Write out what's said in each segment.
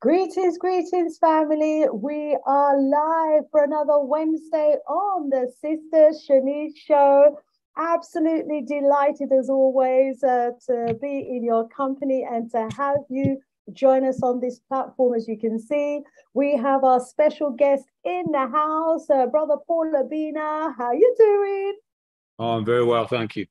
Greetings, greetings, family. We are live for another Wednesday on the Sista Shanice Show. Absolutely delighted, as always, uh, to be in your company and to have you join us on this platform. As you can see, we have our special guest in the house, uh, Brother Paul Obinna. How are you doing? Oh, I'm very well, thank you.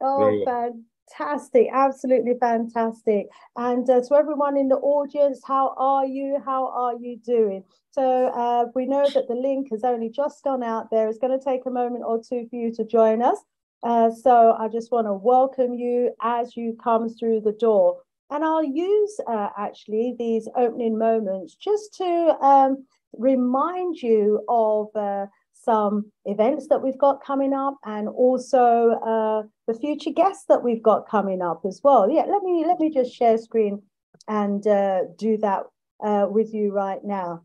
Oh, well fantastic absolutely fantastic. And uh, to everyone in the audience how are you? How are you doing? So uh, we know that the link has only just gone out there. It's going to take a moment or two for you to join us. Uh, so i just want to welcome you as you come through the door. And i'll use uh, actually these opening moments just to um, remind you of uh, some events that we've got coming up and also uh, the future guests that we've got coming up as well. Yeah, let me let me just share screen and uh, do that uh, with you right now.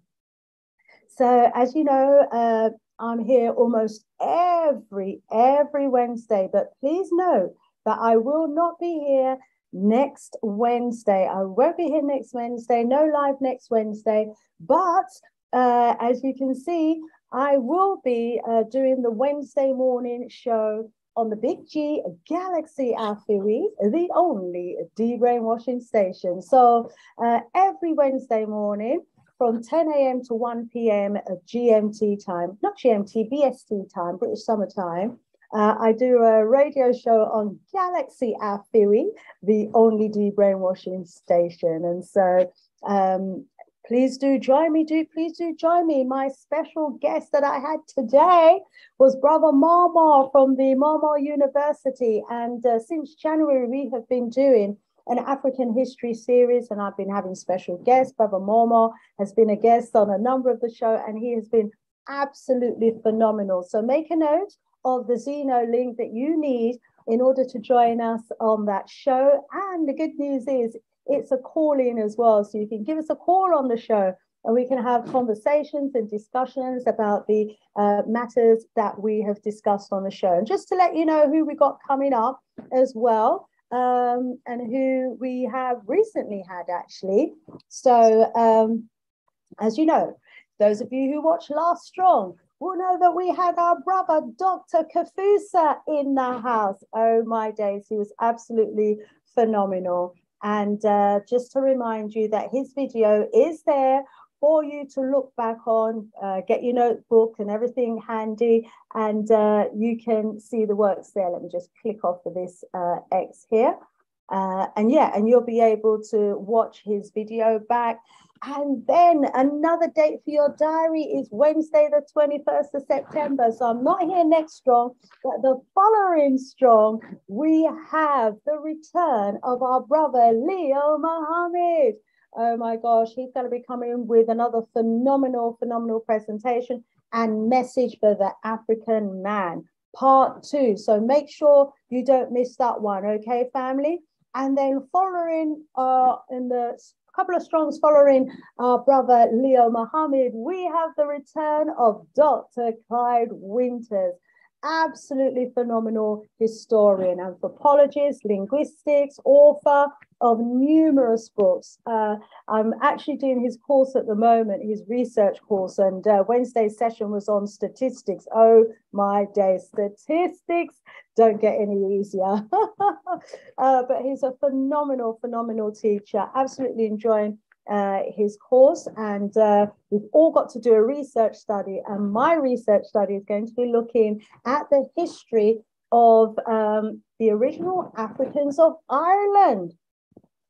So as you know, uh, I'm here almost every every Wednesday, but please note that I will not be here next Wednesday. I won't be here next Wednesday, no live next Wednesday, but uh, as you can see, I will be uh, doing the Wednesday morning show on the Big G Galaxy Afiwi, the only de-brainwashing station. So uh, every Wednesday morning from 10 a.m. to 1 p.m. GMT time, not GMT, BST time, British Summer Time. Uh, I do a radio show on Galaxy Afiwi, the only de-brainwashing station. And so um, please do join me. Do please do join me. My special guest that I had today was Brother Marmar from the Marmar University. And uh, since January, we have been doing an African history series, and I've been having special guests. Brother Marmar has been a guest on a number of the show, and he has been absolutely phenomenal. So make a note of the Zeno link that you need in order to join us on that show. And the good news is it's a call in as well. So you can give us a call on the show and we can have conversations and discussions about the uh, matters that we have discussed on the show. And just to let you know who we got coming up as well, um, and who we have recently had actually. So, um, as you know, those of you who watch Last Strong will know that we had our brother, Dr. Kafusa, in the house. Oh my days, he was absolutely phenomenal. And uh, just to remind you that his video is there for you to look back on, uh, get your notebook and everything handy, and uh, you can see the works there. Let me just click off of this uh, X here. Uh, and yeah, and you'll be able to watch his video back. And then another date for your diary is Wednesday, the 21st of September. So I'm not here next strong, but the following strong, we have the return of our brother Leo Muhammad. Oh my gosh, he's going to be coming with another phenomenal, phenomenal presentation and message for the African man, part two. So make sure you don't miss that one, okay, family? And then following uh, in the couple of strongs following our brother Leo Muhammad, we have the return of Dr. Clyde Winters absolutely phenomenal historian, anthropologist, linguistics, author of numerous books. Uh, I'm actually doing his course at the moment, his research course, and uh, Wednesday's session was on statistics. Oh my day, statistics don't get any easier. uh, but he's a phenomenal, phenomenal teacher. Absolutely enjoying uh, his course, and uh, we've all got to do a research study. And my research study is going to be looking at the history of um, the original Africans of Ireland.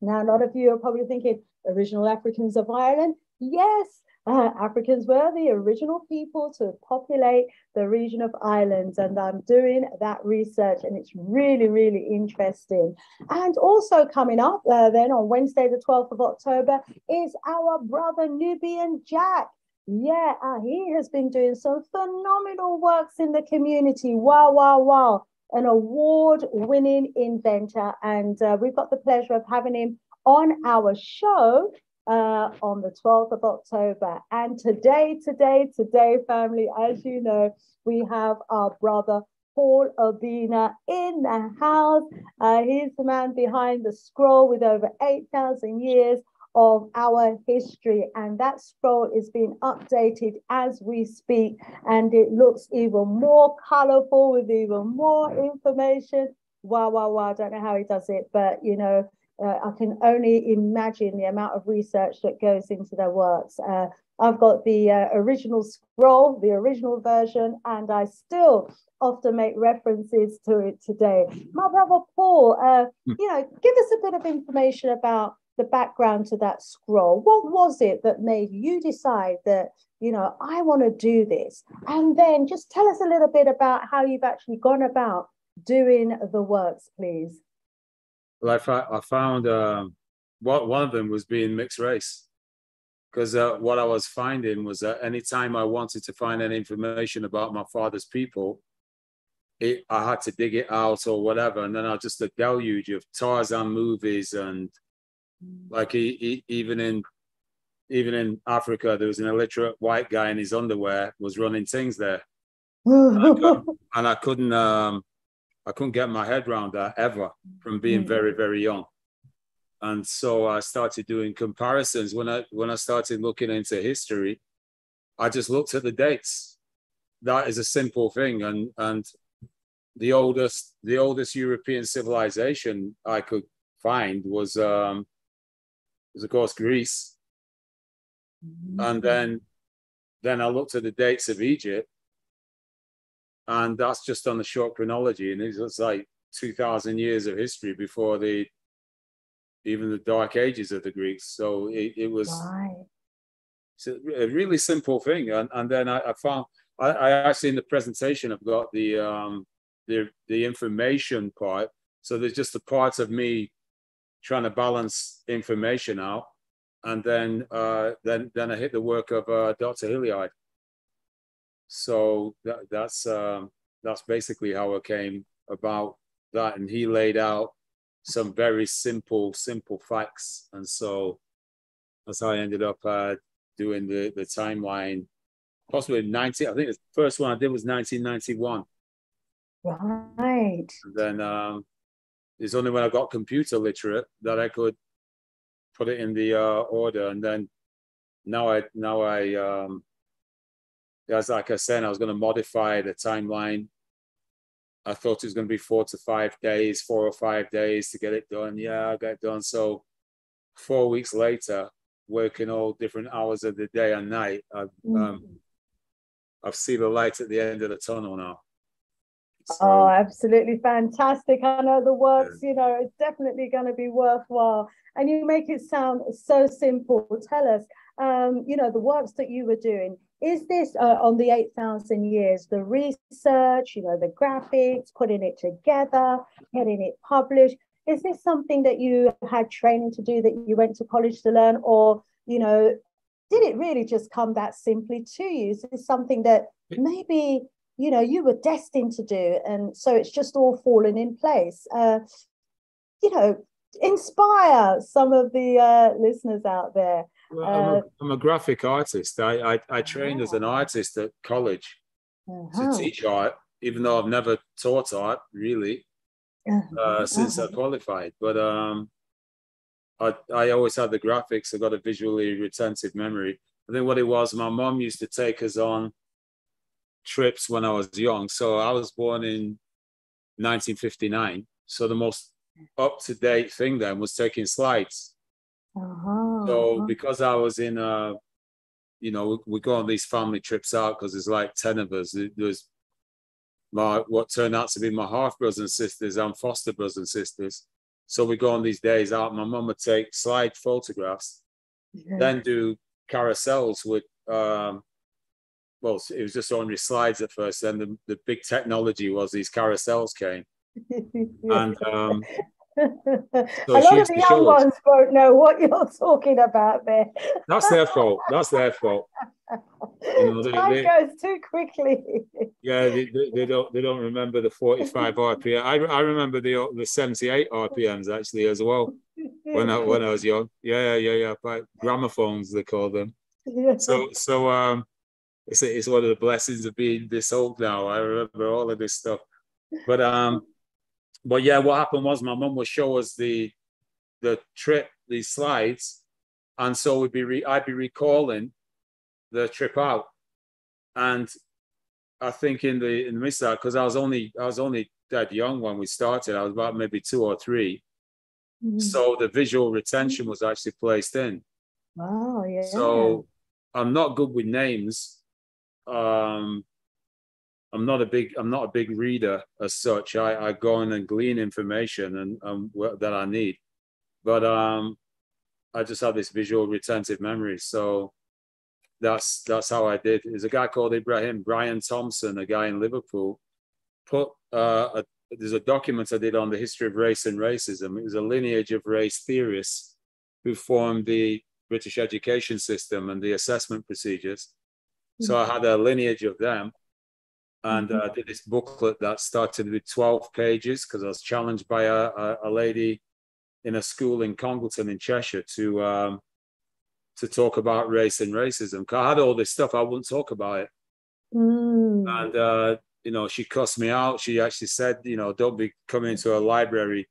Now, a lot of you are probably thinking, original Africans of Ireland? Yes, uh, Africans were the original people to populate the region of Ireland, and I'm doing that research, and it's really, really interesting. And also coming up uh, then on Wednesday, the 12th of October, is our brother Nubian Jak. Yeah, uh, he has been doing some phenomenal works in the community. Wow, wow, wow. An award winning inventor. And uh, we've got the pleasure of having him on our show uh, on the 12th of October. And today, today, today, family, as you know, we have our brother Paul Obinna in the house. Uh, he's the man behind the scroll with over 8,000 years of our history. And that scroll is being updated as we speak. And it looks even more colorful with even more information. Wow, wow, wow. I don't know how he does it, but you know, uh, I can only imagine the amount of research that goes into their works. Uh, I've got the uh, original scroll, the original version, and I still often make references to it today. My brother Paul, uh, hmm. you know, give us a bit of information about the background to that scroll. What was it that made you decide that, you know, I want to do this? And then just tell us a little bit about how you've actually gone about doing the works, please. Well, I, found um, what one of them was being mixed race because uh, what I was finding was that anytime I wanted to find any information about my father's people, it, I had to dig it out or whatever. And then I just a deluge of Tarzan movies and like he, he, even in even in Africa, there was an illiterate white guy in his underwear was running things there, and, I and I couldn't um, I couldn't get my head around that ever from being very very young and so I started doing comparisons. When I when I started looking into history, I just looked at the dates. That is a simple thing, and and the oldest the oldest European civilization I could find was um, was of course Greece, mm-hmm. and then then I looked at the dates of Egypt, and that's just on the short chronology, and it's like two thousand years of history before the even the dark ages of the Greeks. So it, it was a really simple thing. And, and then I, I found, I, I, actually in the presentation, I've got the, um, the, the information part. So there's just the parts of me trying to balance information out. And then, uh, then, then I hit the work of uh, Dr. Hilliard. So that, that's, um, that's basically how it came about that. And he laid out some very simple, simple facts. And so that's how I ended up uh, doing the, the timeline. Possibly ninety. I think the first one I did was 1991. Right. And then um, it's only when I got computer literate that I could put it in the uh, order. And then now I, now I, um, as like I said, I was going to modify the timeline I thought it was going to be four to five days, four or five days to get it done. Yeah, I got it done. So four weeks later, working all different hours of the day and night, I've, mm. um, I've seen the light at the end of the tunnel now. So, oh, absolutely fantastic. I know the works, yeah. you know, it's definitely going to be worthwhile. And you make it sound so simple. Tell us, um, you know, the works that you were doing is this uh, on the 8,000 years, the research, you know, the graphics, putting it together, getting it published? Is this something that you had training to do that you went to college to learn? Or, you know, did it really just come that simply to you? Is this something that maybe, you know, you were destined to do? And so it's just all fallen in place. Uh, you know, inspire some of the uh, listeners out there. Well, I'm, a, uh, I'm, a graphic artist. I, I, I trained as an artist at college uh-huh. to teach art, even though I've never taught art really uh-huh. uh, since uh-huh. I qualified. But um, I, I always had the graphics. I got a visually retentive memory. I think what it was, my mom used to take us on trips when I was young. So I was born in 1959. So the most up to date thing then was taking slides uh-huh. So uh-huh. because I was in uh you know, we, we go on these family trips out because there's like 10 of us. There's my what turned out to be my half brothers and sisters and foster brothers and sisters. So we go on these days out. My mum would take slide photographs, yeah. then do carousels with um well, it was just ordinary slides at first. Then the, the big technology was these carousels came. and um, So a lot of the young ones won't know what you're talking about there. That's their fault. That's their fault. You know, they, Time they, goes too quickly. Yeah, they, they, they, don't they don't remember the 45 RPM. I, I remember the the 78 RPMs actually as well when I when I was young. Yeah, yeah, yeah, yeah. gramophones they call them. Yeah. So so um it's it's one of the blessings of being this old now. I remember all of this stuff. But um but yeah, what happened was my mum would show us the the trip, these slides, and so we'd be re- I'd be recalling the trip out, and I think in the in the midst of that because I was only I was only that young when we started. I was about maybe two or 3 mm-hmm. so the visual retention was actually placed in. Wow, yeah. So I'm not good with names. Um, I'm not a big I'm not a big reader as such. I, I go in and glean information and, and that I need, but um, I just have this visual retentive memory. So that's that's how I did. There's a guy called Ibrahim Brian Thompson, a guy in Liverpool, put uh, a, there's a document I did on the history of race and racism. It was a lineage of race theorists who formed the British education system and the assessment procedures. So I had a lineage of them and mm-hmm. uh, did this booklet that started with 12 pages because I was challenged by a, a, a, lady in a school in Congleton in Cheshire to um, to talk about race and racism. Because I had all this stuff, I wouldn't talk about it. Mm. And uh, you know, she cussed me out. She actually said, you know, don't be coming to a library,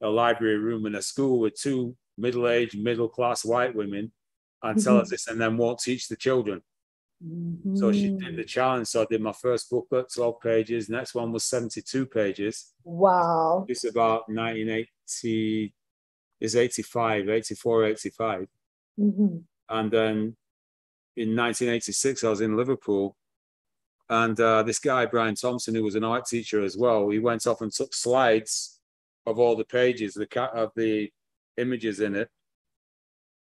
a library room in a school with two middle-aged, middle-class white women and mm-hmm. tell us this and then won't teach the children. Mm-hmm. So she did the challenge. So I did my first book booklet, 12 pages. Next one was 72 pages. Wow. It's about 1980, is 85, 84, 85. Mm-hmm. And then in 1986, I was in Liverpool. And uh, this guy, Brian Thompson, who was an art teacher as well, he went off and took slides of all the pages, the of the images in it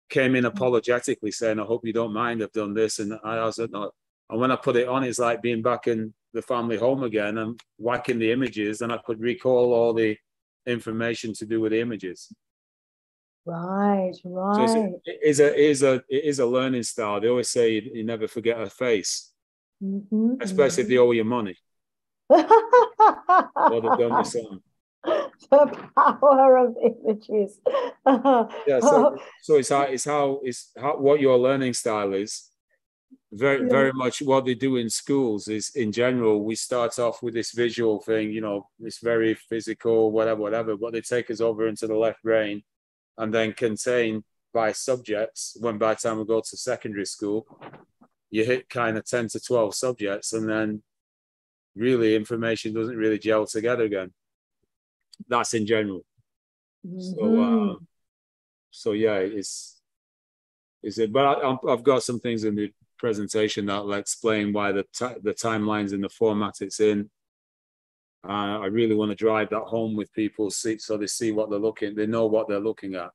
came in apologetically saying, I hope you don't mind, I've done this. And I, I said, no. And when I put it on, it's like being back in the family home again and whacking the images, and I could recall all the information to do with the images. Right, right. So it is a, it is a, it is a learning style. They always say you, you never forget a face, mm-hmm, especially mm-hmm. if they owe you money. or they've done the song. the power of images. yeah, so, so it's how it's how it's how what your learning style is. Very, very much what they do in schools is in general, we start off with this visual thing, you know, it's very physical, whatever, whatever, but they take us over into the left brain and then contain by subjects when by the time we go to secondary school, you hit kind of 10 to 12 subjects and then really information doesn't really gel together again that's in general. Mm-hmm. So, uh, so yeah, it's is it? But I, have got some things in the presentation that will explain why the t- the timelines in the format it's in. Uh, I really want to drive that home with people, see, so they see what they're looking, they know what they're looking at.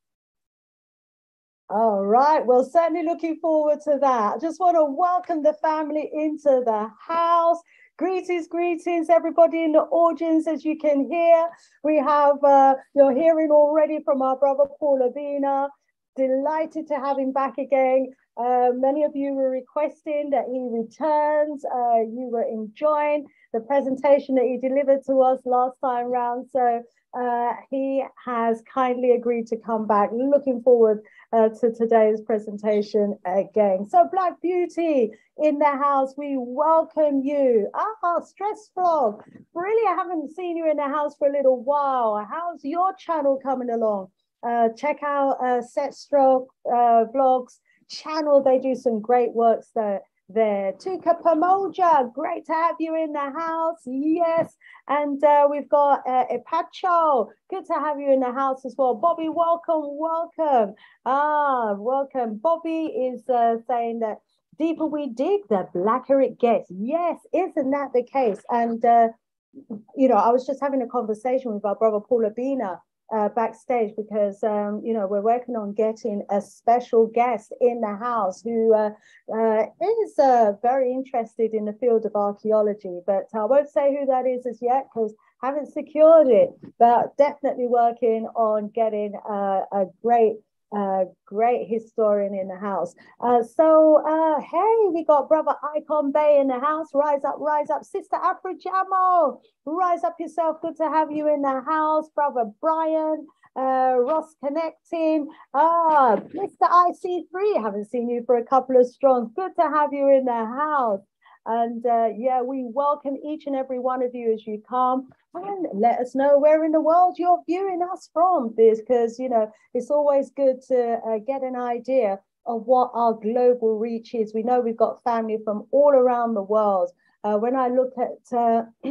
All right. Well, certainly looking forward to that. I just want to welcome the family into the house. Greetings, greetings, everybody in the audience. As you can hear, we have, uh, you're hearing already from our brother Paul Obinna. Delighted to have him back again. Uh, many of you were requesting that he returns. Uh, you were enjoying the presentation that he delivered to us last time round. So uh, he has kindly agreed to come back. Looking forward uh, to today's presentation again. So Black Beauty in the house, we welcome you. Ah, Stress Vlog. Really, I haven't seen you in the house for a little while. How's your channel coming along? Uh, check out uh, Set Stroke uh, Vlogs channel. They do some great works there there. Tuka Pamoja, great to have you in the house. Yes. And uh, we've got uh, Epacho, good to have you in the house as well. Bobby, welcome, welcome. Ah, welcome. Bobby is uh, saying that deeper we dig, the blacker it gets. Yes, isn't that the case? And, uh, you know, I was just having a conversation with our brother Paul Obinna uh, backstage because um, you know we're working on getting a special guest in the house who uh, uh, is uh, very interested in the field of archaeology. But I won't say who that is as yet because haven't secured it. But definitely working on getting uh, a great great historian in the house. Uh, so, uh, hey, we got brother Icon Bay in the house. Rise up, rise up. Sister Afro Jamo, rise up yourself. Good to have you in the house. Brother Brian, uh, Ross connecting. Ah, Mr. IC3, haven't seen you for a couple of strong. Good to have you in the house. And uh, yeah, we welcome each and every one of you as you come and let us know where in the world you're viewing us from. Because, you know, it's always good to uh, get an idea of what our global reach is. We know we've got family from all around the world. Uh, when I look at uh,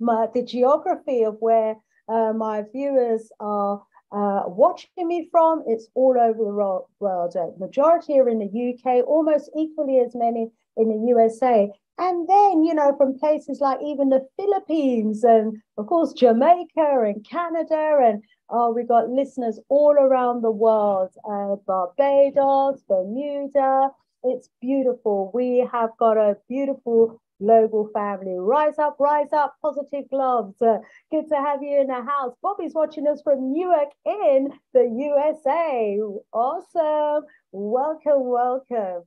my, the geography of where uh, my viewers are uh, watching me from, it's all over the world. Uh, majority are in the UK, almost equally as many in the USA. And then, you know, from places like even the Philippines and, of course, Jamaica and Canada. And oh, we got listeners all around the world uh, Barbados, Bermuda. It's beautiful. We have got a beautiful global family. Rise up, rise up, positive gloves. Uh, good to have you in the house. Bobby's watching us from Newark in the USA. Awesome. Welcome, welcome.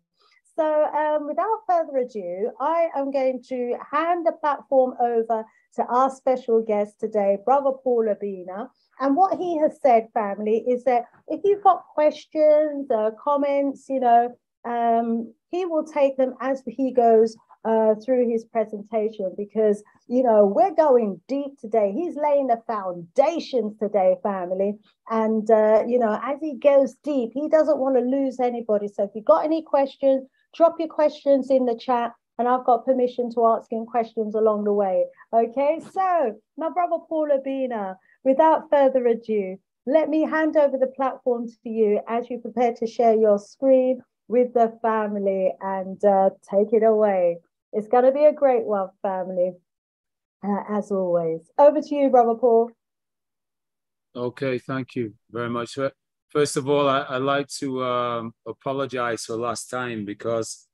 So, um, without further ado, I am going to hand the platform over to our special guest today, Brother Paul Obinna. And what he has said, family, is that if you've got questions, uh, comments, you know, um, he will take them as he goes uh, through his presentation because, you know, we're going deep today. He's laying the foundations today, family. And, uh, you know, as he goes deep, he doesn't want to lose anybody. So if you've got any questions, drop your questions in the chat and I've got permission to ask him questions along the way. Okay, so my brother Paul Obinna, without further ado, let me hand over the platform to you as you prepare to share your screen with the family and uh, take it away. It's going to be a great one, family, uh, as always. Over to you, Brother Paul. Okay, thank you very much. First of all, I, would like to um, apologize for last time because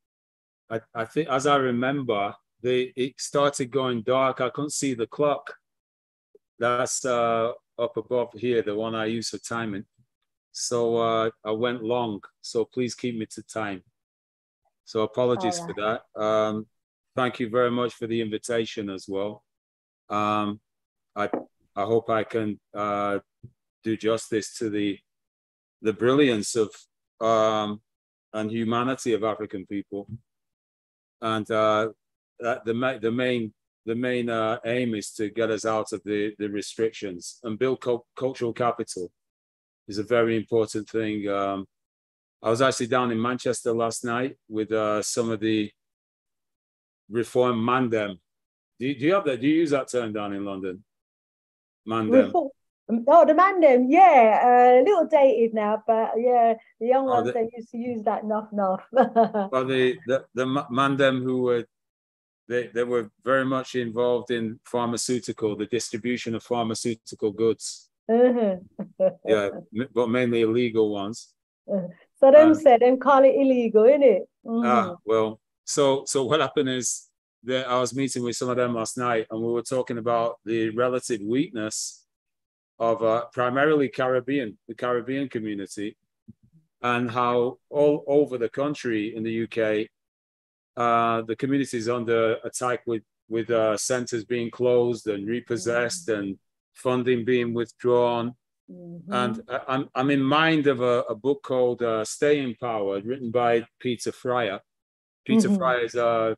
I, I think, as I remember, they, it started going dark. I couldn't see the clock. That's uh, up above here, the one I use for timing. So uh, I went long. So please keep me to time. So apologies right. for that. Um, thank you very much for the invitation as well. Um, I I hope I can uh, do justice to the the brilliance of um, and humanity of African people. And uh, the, the main, the main uh, aim is to get us out of the, the restrictions and build cultural capital is a very important thing. Um, I was actually down in Manchester last night with uh, some of the reform mandem. Do you, do you have that? Do you use that term down in London? Mandem. Reform, Oh, the Mandem, yeah, uh, a little dated now, but yeah, the young oh, ones the, they used to use that nuff nuff. well, the the the Mandem who were they they were very much involved in pharmaceutical, the distribution of pharmaceutical goods. Mm-hmm. yeah, but mainly illegal ones. So them um, said them call it illegal, innit? Mm-hmm. Ah, well, so so what happened is that I was meeting with some of them last night, and we were talking about the relative weakness of uh, primarily Caribbean, the Caribbean community, and how all over the country in the UK, uh, the community is under attack with with uh, centers being closed and repossessed mm-hmm. and funding being withdrawn. Mm-hmm. And I'm, I'm in mind of a, a book called uh, Staying Power, written by Peter Fryer. Peter mm-hmm. Fryer is a,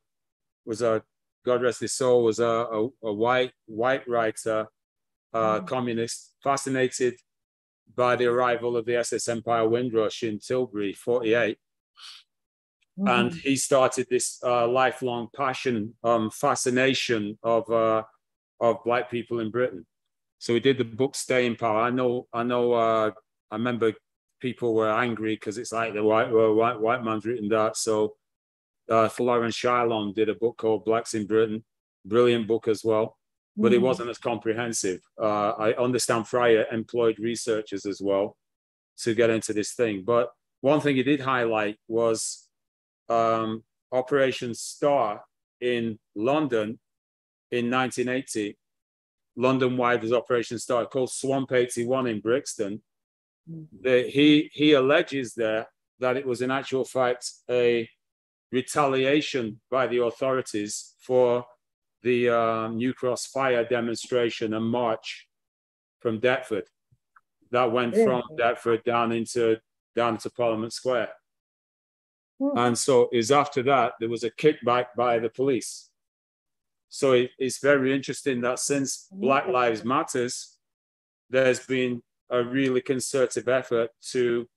was a, God rest his soul, was a, a, a white, white writer uh, mm. communist, fascinated by the arrival of the SS Empire Windrush in Tilbury, 48. Mm. And he started this uh, lifelong passion, um, fascination of, uh, of Black people in Britain. So he did the book Staying Power. I know, I know, uh, I remember people were angry because it's like the white, well, white, white man's written that. So uh, Folarin Shyllon did a book called Blacks in Britain, brilliant book as well but it wasn't as comprehensive. Uh, I understand Fryer employed researchers as well to get into this thing. But one thing he did highlight was um, Operation Star in London in 1980. London wide was Operation Star called Swamp 81 in Brixton. Mm. The, he, he alleges there that it was in actual fact a retaliation by the authorities for the um, New Cross Fire demonstration and march from Deptford. That went yeah. from Deptford down into down to Parliament Square. Mm. And so is after that, there was a kickback by the police. So it, it's very interesting that since Black Lives Matters, there's been a really concerted effort to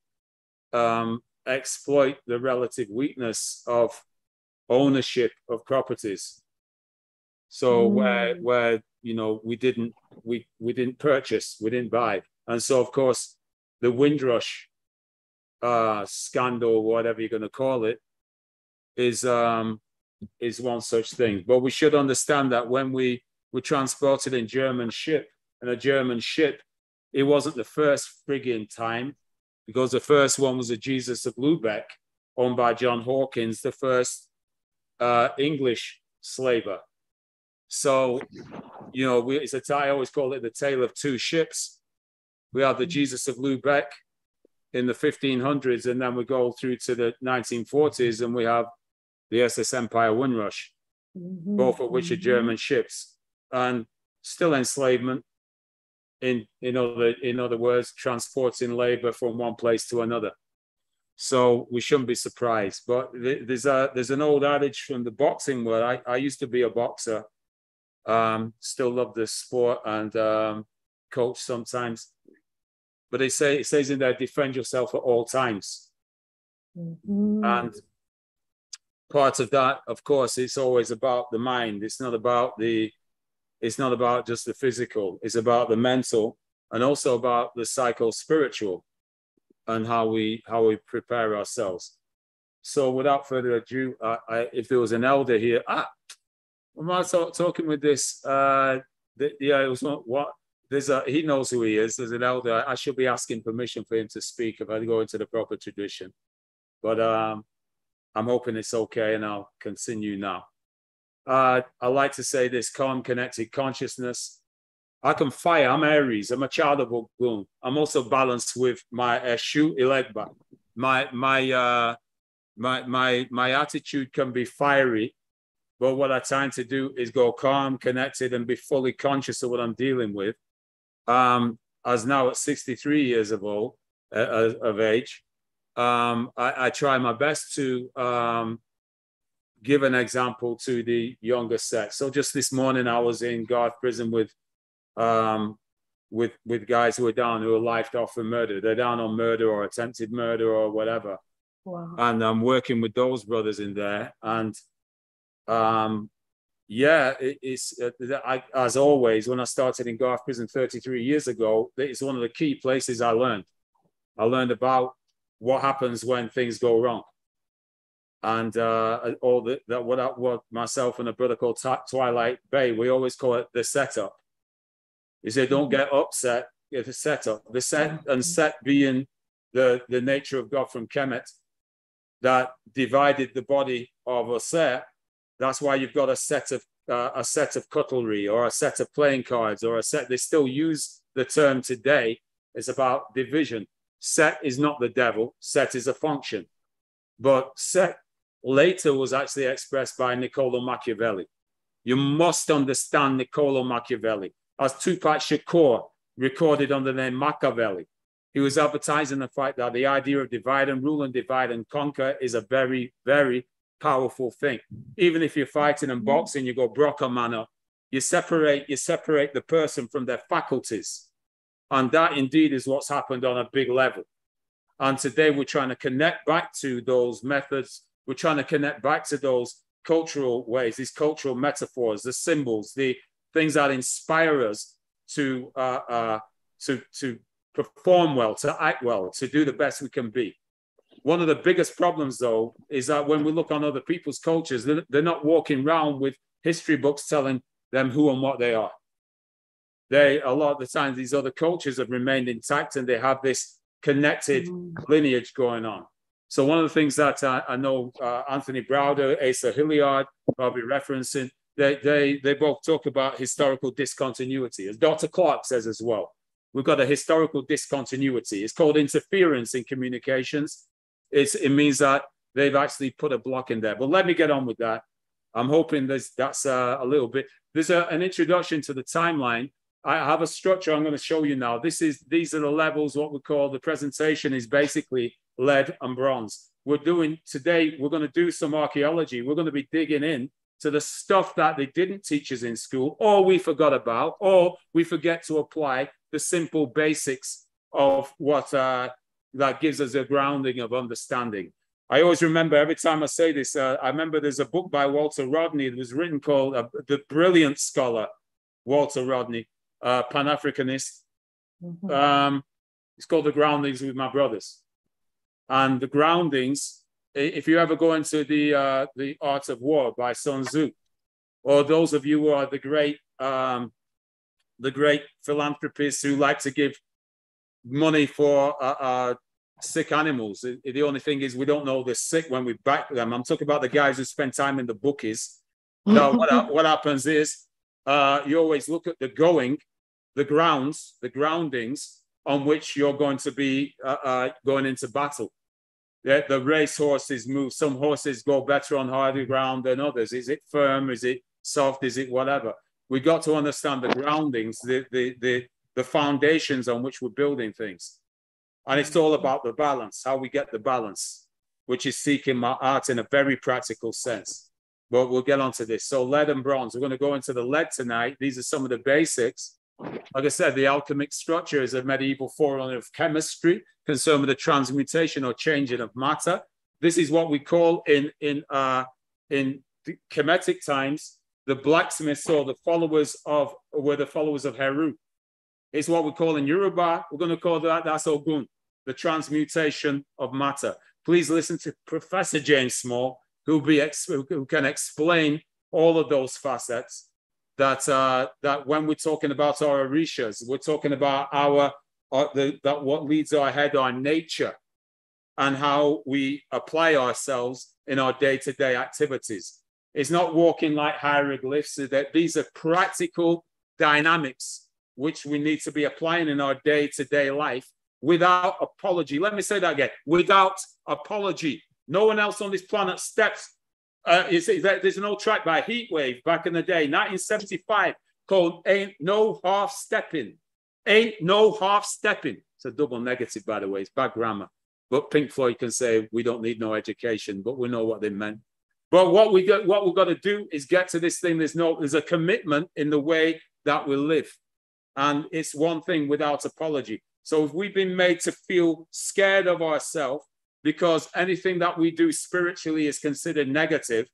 um, exploit the relative weakness of ownership of properties. So where Mm. where you know we didn't we we didn't purchase, we didn't buy, and so of course the Windrush uh, scandal, whatever you're going to call it, is um, is one such thing. But we should understand that when we were transported in German ship, and a German ship, it wasn't the first frigging time, because the first one was the Jesus of Lubeck, owned by John Hawkins, the first uh, English slaver. So, you know, we, it's a I always call it the tale of two ships. We have the Jesus of Lubeck in the 1500s, and then we go through to the 1940s, and we have the SS Empire Windrush, Mhm. both of which are Mhm. German ships, and still enslavement. In in other in other words, transporting labor from one place to another. So we shouldn't be surprised. But th- there's a there's an old adage from the boxing world. I, I used to be a boxer. Um, still love the sport and um, coach sometimes. But they say it says in there, defend yourself at all times. Mhm. And part of that, of course, it's always about the mind. It's not about the, it's not about just the physical. It's about the mental and also about the psycho spiritual and how we how we prepare ourselves. So without further ado, I, I, if there was an elder here, ah, am I talk, talking with this? Uh, the, yeah, it was not what there's a he knows who he is. There's an elder. I should be asking permission for him to speak if I go into the proper tradition. But um, I'm hoping it's okay, and I'll continue now. Uh, I like to say this: calm, connected consciousness. I can fire. I'm Aries. I'm a child of Ogun. I'm also balanced with my Eshu Elegba. My my uh, my my my attitude can be fiery, but what I try to do is go calm, connected, and be fully conscious of what I'm dealing with. Um, as now at 63 years of old uh, of age, um, I, I, try my best to um, give an example to the younger set. So just this morning, I was in Garth Prison with um, with with guys who are down who are lifed off for murder. They're down on murder or attempted murder or whatever. Wow. And I'm working with those brothers in there. And um, yeah, it, it's uh, I, as always when I started in Garth Prison 33 years ago. It's one of the key places I learned. I learned about what happens when things go wrong. And uh, all the, that what, I, what myself and a brother called Twilight Bay, we always call it the setup. He said, don't get upset at the setup. The set and set being the, the nature of God from Kemet that divided the body of a set. That's why you've got a set of uh, a set of cutlery or a set of playing cards or a set. They still use the term today. It's about division. Set is not the devil. Set is a function. But set later was actually expressed by Niccolo Machiavelli. You must understand Niccolo Machiavelli. As Tupac Shakur recorded under the name Machiavelli, he was advertising the fact that the idea of divide and rule and divide and conquer is a very, very powerful thing. Even if you're fighting and boxing, you go Broca manner, you separate, you separate the person from their faculties. And that indeed is what's happened on a big level. And today we're trying to connect back to those methods. We're trying to connect back to those cultural ways, these cultural metaphors, the symbols, the things that inspire us to uh, uh, to to perform well, to act well, to do the best we can be. One of the biggest problems, though, is that when we look on other people's cultures, they're, not walking around with history books telling them who and what they are. They a lot of the times these other cultures have remained intact and they have this connected Mm. lineage going on. So one of the things that uh, I know uh, Anthony Browder, Asa Hilliard, I'll be referencing, they, they, they both talk about historical discontinuity, as Dr. Clark says as well. We've got a historical discontinuity. It's called interference in communications. It's, it means that they've actually put a block in there. But let me get on with that. I'm hoping there's, that's uh, a little bit. There's a, an introduction to the timeline. I have a structure I'm going to show you now. This is these are the levels. What we call the presentation is basically lead and bronze. we're doing today, we're going to do some archaeology. We're going to be digging in to the stuff that they didn't teach us in school, or we forgot about, or we forget to apply the simple basics of what uh, that gives us a grounding of understanding. I always remember every time I say this, uh, I remember there's a book by Walter Rodney that was written called uh, The Brilliant Scholar, Walter Rodney, uh, Pan Africanist. Mm-hmm. Um, it's called The Groundings with My Brothers. And the groundings, if you ever go into the, uh, the Art of War by Sun Tzu, or those of you who are the great, um, the great philanthropists who like to give money for uh, uh, sick animals. The only thing is we don't know they're sick when we back them. I'm talking about the guys who spend time in the bookies. Now, what, what happens is uh, you always look at the going, the grounds, the groundings on which you're going to be uh, uh, going into battle. The, the race horses move. Some horses go better on harder ground than others. Is it firm? Is it soft? Is it whatever? We got to understand the groundings, the, the, the, the foundations on which we're building things. And it's all about the balance, how we get the balance, which is seeking Ma'at in a very practical sense. But we'll get onto this. So lead and bronze. We're going to go into the lead tonight. These are some of the basics. Like I said, the alchemic structure is a medieval forerunner of chemistry, concerned with the transmutation or changing of matter. This is what we call in in uh, in Kemetic times the blacksmiths or the followers of were the followers of Heru. It's what we call in Yoruba. We're going to call that that's Ogun the transmutation of matter. Please listen to Professor James Small, who, be who can explain all of those facets. That uh, that when we're talking about our orishas, we're talking about our, our the, that what leads our head, our nature, and how we apply ourselves in our day-to-day activities. It's not walking like hieroglyphs. That these are practical dynamics which we need to be applying in our day-to-day life without apology. Let me say that again without apology. No one else on this planet steps. Uh, is, there's an old track by Heatwave back in the day, 1975, called Ain't No Half Stepping. Ain't No Half Stepping. It's a double negative, by the way. It's bad grammar. But Pink Floyd can say we don't need no education, but we know what they meant. But what we got, what we've got to do is get to this thing. There's no, there's a commitment in the way that we live, and it's one thing without apology. So if we've been made to feel scared of ourselves because anything that we do spiritually is considered negative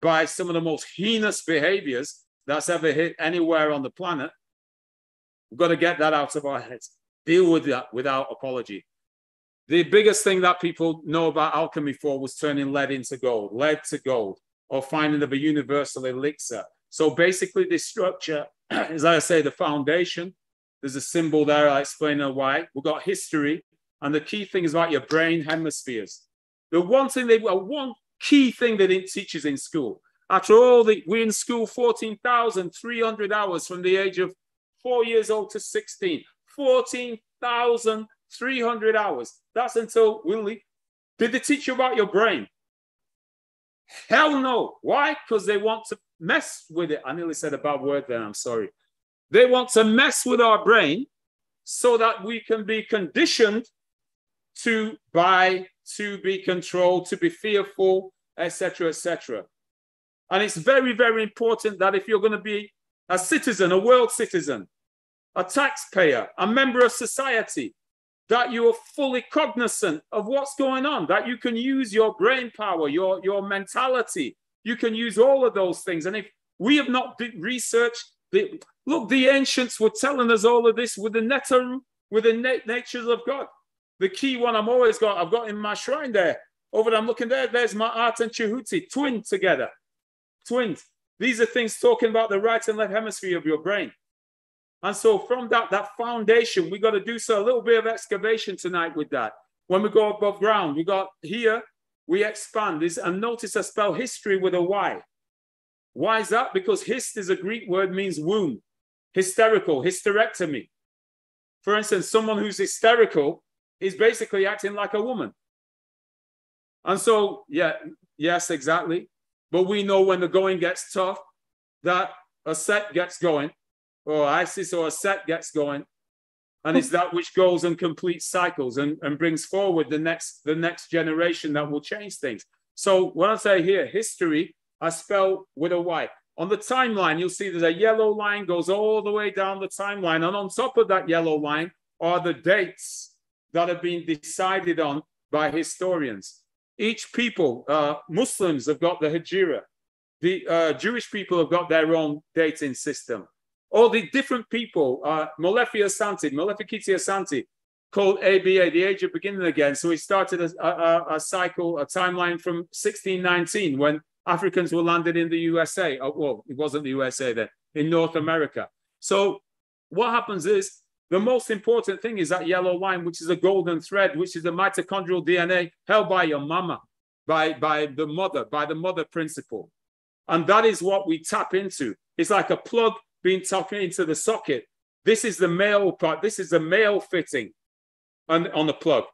by some of the most heinous behaviors that's ever hit anywhere on the planet, we've got to get that out of our heads. Deal with that without apology. The biggest thing that people know about alchemy for was turning lead into gold, lead to gold, or finding of a universal elixir. So basically, this structure is, like I say, the foundation there's a symbol there. I explain why. We've got history. And the key thing is about your brain hemispheres. The one thing they, well, one key thing they didn't teach us in school. After all, the, we're in school 14,300 hours from the age of four years old to 16. 14,300 hours. That's until Willie. Did they teach you about your brain? Hell no. Why? Because they want to mess with it. I nearly said a bad word there. I'm sorry. They want to mess with our brain so that we can be conditioned to buy, to be controlled, to be fearful, etc., etc. And it's very, very important that if you're going to be a citizen, a world citizen, a taxpayer, a member of society, that you are fully cognizant of what's going on, that you can use your brain power, your, your mentality. You can use all of those things. And if we have not researched the, look, the ancients were telling us all of this with the neter, with the nat- natures of God. The key one I'm always got, I've got in my shrine there. Over there, I'm looking there, there's my Ma'at and Chihuti, twin together. Twins. These are things talking about the right and left hemisphere of your brain. And so from that, that foundation, we got to do so a little bit of excavation tonight with that. When we go above ground, we got here, we expand this, and notice I spell history with a Y. Why is that? Because hist is a Greek word means wound, hysterical, hysterectomy. For instance, someone who's hysterical is basically acting like a woman. And so, yeah, yes, exactly. But we know when the going gets tough that a set gets going, or ISIS or a set gets going, and it's that which goes and completes cycles and, and brings forward the next the next generation that will change things. So when I say here, history, I spell with a Y. On the timeline, you'll see there's a yellow line goes all the way down the timeline, and on top of that yellow line are the dates that have been decided on by historians. Each people, uh, Muslims have got the Hijra. The uh, Jewish people have got their own dating system all the different people, uh, Molefi Asante, Kete Asante, called ABA, the age of beginning again. So he started a, a, a, cycle, a timeline from 1619 when Africans were landed in the USA. Oh, well, it wasn't the USA then, in North America. So what happens is the most important thing is that yellow line, which is a golden thread, which is the mitochondrial DNA held by your mama, by, by the mother, by the mother principle. And that is what we tap into. It's like a plug being tucked into the socket. This is the male part. This is the male fitting on, on the plug.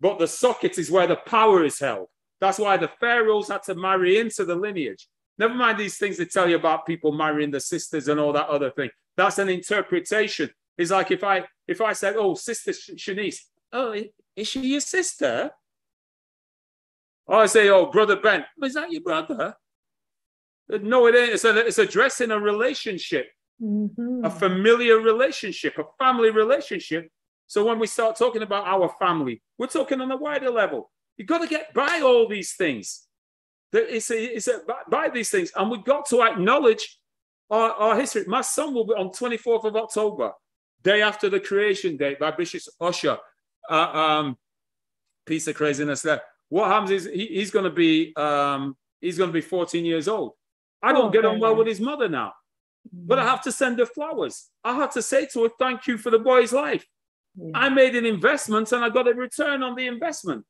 But the socket is where the power is held. That's why the pharaohs had to marry into the lineage. Never mind these things they tell you about people marrying the sisters and all that other thing. That's an interpretation. It's like if I if I said, "Oh, sister Shanice, oh, is she your sister?" Or I say, "Oh, brother Ben, is that your brother?" No, it ain't. It's, a, it's addressing a relationship, mm-hmm. a familiar relationship, a family relationship. So when we start talking about our family, we're talking on a wider level. You've got to get by all these things. It's a, it's a, by these things. And we've got to acknowledge our, our history. My son will be on 24th of October, day after the creation date by Bishop Ussher. Uh, um, piece of craziness there. What happens is he, he's going to be um, he's going to be 14 years old. I don't oh, get on well with his mother now. But I have to send her flowers. I have to say to her, thank you for the boy's life. Yeah. I made an investment and I got a return on the investment.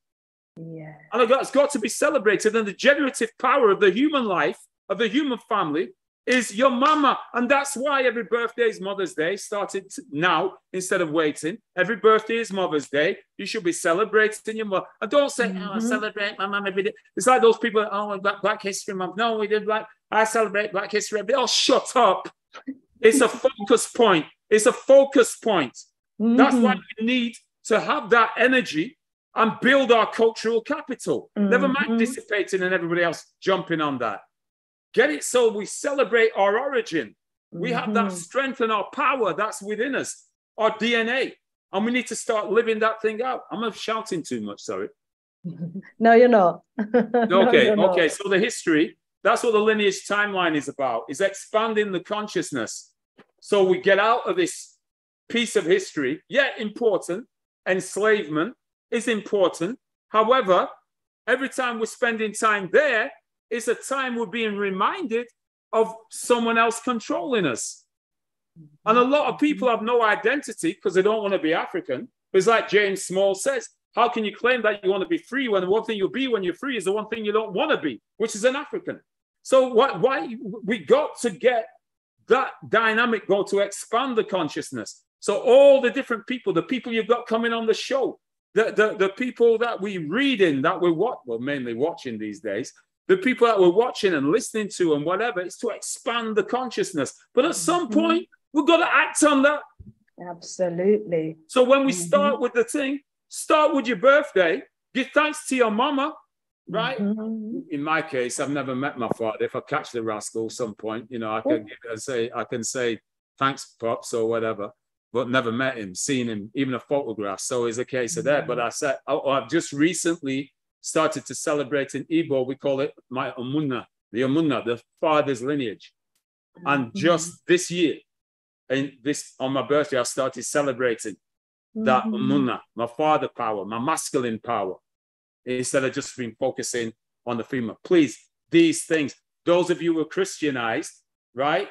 Yeah. And I got, it's got to be celebrated. And the generative power of the human life, of the human family, is your mama. And that's why every birthday is Mother's Day, started now instead of waiting. Every birthday is Mother's Day. You should be celebrating your mother. And don't say, mm-hmm. oh, I mm-hmm. celebrate my mom every day. It's like those people, oh, Black, Black History Month. No, we did Black, I celebrate Black History every day. Oh, shut up. It's a focus point. It's a focus point. Mm-hmm. That's why we need to have that energy and build our cultural capital. Mm-hmm. Never mind mm-hmm. dissipating and everybody else jumping on that. Get it so we celebrate our origin. We mm-hmm. have that mm-hmm. strength and our power that's within us, our DNA. And we need to start living that thing out. I'm shouting too much, sorry. no, you're not. no, okay, you're okay. Not. So the history, that's what the lineage timeline is about, is expanding the consciousness. So we get out of this piece of history, yet important, enslavement is important. However, every time we're spending time there, it's a time we're being reminded of someone else controlling us. And a lot of people have no identity because they don't want to be African. It's like James Small says, how can you claim that you want to be free when the one thing you'll be when you're free is the one thing you don't want to be, which is an African? So what, why we got to get that dynamic go to expand the consciousness. So all the different people, the people you've got coming on the show, the, the, the people that we read in, that we watch, well, mainly watching these days, the people that we're watching and listening to and whatever, it's to expand the consciousness. But at some mm-hmm. point, we've got to act on that. Absolutely. So when we mm-hmm. start with the thing, start with your birthday, give thanks to your mama, right? Mm-hmm. In my case, I've never met my father. If I catch the rascal some point, you know, I can oh. say, I can say thanks, pops, or whatever. But never met him, seen him, even a photograph. So it's a case of that. But I said, I've just recently started to celebrate in Igbo, we call it my Umunna, the Umunna, the father's lineage. And mm-hmm. just this year, and this on my birthday, I started celebrating that mm-hmm. My father power, my masculine power, instead of just being focusing on the female. Please, these things, those of you who are Christianized, right?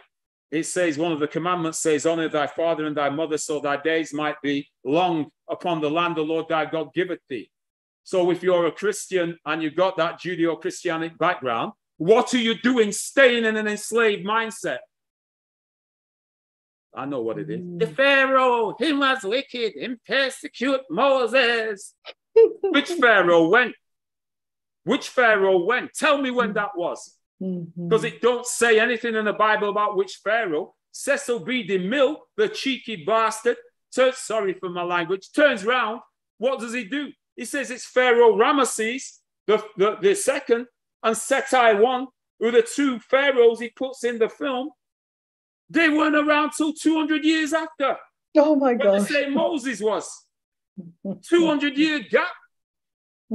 It says one of the commandments says, Honor thy father and thy mother, so thy days might be long upon the land the Lord thy God giveth thee. So if you're a Christian and you've got that Judeo-Christianic background, what are you doing staying in an enslaved mindset? I know what it is. Mm. The Pharaoh, he was wicked and persecute Moses. Which Pharaoh went? Which Pharaoh went? Tell me when that was. Mm-hmm. Because mm-hmm. it don't say anything in the Bible about which Pharaoh. Cecil B. DeMille, the cheeky bastard, turns, sorry for my language, turns round. What does he do? He says it's Pharaoh Ramesses, the, the, the second, and Setai one, who the two pharaohs he puts in the film. They weren't around till 200 years after. Oh my God. Say Moses was 200 year gap.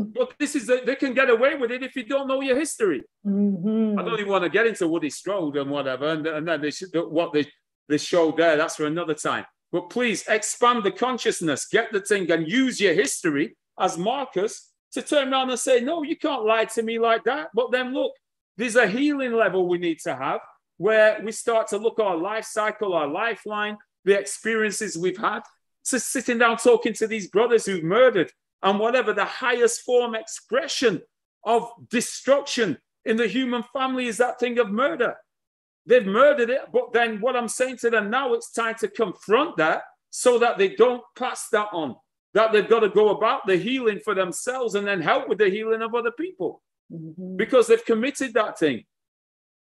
But this is a, they can get away with it if you don't know your history. Mm-hmm. I don't even want to get into Woody Strode and whatever, and, and then they should, what they they showed there. That's for another time. But please expand the consciousness, get the thing, and use your history as markers to turn around and say, no, you can't lie to me like that. But then look, there's a healing level we need to have where we start to look our life cycle, our lifeline, the experiences we've had. So sitting down talking to these brothers who've murdered and whatever the highest form expression of destruction in the human family is that thing of murder. They've murdered it, but then what I'm saying to them now, it's time to confront that so that they don't pass that on. That they've got to go about the healing for themselves and then help with the healing of other people Mm-hmm. because they've committed that thing.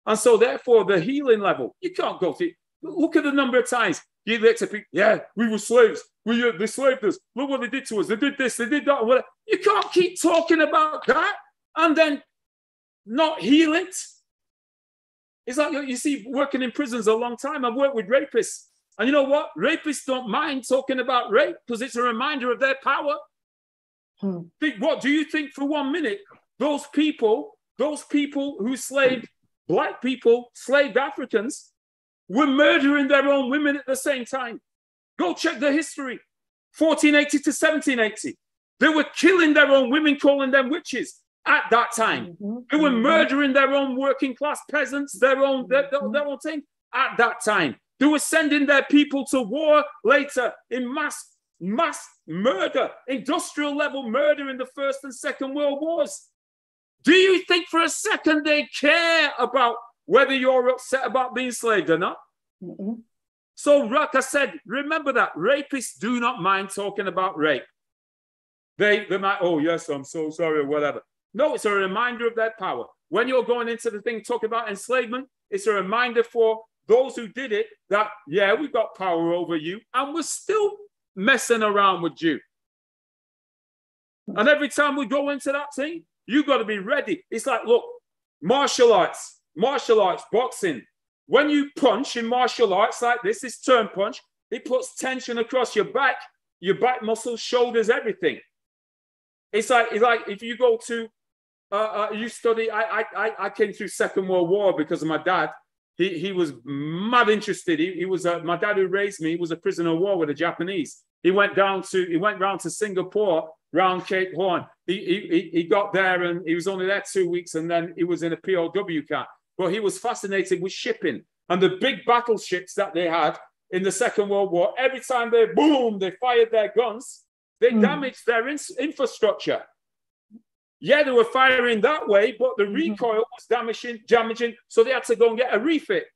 And so, therefore, the healing level, you can't go to. Look at the number of times you let to people, yeah, we were slaves. We, uh, they slaved us. Look what they did to us. They did this, they did that. Whatever. You can't keep talking about that and then not heal it. It's like you see, working in prisons a long time. I've worked with rapists. And you know what? Rapists don't mind talking about rape because it's a reminder of their power. Hmm. Think, what do you think for one minute? Those people, those people who slaved black people, slaved Africans, were murdering their own women at the same time. Go check the history 1480 to 1780. They were killing their own women, calling them witches at that time. Mm-hmm. They were Mhm. murdering their own working class peasants, their own, their, their, Mhm. their own thing at that time. They were sending their people to war later in mass, mass murder, industrial level murder in the First and Second World Wars. Do you think for a second they care about whether you're upset about being slaved or not? Mhm. So, like I said, remember that rapists do not mind talking about rape. They, they might, oh, yes, I'm so sorry, or whatever. No, it's a reminder of their power. When you're going into the thing talking about enslavement, it's a reminder for those who did it that, yeah, we've got power over you and we're still messing around with you. And every time we go into that thing, you've got to be ready. It's like, look, martial arts, martial arts, boxing. When you punch in martial arts like this, this turn punch, it puts tension across your back, your back muscles, shoulders, everything. It's like it's like if you go to, uh, uh, you study. I, I I came through Second World War because of my dad. He he was mad interested. He, he was uh, my dad who raised me. He was a prisoner of war with the Japanese. He went down to he went round to Singapore, round Cape Horn. He, he he got there and he was only there two weeks, and then he was in a POW camp. But he was fascinated with shipping and the big battleships that they had in the Second World War. Every time they boom, they fired their guns, they Mm. damaged their in- infrastructure. Yeah, they were firing that way, but the Mhm. recoil was damaging, damaging. So they had to go and get a refit.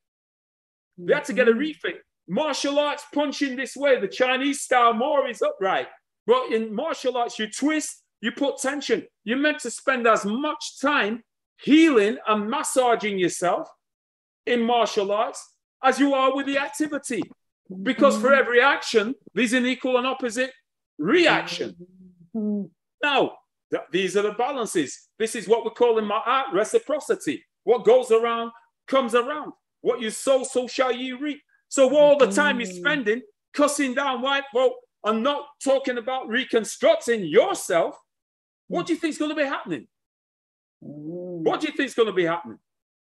They had to get a refit. Martial arts punching this way, the Chinese style more is upright. But in martial arts, you twist, you put tension. You're meant to spend as much time healing and massaging yourself in martial arts as you are with the activity. Because for every action, there's an equal and opposite reaction. Now, th- these are the balances. This is what we call in my art reciprocity. What goes around comes around. What you sow, so shall you reap. So all the time you're Mhm. spending cussing down white folk and not talking about reconstructing yourself, what do you think is going to be happening? What do you think is going to be happening?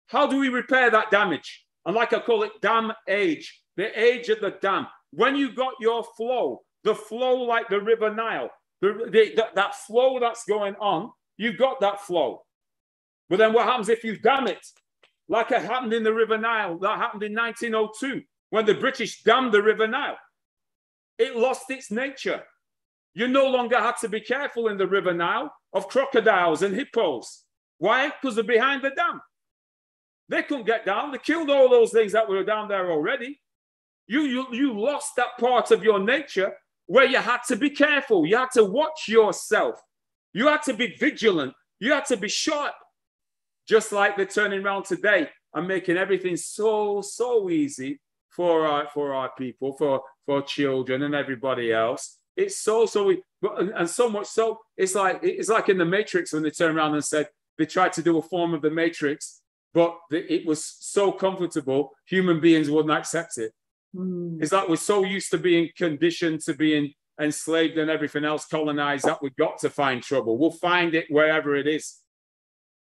How do we repair that damage? And like I call it dam age, the age of the dam. When you got your flow, the flow like the River Nile, the, the, that, that flow that's going on, you've got that flow. But then what happens if you dam it? Like it happened in the River Nile, that happened in 1902 when the British dammed the River Nile. It lost its nature. You no longer had to be careful in the River Nile of crocodiles and hippos. Why? Because they're behind the dam. They couldn't get down. They killed all those things that were down there already. You, you, you lost that part of your nature where you had to be careful. You had to watch yourself. You had to be vigilant. You had to be sharp. Just like they're turning around today and making everything so, so easy for our, for our people, for, for children and everybody else. It's so so and so much so it's like it's like in the Matrix when they turn around and said they tried to do a form of the Matrix, but the, it was so comfortable human beings wouldn't accept it. Mm. It's like we're so used to being conditioned to being enslaved and everything else colonized that we've got to find trouble. We'll find it wherever it is.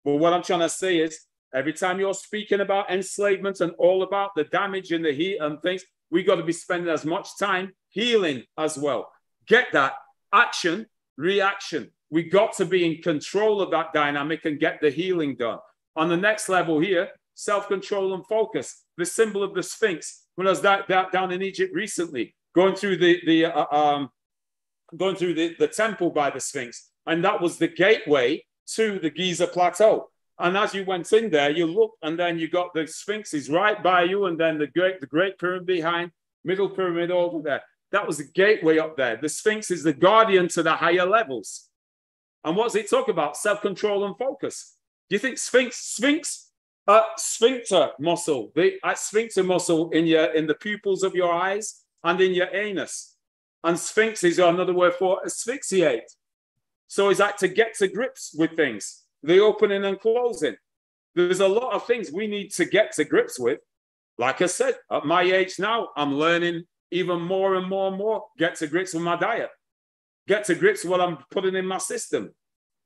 But what I'm trying to say is every time you're speaking about enslavement and all about the damage and the heat and things, we got to be spending as much time healing as well. Get that action, reaction. We got to be in control of that dynamic and get the healing done. On the next level here, self control and focus, the symbol of the Sphinx. When I was that, that down in Egypt recently, going through the, the uh, um, going through the, the temple by the Sphinx, and that was the gateway to the Giza Plateau. And as you went in there, you look, and then you got the Sphinx is right by you, and then the great, the Great Pyramid behind, Middle Pyramid over there. That was the gateway up there. The Sphinx is the guardian to the higher levels. And what's it talk about? Self-control and focus. Do you think Sphinx, Sphinx, uh, sphincter muscle, the uh, sphincter muscle in your in the pupils of your eyes and in your anus, and Sphinx is another word for asphyxiate. So is that to get to grips with things, the opening and closing. There's a lot of things we need to get to grips with. Like I said, at my age now, I'm learning even more and more and more. Get to grips with my diet. Get to grips with what I'm putting in my system.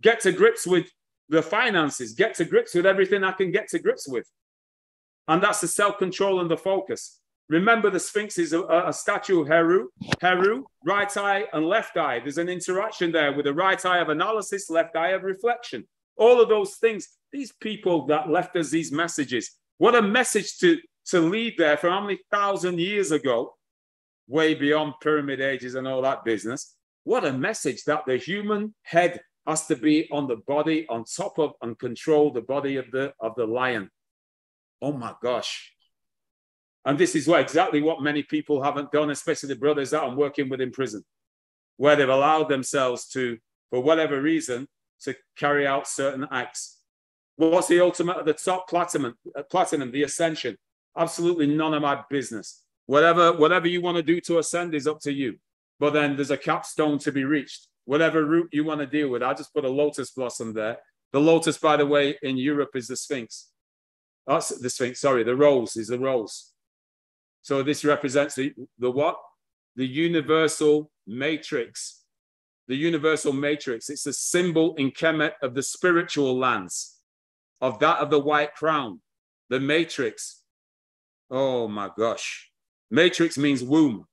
Get to grips with the finances. Get to grips with everything I can get to grips with. And that's the self control and the focus. Remember, the Sphinx is a, a, statue of Heru. Heru, right eye and left eye. There's an interaction there with the right eye of analysis, left eye of reflection. All of those things. These people that left us these messages. What a message to, to lead there from how many thousand years ago, way beyond pyramid ages and all that business. What a message that the human head has to be on the body, on top of and control the body of the of the lion. Oh my gosh. And this is what exactly what many people haven't done, especially the brothers that I'm working with in prison, where they've allowed themselves to, for whatever reason, to carry out certain acts. What's the ultimate at the top? Platinum, uh, platinum, the ascension. Absolutely none of my business. Whatever, whatever you want to do to ascend is up to you. But then there's a capstone to be reached. Whatever route you want to deal with. I just put a lotus blossom there. The lotus, by the way, in Europe is the Sphinx. Oh, the Sphinx, sorry, the rose is the rose. So this represents the, the what? The universal matrix. The universal matrix. It's a symbol in Kemet of the spiritual lands, of that of the white crown, the matrix. Oh my gosh. Matrix means womb.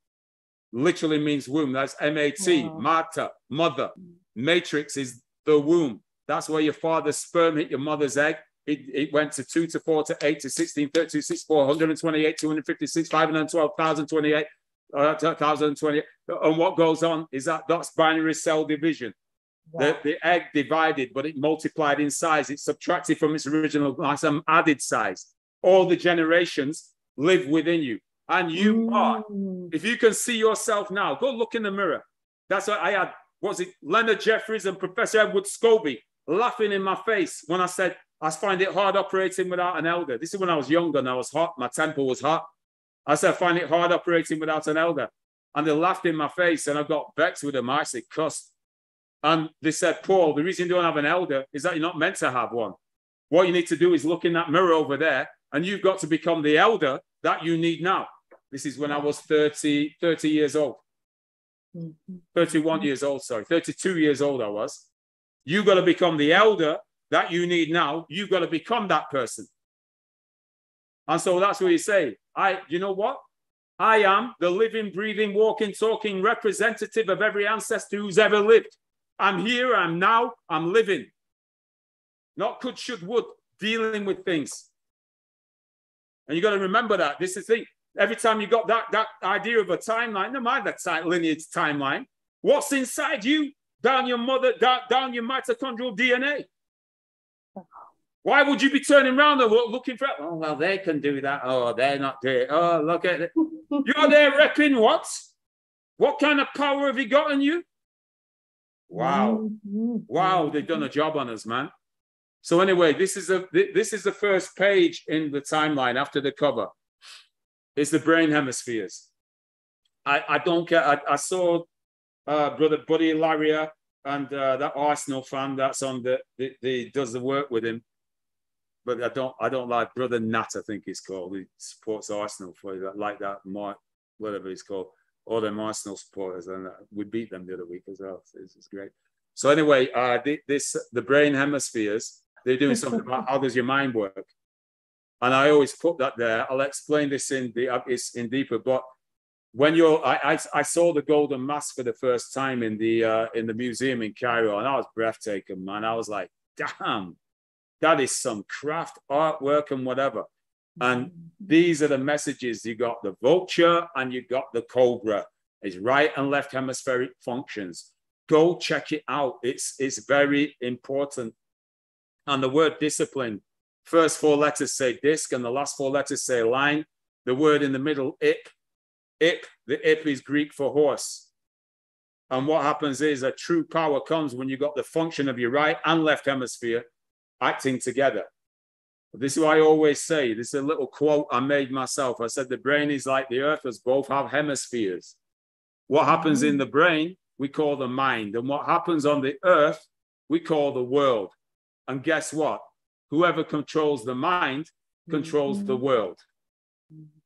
Literally means womb. That's M-A-T, wow. Mata, mother. Matrix is the womb. That's where your father's sperm hit your mother's egg it, it went to 2 to 4 to 8 to 16, 32, 64, 128, 256, 512,028, uh, 1,028. And what goes on is that that's binary cell division. Wow. The, the egg divided, but it multiplied in size. It subtracted from its original some added size. All the generations live within you. And you mm. are. If you can see yourself now, go look in the mirror. That's what I had. Was it Leonard Jeffries and Professor Edward Scobie laughing in my face when I said, I find it hard operating without an elder. This is when I was younger and I was hot. My temper was hot. I said, I find it hard operating without an elder. And they laughed in my face and I got vexed with them. I said, cussed. And they said, Paul, the reason you don't have an elder is that you're not meant to have one. What you need to do is look in that mirror over there and you've got to become the elder that you need now. This is when I was 30, 30 years old. Mm-hmm. 31 years old, sorry, 32 years old I was. You've got to become the elder that you need now, you've got to become that person. And so that's what you say. I, you know what? I am the living, breathing, walking, talking representative of every ancestor who's ever lived. I'm here, I'm now, I'm living. Not could, should, would, dealing with things. And you got to remember that. This is the thing. Every time you got that, that idea of a timeline, no matter that lineage timeline, what's inside you, down your mother, down, down your mitochondrial DNA. Why would you be turning around and looking for? Oh well, they can do that. Oh, they're not doing. Oh, look at it. You're there repping what? What kind of power have you got in you? Wow, mm-hmm. wow, they've done a job on us, man. So anyway, this is a this is the first page in the timeline after the cover. It's the brain hemispheres. I, I don't care. I, I saw uh, brother Buddy Laryea and uh, that Arsenal fan that's on the, the, the does the work with him. But I don't I don't like brother Nat. I think he's called. He supports Arsenal for that like that Mark whatever he's called. All them Arsenal supporters, and uh, we beat them the other week as well. So it's, it's great. So anyway, uh, this the brain hemispheres. They're doing something about how does your mind work, and I always put that there. I'll explain this in the it's in deeper, but when you're I, I, I saw the golden mask for the first time in the uh, in the museum in Cairo and I was breathtaking man. I was like damn that is some craft artwork and whatever. And these are the messages. You got the vulture and you got the cobra. It's right and left hemispheric functions. Go check it out. It's it's very important and the word discipline first four letters say disc and the last four letters say line the word in the middle ip Ip, the ip is Greek for horse. And what happens is that true power comes when you got the function of your right and left hemisphere acting together. This is what I always say. This is a little quote I made myself. I said the brain is like the earth, as both have hemispheres. What happens in mm. the brain, we call the mind. And what happens on the earth, we call the world. And guess what? Whoever controls the mind controls the mm-hmm. world.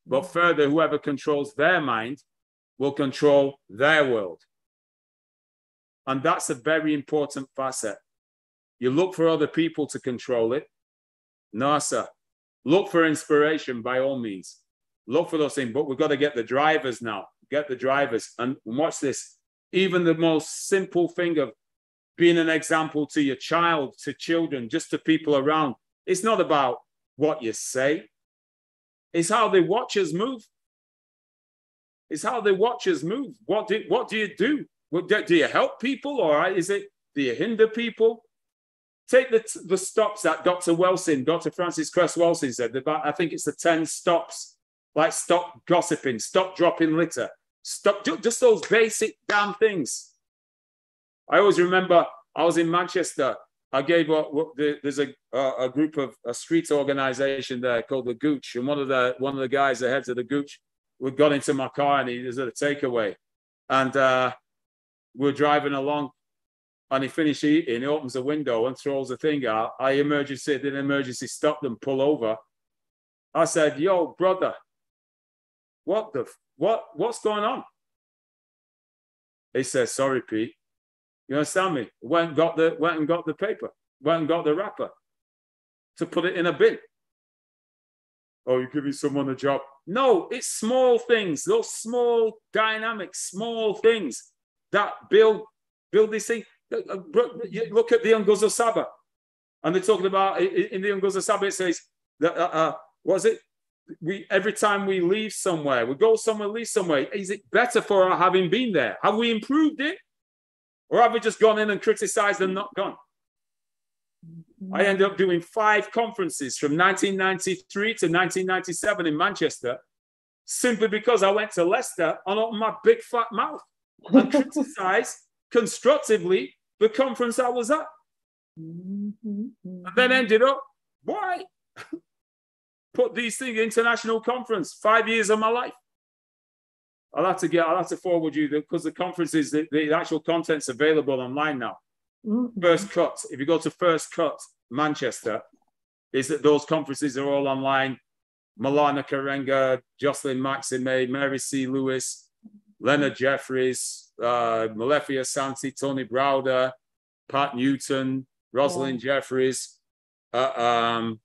But mm-hmm. further, whoever controls their mind will control their world. And that's a very important facet. You look for other people to control it. NASA, look for inspiration by all means. Look for those things, but we've got to get the drivers now. Get the drivers. And watch this. Even the most simple thing of being an example to your child, to children, just to people around. It's not about what you say, it's how the watchers move. It's how the watchers move. What do, what do you do? Do you help people or is it, do you hinder people? Take the, the stops that Dr. Welsing, Dr. Francis Cress Welsing said about, I think it's the 10 stops, like stop gossiping, stop dropping litter, stop, just those basic damn things. I always remember I was in Manchester I gave up. There's a a group of a street organization there called the Gooch, and one of the one of the guys, the heads of the Gooch, we got into my car and he was at a takeaway, and uh, we're driving along, and he finished eating. He opens the window and throws the thing out. I emergency did an emergency stop them, pull over. I said, "Yo, brother, what the what what's going on?" He says, "Sorry, Pete." You understand me? Went and got the went and got the paper, went and got the wrapper to put it in a bin. Oh, you're giving someone a job. No, it's small things, those small dynamic, small things that build build this thing. Uh, uh, look at the Nguzo Saba. And they're talking about in the Nguzo Saba, it says that uh, uh, was it? We every time we leave somewhere, we go somewhere, leave somewhere. Is it better for our having been there? Have we improved it? Or have we just gone in and criticized and not gone? I ended up doing five conferences from 1993 to 1997 in Manchester simply because I went to Leicester and opened my big fat mouth and criticized constructively the conference I was at. And then ended up, why? Put these things international conference, five years of my life. I'll have to get, I'll have to forward you because the, the conference is the, the actual content's available online now. Mm-hmm. First Cut, if you go to First Cut Manchester, is that those conferences are all online. Maulana Karenga, Jocelyn Maxime, Mary C. Lewis, Leonard Jeffries, uh, Molefi Asante, Tony Browder, Pat Newton, Rosalind yeah. Jeffries, uh, um,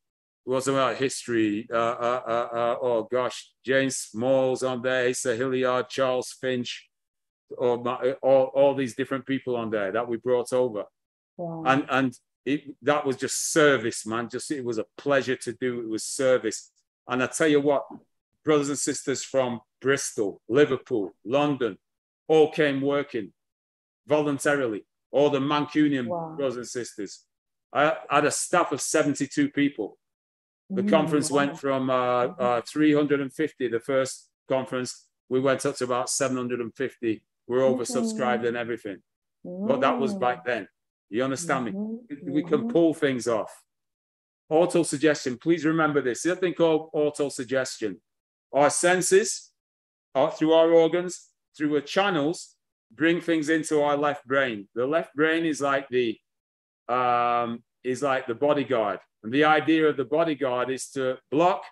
was about history. Uh, uh, uh, uh, oh gosh, James Small's on there, Asa Hilliard, Charles Finch, or all, all these different people on there that we brought over. Wow. And and it, that was just service, man. Just it was a pleasure to do. It was service. And I tell you what, brothers and sisters from Bristol, Liverpool, London, all came working voluntarily. All the Mancunian wow. brothers and sisters. I had a staff of 72 people the conference mm, went from uh, uh, 350, the first conference, we went up to about 750. We're oversubscribed and everything. But that was back then. You understand me? Mm-hmm. We can pull things off. Auto suggestion, please remember this. There's a thing called auto suggestion. Our senses, are, through our organs, through our channels bring things into our left brain. The left brain is like the um, is like the bodyguard, and the idea of the bodyguard is to block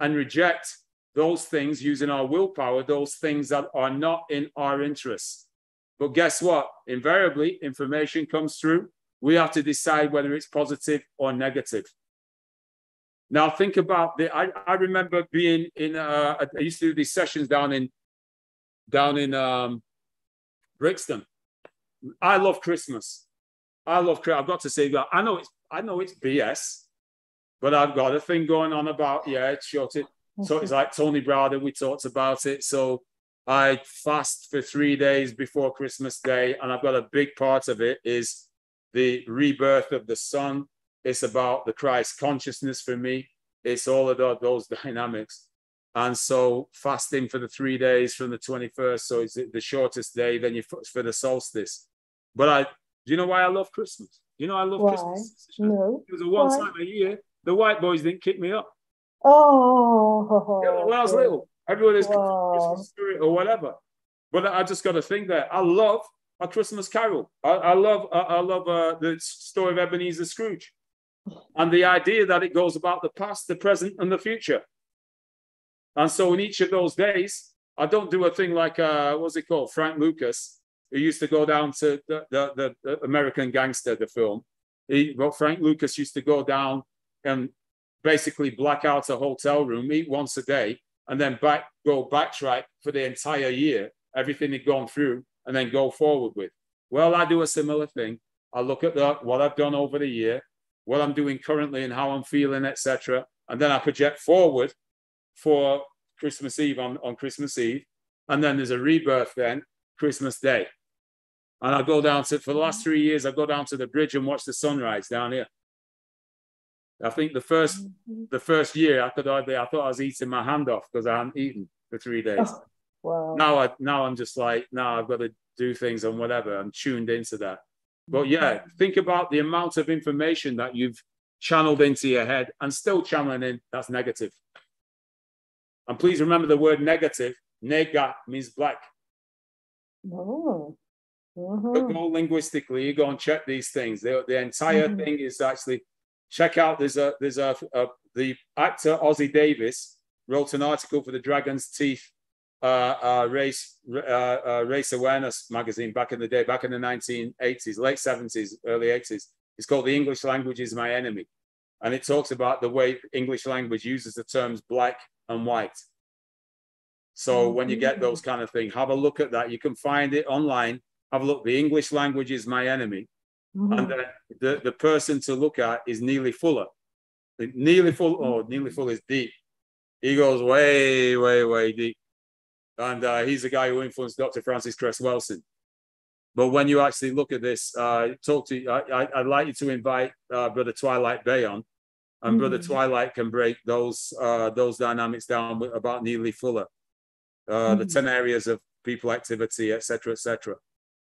and reject those things using our willpower, those things that are not in our interests. But guess what? Invariably, information comes through. We have to decide whether it's positive or negative. Now, think about the. I, I remember being in. Uh, I used to do these sessions down in, down in um, Brixton. I love Christmas. I love. I've got to say that I know it's. I know it's BS, but I've got a thing going on about yeah. It's short. It, so it's like Tony Browder. We talked about it. So I fast for three days before Christmas Day, and I've got a big part of it is the rebirth of the sun. It's about the Christ consciousness for me. It's all about those dynamics. And so fasting for the three days from the 21st, so it's the shortest day, then you for the solstice. But I, do you know why I love Christmas? You know I love Why? Christmas. No. It was a one Why? time a year. The white boys didn't kick me up. Oh, Yeah, when I was little, everyone is. Christmas spirit or whatever. But I just got to think that I love a Christmas Carol. I, I love I, I love uh, the story of Ebenezer Scrooge, and the idea that it goes about the past, the present, and the future. And so in each of those days, I don't do a thing like uh, what's it called, Frank Lucas, who used to go down to the the, the, the American Gangster, the film. He, well, Frank Lucas used to go down and basically black out a hotel room, eat once a day, and then back go backtrack for the entire year, everything he'd gone through, and then go forward with. Well, I do a similar thing. I look at the, what I've done over the year, what I'm doing currently, and how I'm feeling, etc., and then I project forward for Christmas Eve on, on Christmas Eve, and then there's a rebirth then Christmas Day, and I go down to for the last three years I go down to the bridge and watch the sunrise down here. I think the first Mhm. the first year I could hardly I thought I was eating my hand off because I hadn't eaten for three days. Oh, Wow. Now I now I'm just like, now I've got to do things and whatever. I'm tuned into that. But yeah, think about the amount of information that you've channeled into your head and still channeling in that's negative. And please remember the word negative. Nega means black. Oh. But Mhm. go linguistically, you go and check these things. The, the entire Mhm. thing is actually check out. There's a there's a, a the actor Ossie Davis wrote an article for the Dragon's Teeth uh, uh, race uh, uh, race awareness magazine back in the day, back in the 1980s, late 70s, early 80s. It's called "The English Language Is My Enemy," and it talks about the way English language uses the terms black and white. So when you get those kind of things, have a look at that. You can find it online. Have a look. The English language is my enemy Mhm. and then the, the person to look at is Neely Fuller. Neely Fuller, oh, Neely Fuller is deep. He goes way, way, way deep. And uh, he's the guy who influenced Dr. Francis Cress Welsing. But when you actually look at this, uh, talk to, I, I, I'd like you to invite uh, Brother Twilight Bay on. And Brother Mhm. Twilight can break those uh, those dynamics down about Neely Fuller, uh, the Mhm. 10 areas of people activity, etc., etc.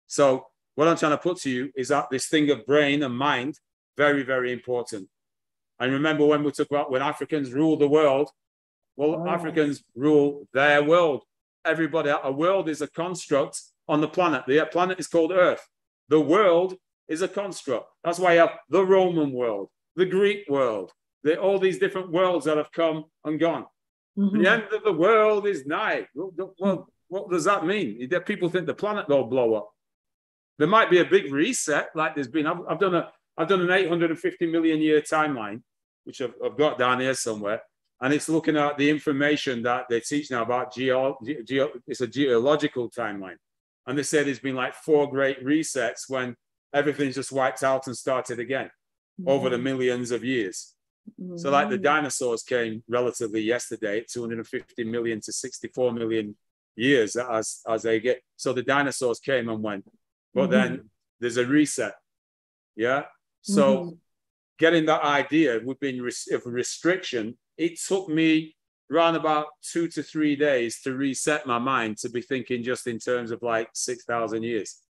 So what I'm trying to put to you is that this thing of brain and mind, very, very important. And remember when we talk about when Africans rule the world, well, Oh. Africans rule their world. Everybody, a world is a construct on the planet. The planet is called Earth. The world is a construct. That's why you have the Roman world, the Greek world, the, all these different worlds that have come and gone. Mhm. The end of the world is nigh. Well, well, what does that mean? People think the planet will blow up. There might be a big reset, like there's been. I've, I've done a I've done an 850 million year timeline, which I've, I've got down here somewhere, and it's looking at the information that they teach now about geo, geo it's a geological timeline, and they said there's been like four great resets when everything's just wiped out and started again over the millions of years. So, like the Mhm. dinosaurs came relatively yesterday, 250 million to 64 million years as as they get. So the dinosaurs came and went, but then there's a reset. Yeah. So Mhm. getting that idea would be res- of restriction. It took me around about two to three days to reset my mind to be thinking just in terms of like 6,000 years.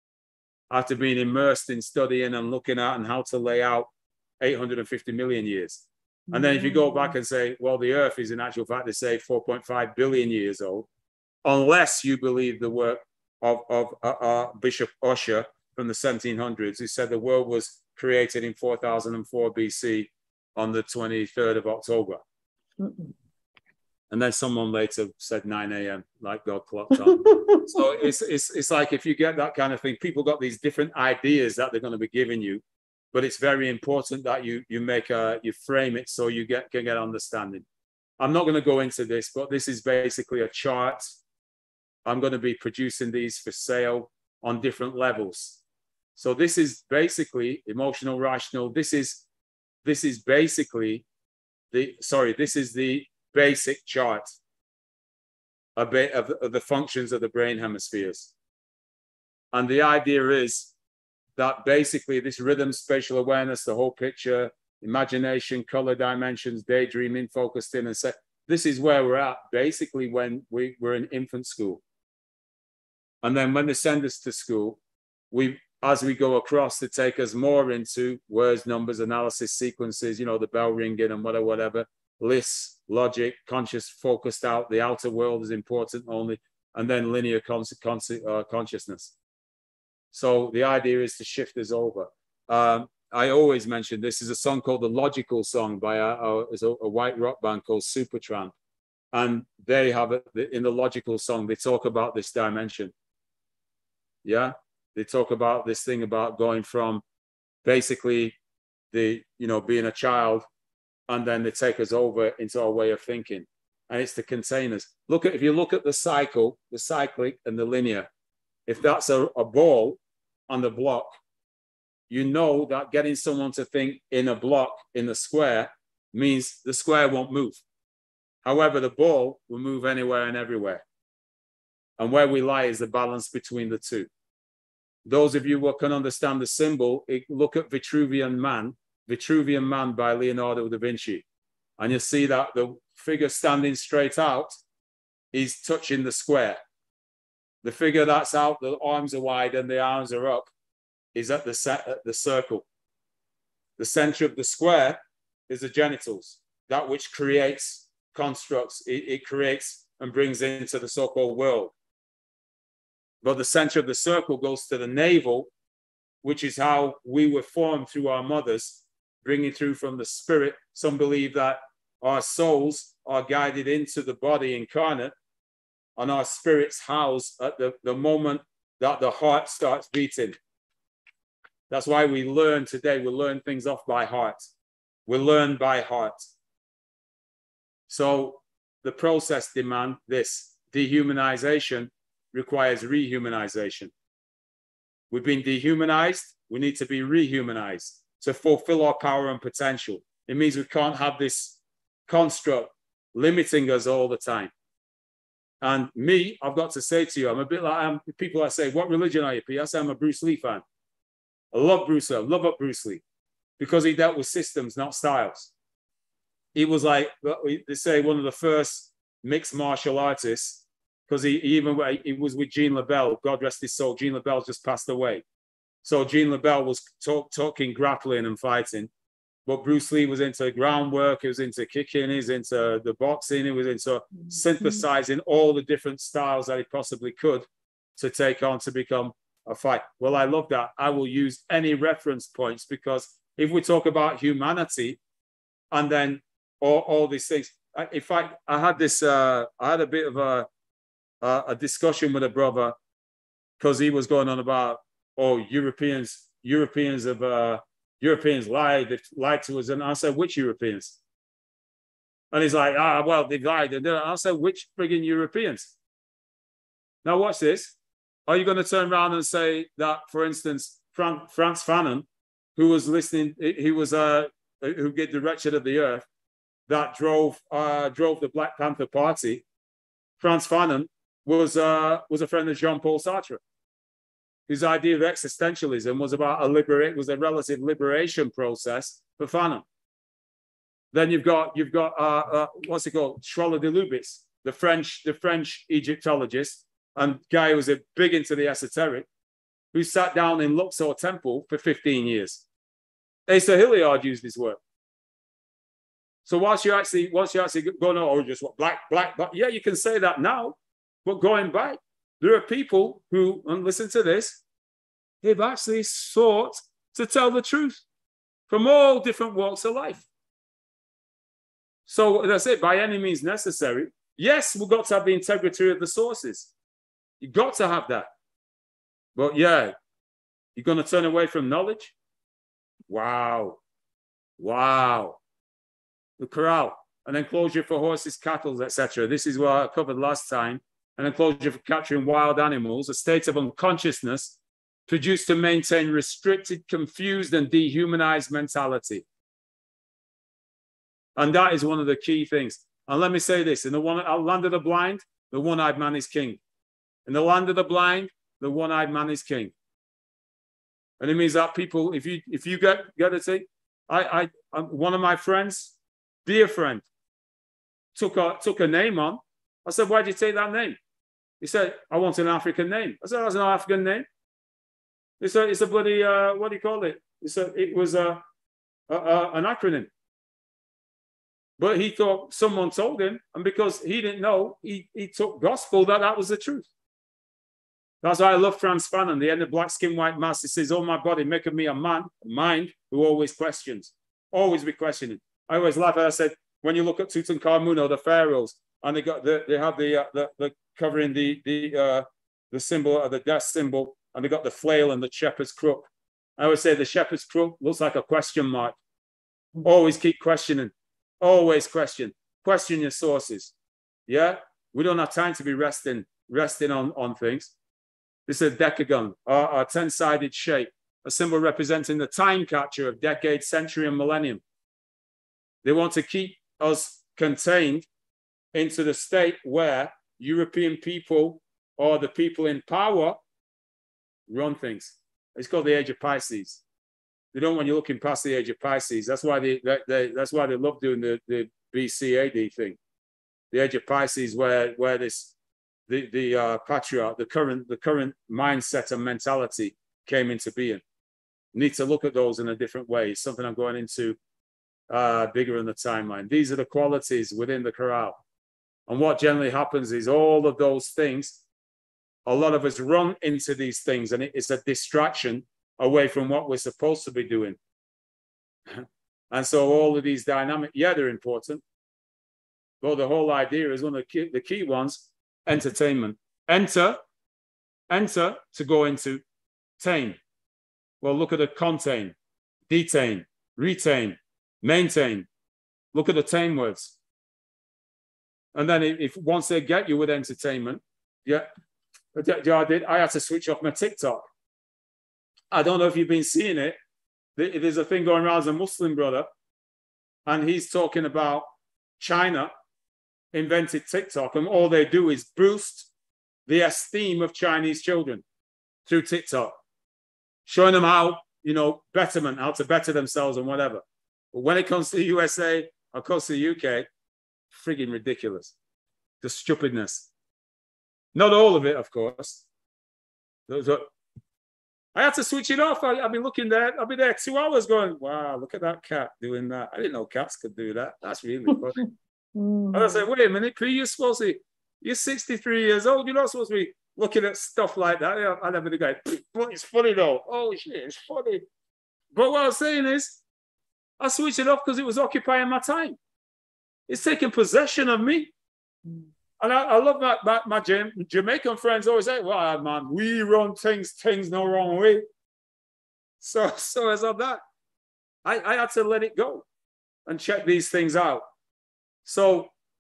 After being immersed in studying and looking at and how to lay out 850 million years. And then if you go back and say, well, the Earth is in actual fact, they say 4.5 billion years old. unless you believe the work of, of uh, uh, Bishop Ussher from the 1700s, who said the world was created in 4004 BC on the 23rd of October. Mm-mm. And then someone later said 9 a.m., like God clocked on. so it's, it's, it's like if you get that kind of thing, people got these different ideas that they're going to be giving you, but it's very important that you, you make a, you frame it so you get, can get understanding. I'm not going to go into this, but this is basically a chart. I'm going to be producing these for sale on different levels. So this is basically emotional rational. This is this is basically the sorry, this is the basic chart of, of, of the functions of the brain hemispheres. And the idea is that basically this rhythm, spatial awareness, the whole picture, imagination, color dimensions, daydreaming, focused in, and set. This is where we're at basically when we, we're in infant school. And then when they send us to school, we as we go across to take us more into words, numbers, analysis, sequences, you know, the bell ringing and whatever, whatever, lists, logic, conscious, focused out. The outer world is important only, and then linear con con uh, consciousness. So the idea is to shift us over. Um, I always mention this is a song called the Logical Song by a, a, a, a white rock band called Supertramp. And they have it in the Logical Song, they talk about this dimension. Yeah, they talk about this thing about going from basically the, you know, being a child and then they take us over into our way of thinking. And it's the containers. Look at if you look at the cycle, the cyclic and the linear, if that's a, a ball on the block, you know that getting someone to think in a block in a square means the square won't move. However, the ball will move anywhere and everywhere. And where we lie is the balance between the two. Those of you who can understand the symbol, look at Vitruvian Man, Vitruvian Man by Leonardo da Vinci. And you see that the figure standing straight out is touching the square. The figure that's out, the arms are wide and the arms are up, is at the, set, at the circle. The center of the square is the genitals, that which creates constructs, it, it creates and brings into the so called world. But the center of the circle goes to the navel, which is how we were formed through our mothers, bringing through from the spirit. Some believe that our souls are guided into the body incarnate, and our spirits house at the, the moment that the heart starts beating. That's why we learn today, we learn things off by heart. We learn by heart. So the process demand this dehumanization requires rehumanization. We've been dehumanized, we need to be rehumanized to fulfill our power and potential. It means we can't have this construct limiting us all the time. And me, I've got to say to you, I'm a bit like I'm, people that say, What religion are you? P? I say, I'm a Bruce Lee fan. I love Bruce Lee. I love up Bruce Lee because he dealt with systems, not styles. He was like, they say, one of the first mixed martial artists because he, he, even he was with Gene LeBell. God rest his soul. Gene LeBell just passed away. So Gene LeBell was talk, talking grappling and fighting, but Bruce Lee was into groundwork. He was into kicking. He's into the boxing. He was into synthesizing all the different styles that he possibly could to take on to become a fight. Well, I love that. I will use any reference points because if we talk about humanity and then all, all these things, in fact, I had this, uh, I had a bit of a, uh, a discussion with a brother because he was going on about oh Europeans Europeans have uh, Europeans lied they lied to us and I said which Europeans? And he's like ah well they lied. And I said which frigging Europeans? Now watch this. Are you going to turn around and say that for instance Fran- Frantz Fanon who was listening he was uh who get the wretched of the earth that drove uh drove the Black Panther Party Frantz Fanon was, uh, was a friend of Jean-Paul Sartre. whose idea of existentialism was about a liberate, was a relative liberation process for Fanon. Then you've got you've got uh, uh, what's it called, Schwaller de Lubicz, the French the French Egyptologist and guy who was a big into the esoteric, who sat down in Luxor Temple for 15 years. Asa Hilliard used his work. So once you actually once you actually go, no, or just what black black, black, yeah, you can say that now But going back, there are people who, and listen to this, they've actually sought to tell the truth from all different walks of life. So, as I say, by any means necessary, yes, we've got to have the integrity of the sources. You've got to have that. But yeah, you're going to turn away from knowledge? Wow. Wow. The corral, an enclosure for horses, cattle, etc. This is what I covered last time. An enclosure for capturing wild animals, a state of unconsciousness produced to maintain restricted, confused, and dehumanized mentality. And that is one of the key things. And let me say this in the one uh, land of the blind, the one-eyed man is king. In the land of the blind, the one-eyed man is king. And it means that people, if you if you get get a thing, I I I'm, one of my friends, dear friend, took a took a name on. I said, why did you take that name? He said, I want an African name. I said, that's an African name. It's a it's a bloody uh, what do you call it? It's a it was a, a, a an acronym. But he thought someone told him, and because he didn't know, he, he took gospel that that was the truth. That's why I love Frantz Fanon, the end of Black Skin, White Mask. He says, Oh, my body, make of me a man, a mind who always questions, always be questioning. I always laugh. and I said, when you look at Tutankhamun or the pharaohs, and they got the, they have the, uh, the, the covering the, the, uh, the symbol of the death symbol, and they got the flail and the shepherd's crook. I always say the shepherd's crook looks like a question mark. Always keep questioning. Always question. Question your sources. Yeah, we don't have time to be resting, resting on, on things. This is a decagon, a 10 sided shape, a symbol representing the time capture of decade, century, and millennium. They want to keep us contained into the state where European people or the people in power run things. It's called the age of Pisces. They don't want you looking past the age of Pisces. That's why they, they, they that's why they love doing the, the BCAD thing. The age of Pisces, where where this the the uh, patriarch, the current the current mindset and mentality came into being. Need to look at those in a different way. It's something I'm going into uh, bigger in the timeline. These are the qualities within the corral. And what generally happens is all of those things, a lot of us run into these things and it's a distraction away from what we're supposed to be doing. and so all of these dynamic, yeah, they're important. But the whole idea is one of the key, the key ones entertainment. Enter, enter to go into tame. Well, look at the contain, detain, retain, maintain. Look at the tame words. And then if, once they get you with entertainment, yeah, yeah, I did. I had to switch off my TikTok. I don't know if you've been seeing it. There's a thing going around as a Muslim brother, and he's talking about China invented TikTok, and all they do is boost the esteem of Chinese children through TikTok, showing them how, you know, betterment, how to better themselves and whatever. But when it comes to the USA, or comes to the UK, frigging ridiculous. The stupidness. Not all of it, of course. I had to switch it off. I, have been looking there. I'll be there two hours going, wow, look at that cat doing that. I didn't know cats could do that. That's really funny. Mm. And I said, wait a minute, P, you're supposed to, you're 63 years old. You're not supposed to be looking at stuff like that. I never go, but it's funny though. Oh shit, it's funny. But what I was saying is, I switched it off because it was occupying my time. It's taking possession of me. Mm. And I, I love my, my, my Jamaican friends always say, well, man, we run things, things no wrong way. So, so as of that, I, I had to let it go and check these things out. So,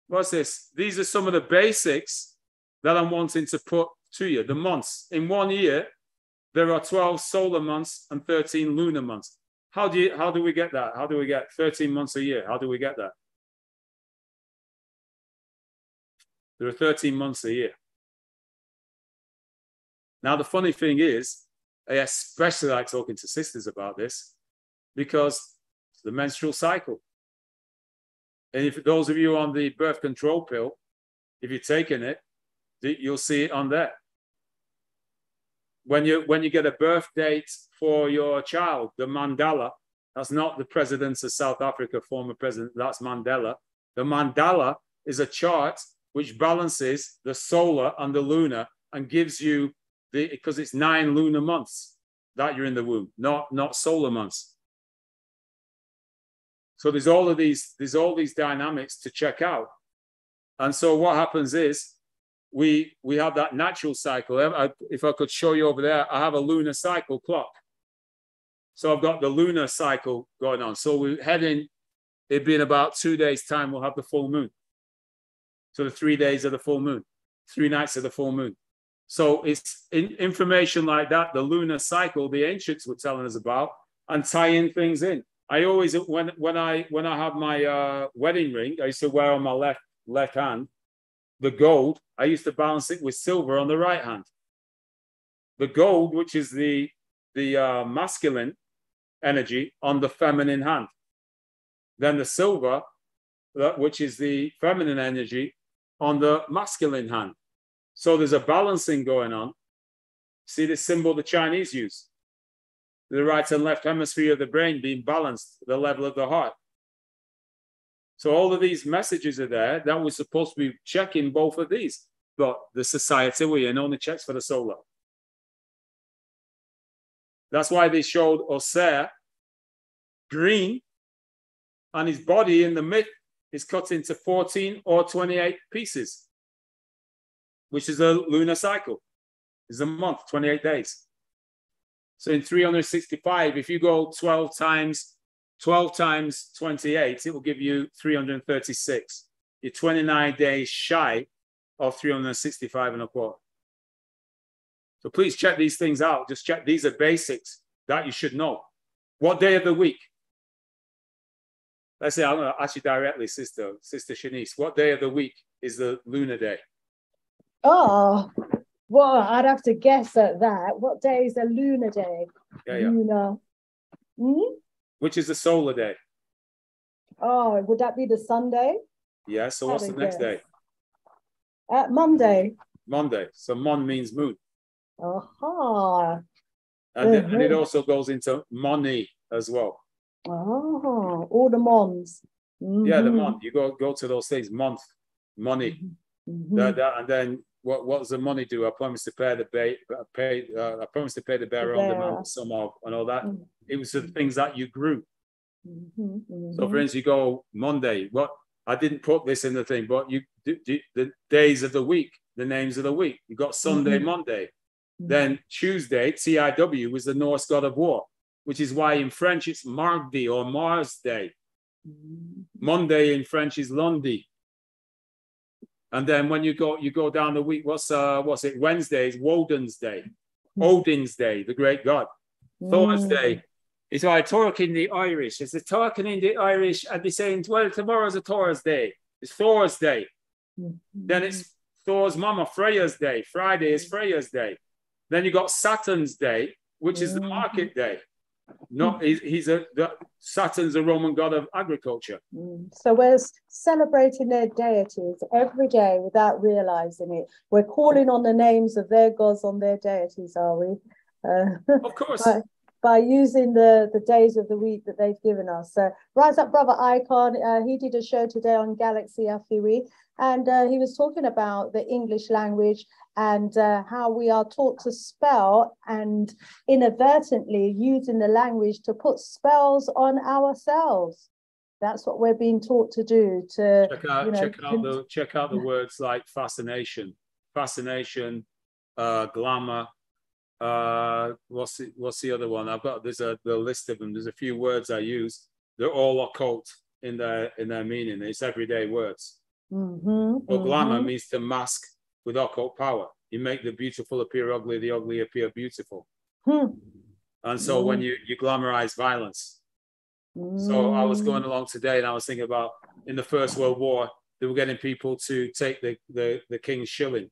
what's this? These are some of the basics that I'm wanting to put to you. The months in one year, there are 12 solar months and 13 lunar months. How do you how do we get that? How do we get 13 months a year? How do we get that? There are 13 months a year. Now, the funny thing is, I especially like talking to sisters about this because it's the menstrual cycle. And if those of you on the birth control pill, if you're taking it, you'll see it on there. When you when you get a birth date for your child, the mandala, that's not the president of South Africa, former president, that's Mandela. The mandala is a chart which balances the solar and the lunar and gives you the because it's nine lunar months that you're in the womb, not not solar months. So there's all of these there's all these dynamics to check out, and so what happens is we we have that natural cycle. If I could show you over there, I have a lunar cycle clock. So I've got the lunar cycle going on. So we're heading. It'd be in about two days' time. We'll have the full moon. So the three days of the full moon, three nights of the full moon. So it's in, information like that, the lunar cycle, the ancients were telling us about, and tying things in. I always when when I when I have my uh, wedding ring, I used to wear on my left left hand the gold. I used to balance it with silver on the right hand. The gold, which is the the uh, masculine energy, on the feminine hand. Then the silver, which is the feminine energy, on the masculine hand. So there's a balancing going on. See the symbol the Chinese use? The right and left hemisphere of the brain being balanced, the level of the heart. So all of these messages are there that we're supposed to be checking both of these, but the society we're in only checks for the solar. That's why they showed Ausar green, and his body in the myth is cut into 14 or 28 pieces which is a lunar cycle. Is a month, 28 days. So in 365, if you go 12 times 12 times 28, it will give you 336. You're 29 days shy of 365 and a quarter. So please check these things out. Just check. These are basics that you should know. What day of the week? Let's say I'm going to ask you directly, Sister, Sister Shanice. What day of the week is the lunar day? Oh, well, I'd have to guess at that. What day is a lunar day? Yeah, yeah. Lunar. Hmm? Which is a solar day? Oh, would that be the Sunday? Yeah. So what's the next day? Uh, Monday. Monday. So mon means moon. Aha. And, uh-huh. and it also goes into money as well. Oh, all the mons. Mm-hmm. Yeah, the month. You go go to those things, month, money. Mm-hmm. mm-hmm. And then what what does the money do? I promise to pay the pay, pay uh, I promise to pay the bearer on the mountain of and all that. Mm-hmm. It was the things that you grew. Mm-hmm, mm-hmm. So for instance, you go Monday. What I didn't put this in the thing, but you the days of the week, the names of the week. You got Sunday, mm-hmm. Monday. Mm-hmm. Then Tuesday, TIW was the Norse god of war, which is why in French it's Mardi or Mars Day. Mm-hmm. Monday in French is Lundi. And then when you go you go down the week, what's uh what's it? Wednesday is Woden's Day, hmm. Odin's Day, the great god. Mm. Thursday is I talk in the Irish. It's a talking in the Irish and they saying, well, tomorrow's a Thursday. It's Thursday. Mm. Then it's Thor's mama, Freya's day. Friday is Freya's day. Then you got Saturn's day, which is the market day. Not he's, he's a the, Saturn's a Roman god of agriculture. Mm. So we're celebrating their deities every day without realizing it. We're calling on the names of their gods on their deities, are we? Uh, of course. by, by, using the, the days of the week that they've given us. So Rise Up Brother Icon, uh, he did a show today on Galaxy Afiwi, and uh, he was talking about the English language and uh, how we are taught to spell and inadvertently using the language to put spells on ourselves. That's what we're being taught to do. To check out, you know, check out the check out the words like fascination, fascination, uh, glamour. Uh, what's the, what's the other one? I've got there's a the list of them. There's a few words I use. They're all occult in their in their meaning. It's everyday words. Mm-hmm, well, glamour mm-hmm. means to mask with occult power. You make the beautiful appear ugly, the ugly appear beautiful. Hmm. And so mm. when you, you glamorize violence. Mm. So I was going along today and I was thinking about in the First World War, they were getting people to take the, the, the king's shilling.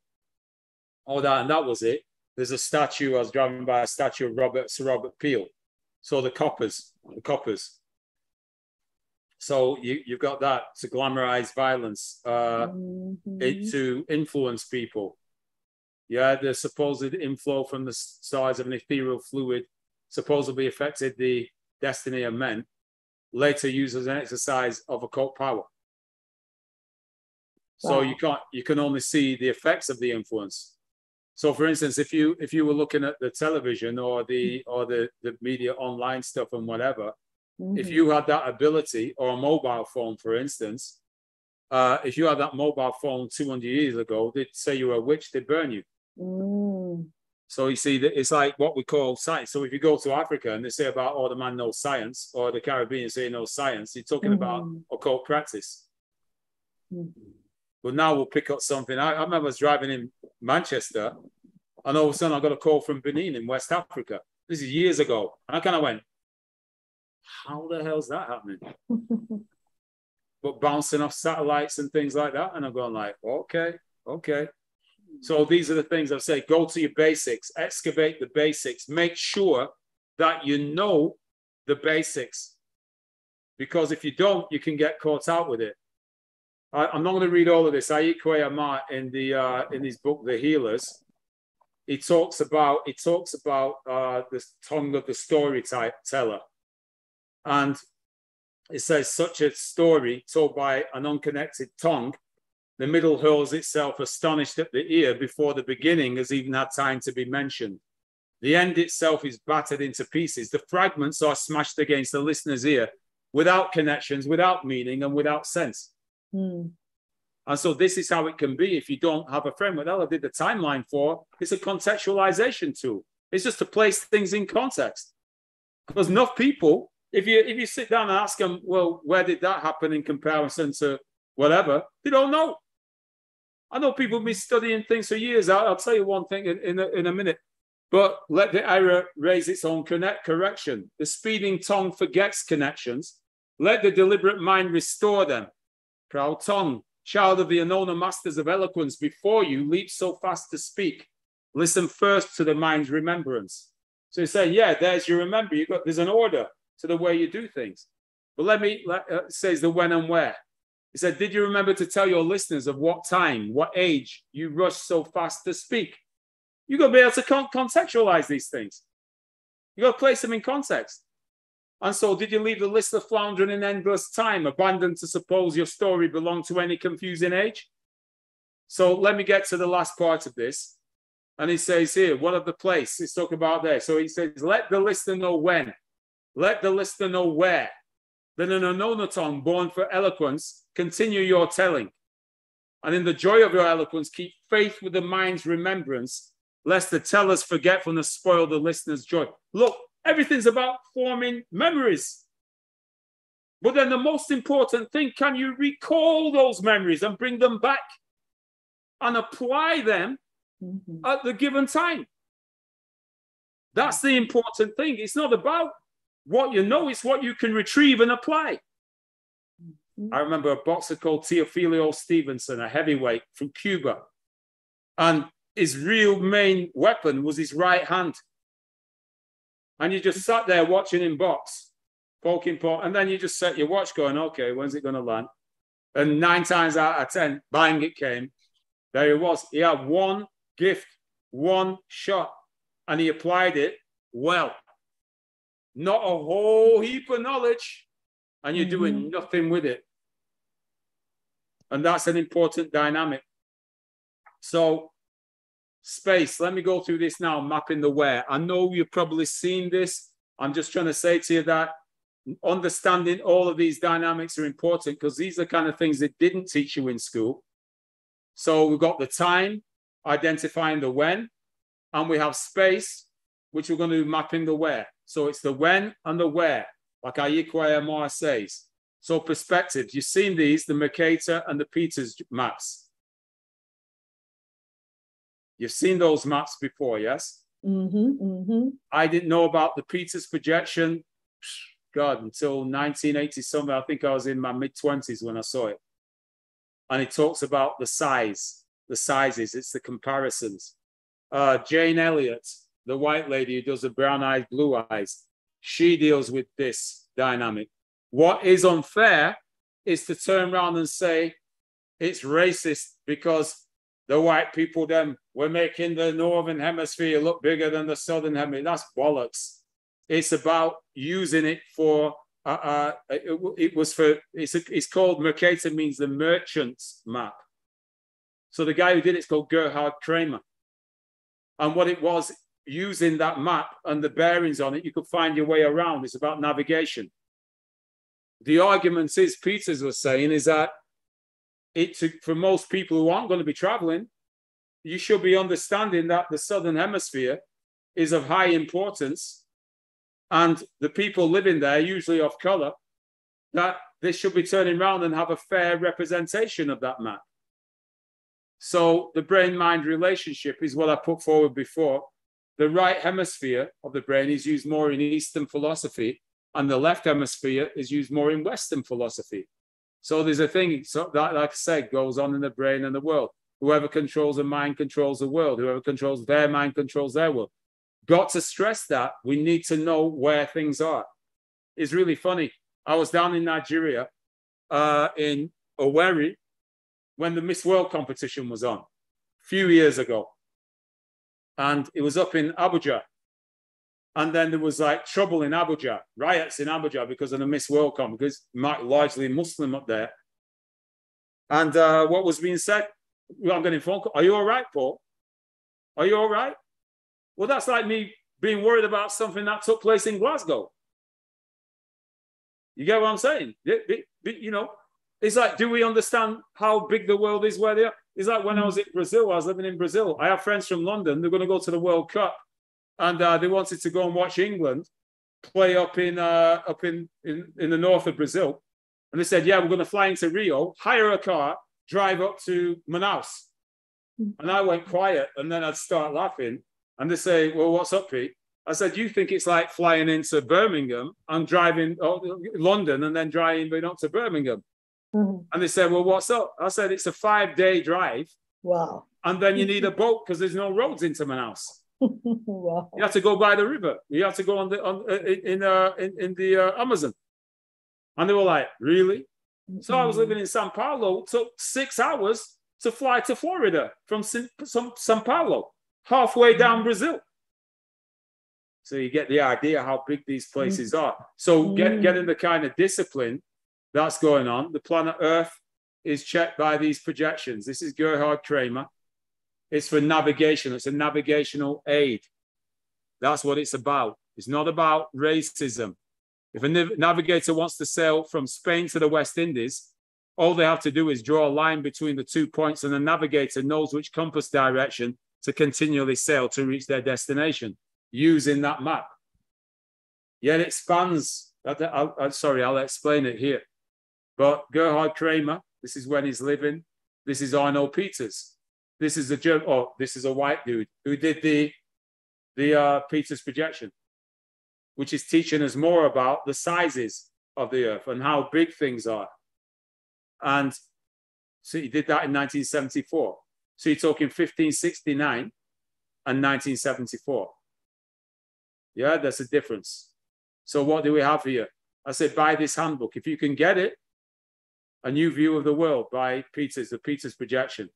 All that, and that was it. There's a statue, I was driving by a statue of Robert Sir Robert Peel. So the coppers, the coppers. So you, you've got that to glamorize violence, uh, mm-hmm. it, to influence people. Yeah, the supposed inflow from the stars of an ethereal fluid supposedly affected the destiny of men, later used as an exercise of occult power. So you can't you can only see the effects of the influence. So for instance, if you if you were looking at the television or the or the, the media online stuff and whatever, if Mhm. you had that ability or a mobile phone, for instance, uh, if you had that mobile phone 200 years ago, they'd say you were a witch, they'd burn you. Mm. So you see that it's like what we call science. So if you go to Africa and they say about, oh, the man knows science, or the Caribbean say he knows science, you're talking about Mhm. occult practice. Mhm. But now we'll pick up something. I, I remember I was driving in Manchester, and all of a sudden I got a call from Benin in West Africa. This is years ago. And I kind of went, how the hell's that happening? But bouncing off satellites and things like that. And I'm going like, okay, okay. So these are the things I've said. Go to your basics, excavate the basics, make sure that you know the basics. Because if you don't, you can get caught out with it. I, I'm not going to read all of this. Ayi Kwei Armah in the uh, in his book, The Healers, he talks about he talks about uh, the tongue of the storyteller, and it says such a story told by an unconnected tongue the middle hurls itself astonished at the ear before the beginning has even had time to be mentioned. The end itself is battered into pieces. The fragments are smashed against the listener's ear without connections, without meaning, and without sense. Mm. And so this is how it can be if you don't have a framework. Ella did the timeline for. It's a contextualization tool. It's just to place things in context. Because enough people, if you if you sit down and ask them, well, where did that happen in comparison to whatever, they don't know. I know people have been studying things for years. I'll, I'll tell you one thing in, in, a, in a minute. But let the error raise its own connect correction. The speeding tongue forgets connections. Let the deliberate mind restore them. Proud tongue, child of the Anona masters of eloquence, before you leap so fast to speak. Listen first to the mind's remembrance. So you say, yeah, there's your remember. You got there's an order to the way you do things. But let me uh, says the when and where. He said, Did you remember to tell your listeners of what time, what age you rushed so fast to speak? You got to be able to con- contextualize these things. You got to place them in context. And so, did you leave the listener floundering in endless time, abandoned to suppose your story belonged to any confusing age? So, let me get to the last part of this. And he says here, what of the place? He's talking about there. So, he says, Let the listener know when, let the listener know where. Then, an Anonaton born for eloquence, continue your telling. And in the joy of your eloquence, keep faith with the mind's remembrance, lest the teller's forgetfulness spoil the listener's joy. Look, everything's about forming memories. But then the most important thing, can you recall those memories and bring them back and apply them Mhm. at the given time? That's the important thing. It's not about what you know, it's what you can retrieve and apply. Mm-hmm. I remember a boxer called Teofilo Stevenson, a heavyweight from Cuba. And his real main weapon was his right hand. And you just sat there watching him box, poking, poke, and then you just set your watch going, okay, when's it going to land? And nine times out of 10, bang, it came. There it was. He had one gift, one shot, and he applied it well. Not a whole heap of knowledge, and you're doing mm-hmm. nothing with it. And that's an important dynamic. So, space, let me go through this now, mapping the where. I know you've probably seen this. I'm just trying to say to you that understanding all of these dynamics are important because these are kind of things that didn't teach you in school. So, we've got the time, identifying the when, and we have space, which we're going to be mapping the where. So, it's the when and the where, like Ayi Kwei Armah says. So perspective, you've seen these, the Mercator and the Peters maps. You've seen those maps before, yes? Mhm, mhm. I didn't know about the Peters projection, God, until 1980 something. I think I was in my mid 20s when I saw it. And it talks about the size, the sizes, it's the comparisons. Uh, Jane Elliott, the white lady who does the brown eyes, blue eyes, she deals with this dynamic. What is unfair is to turn around and say it's racist because the white people then were making the northern hemisphere look bigger than the southern hemisphere. That's bollocks. It's about using it for. Uh, uh, it, it was for. It's a, it's called Mercator means the merchant's map. So the guy who did it's called Gerhard Kremer. And what it was, using that map and the bearings on it, you could find your way around. It's about navigation. The argument is, Peters was saying, is that it to, for most people who aren't going to be traveling, you should be understanding that the southern hemisphere is of high importance and the people living there usually of color that they should be turning around and have a fair representation of that map so the brain mind relationship is what i put forward before the right hemisphere of the brain is used more in eastern philosophy and the left hemisphere is used more in western philosophy so there's a thing so that like i said goes on in the brain and the world whoever controls a mind controls the world whoever controls their mind controls their world got to stress that we need to know where things are. It's really funny. I was down in Nigeria uh, in Owerri when the Miss World competition was on a few years ago. And it was up in Abuja. And then there was like trouble in Abuja, riots in Abuja because of the Miss World Com, because largely Muslim up there. And uh, what was being said, I'm getting phone call. Are you all right, Paul? Are you all right? Well, that's like me being worried about something that took place in Glasgow. You get what I'm saying? You know, it's like, do we understand how big the world is where they are? It's like when I was in Brazil, I was living in Brazil. I have friends from London. They're going to go to the World Cup, and uh, they wanted to go and watch England play up in uh, up in, in in the north of Brazil. And they said, "Yeah, we're going to fly into Rio, hire a car, drive up to Manaus." And I went quiet, and then I'd start laughing. And they say, Well, what's up, Pete? I said, You think it's like flying into Birmingham and driving oh, London and then driving up to Birmingham? Mm-hmm. And they said, Well, what's up? I said, It's a five day drive. Wow. And then you need a boat because there's no roads into Manaus. wow. You have to go by the river. You have to go on the on uh, in uh, in, in the uh, Amazon. And they were like, "Really?" Mm-hmm. So I was living in Sao Paulo. Took six hours to fly to Florida from Sao Paulo halfway down Brazil. So you get the idea how big these places are. So get, mm. getting the kind of discipline that's going on. The planet Earth is checked by these projections. This is Gerhard Kremer. It's for navigation. It's a navigational aid. That's what it's about. It's not about racism. If a navigator wants to sail from Spain to the West Indies, all they have to do is draw a line between the two points, and the navigator knows which compass direction to continually sail to reach their destination using that map. Yet it spans, I'll, I'll, sorry, I'll explain it here. But Gerhard Kremer, this is when he's living. This is Arno Peters. This is a German, oh, this is a white dude who did the, the uh, Peters projection, which is teaching us more about the sizes of the earth and how big things are. And so he did that in 1974. So you're talking 1569 and 1974. Yeah, that's a difference. So what do we have here? I said, buy this handbook. If you can get it, a new view of the world by Peters, the Peters projection.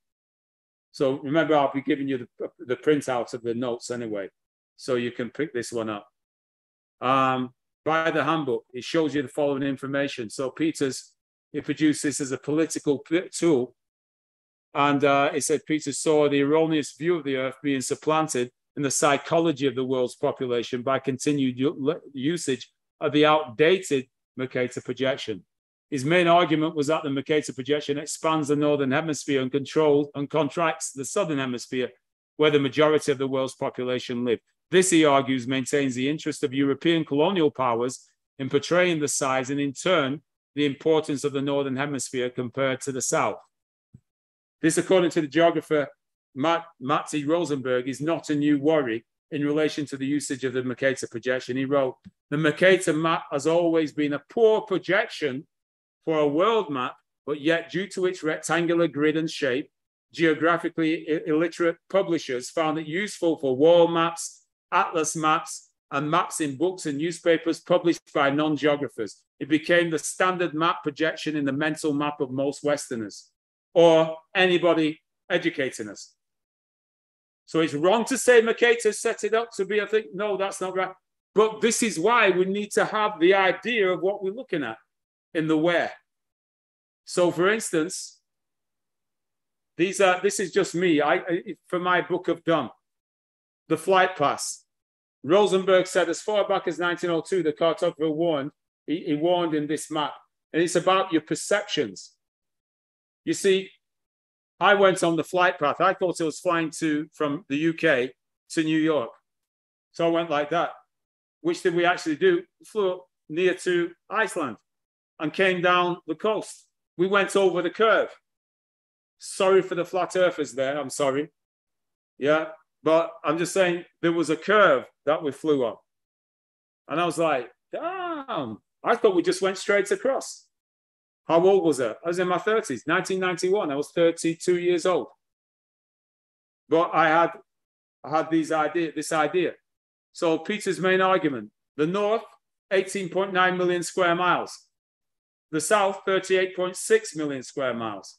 So remember, I'll be giving you the, the printout of the notes anyway. So you can pick this one up. Um, by the handbook, it shows you the following information. So Peters, he produced this as a political tool and uh, it said Peter saw the erroneous view of the earth being supplanted in the psychology of the world's population by continued usage of the outdated Mercator projection. His main argument was that the Mercator projection expands the northern hemisphere and controls and contracts the southern hemisphere, where the majority of the world's population live. This, he argues, maintains the interest of European colonial powers in portraying the size and, in turn, the importance of the northern hemisphere compared to the south. This, according to the geographer Matt, Rosenberg, is not a new worry in relation to the usage of the Mercator projection. He wrote, the Mercator map has always been a poor projection for a world map, but yet due to its rectangular grid and shape, geographically illiterate publishers found it useful for wall maps, atlas maps, and maps in books and newspapers published by non-geographers. It became the standard map projection in the mental map of most Westerners or anybody educating us. So it's wrong to say Mercator set it up to be a thing. No, that's not right. But this is why we need to have the idea of what we're looking at in the where. So, for instance, These are this is just me. I, for my book of done. The flight paths. Rosenberg said as far back as 1902, the cartographer warned, he, he warned in this map, and it's about your perceptions. You see, I went on the flight path. I thought it was flying to from the UK to New York. So I went like that. Which did we actually do? Flew near to Iceland and came down the coast. We went over the curve. Sorry for the flat earthers there. I'm sorry. Yeah. But I'm just saying there was a curve that we flew on. And I was like, damn, I thought we just went straight across. How old was I? I was in my 30s, 1991. I was 32 years old. But I had I had these idea, this idea. So Peter's main argument, the north, 18.9 million square miles. The south, 38.6 million square miles.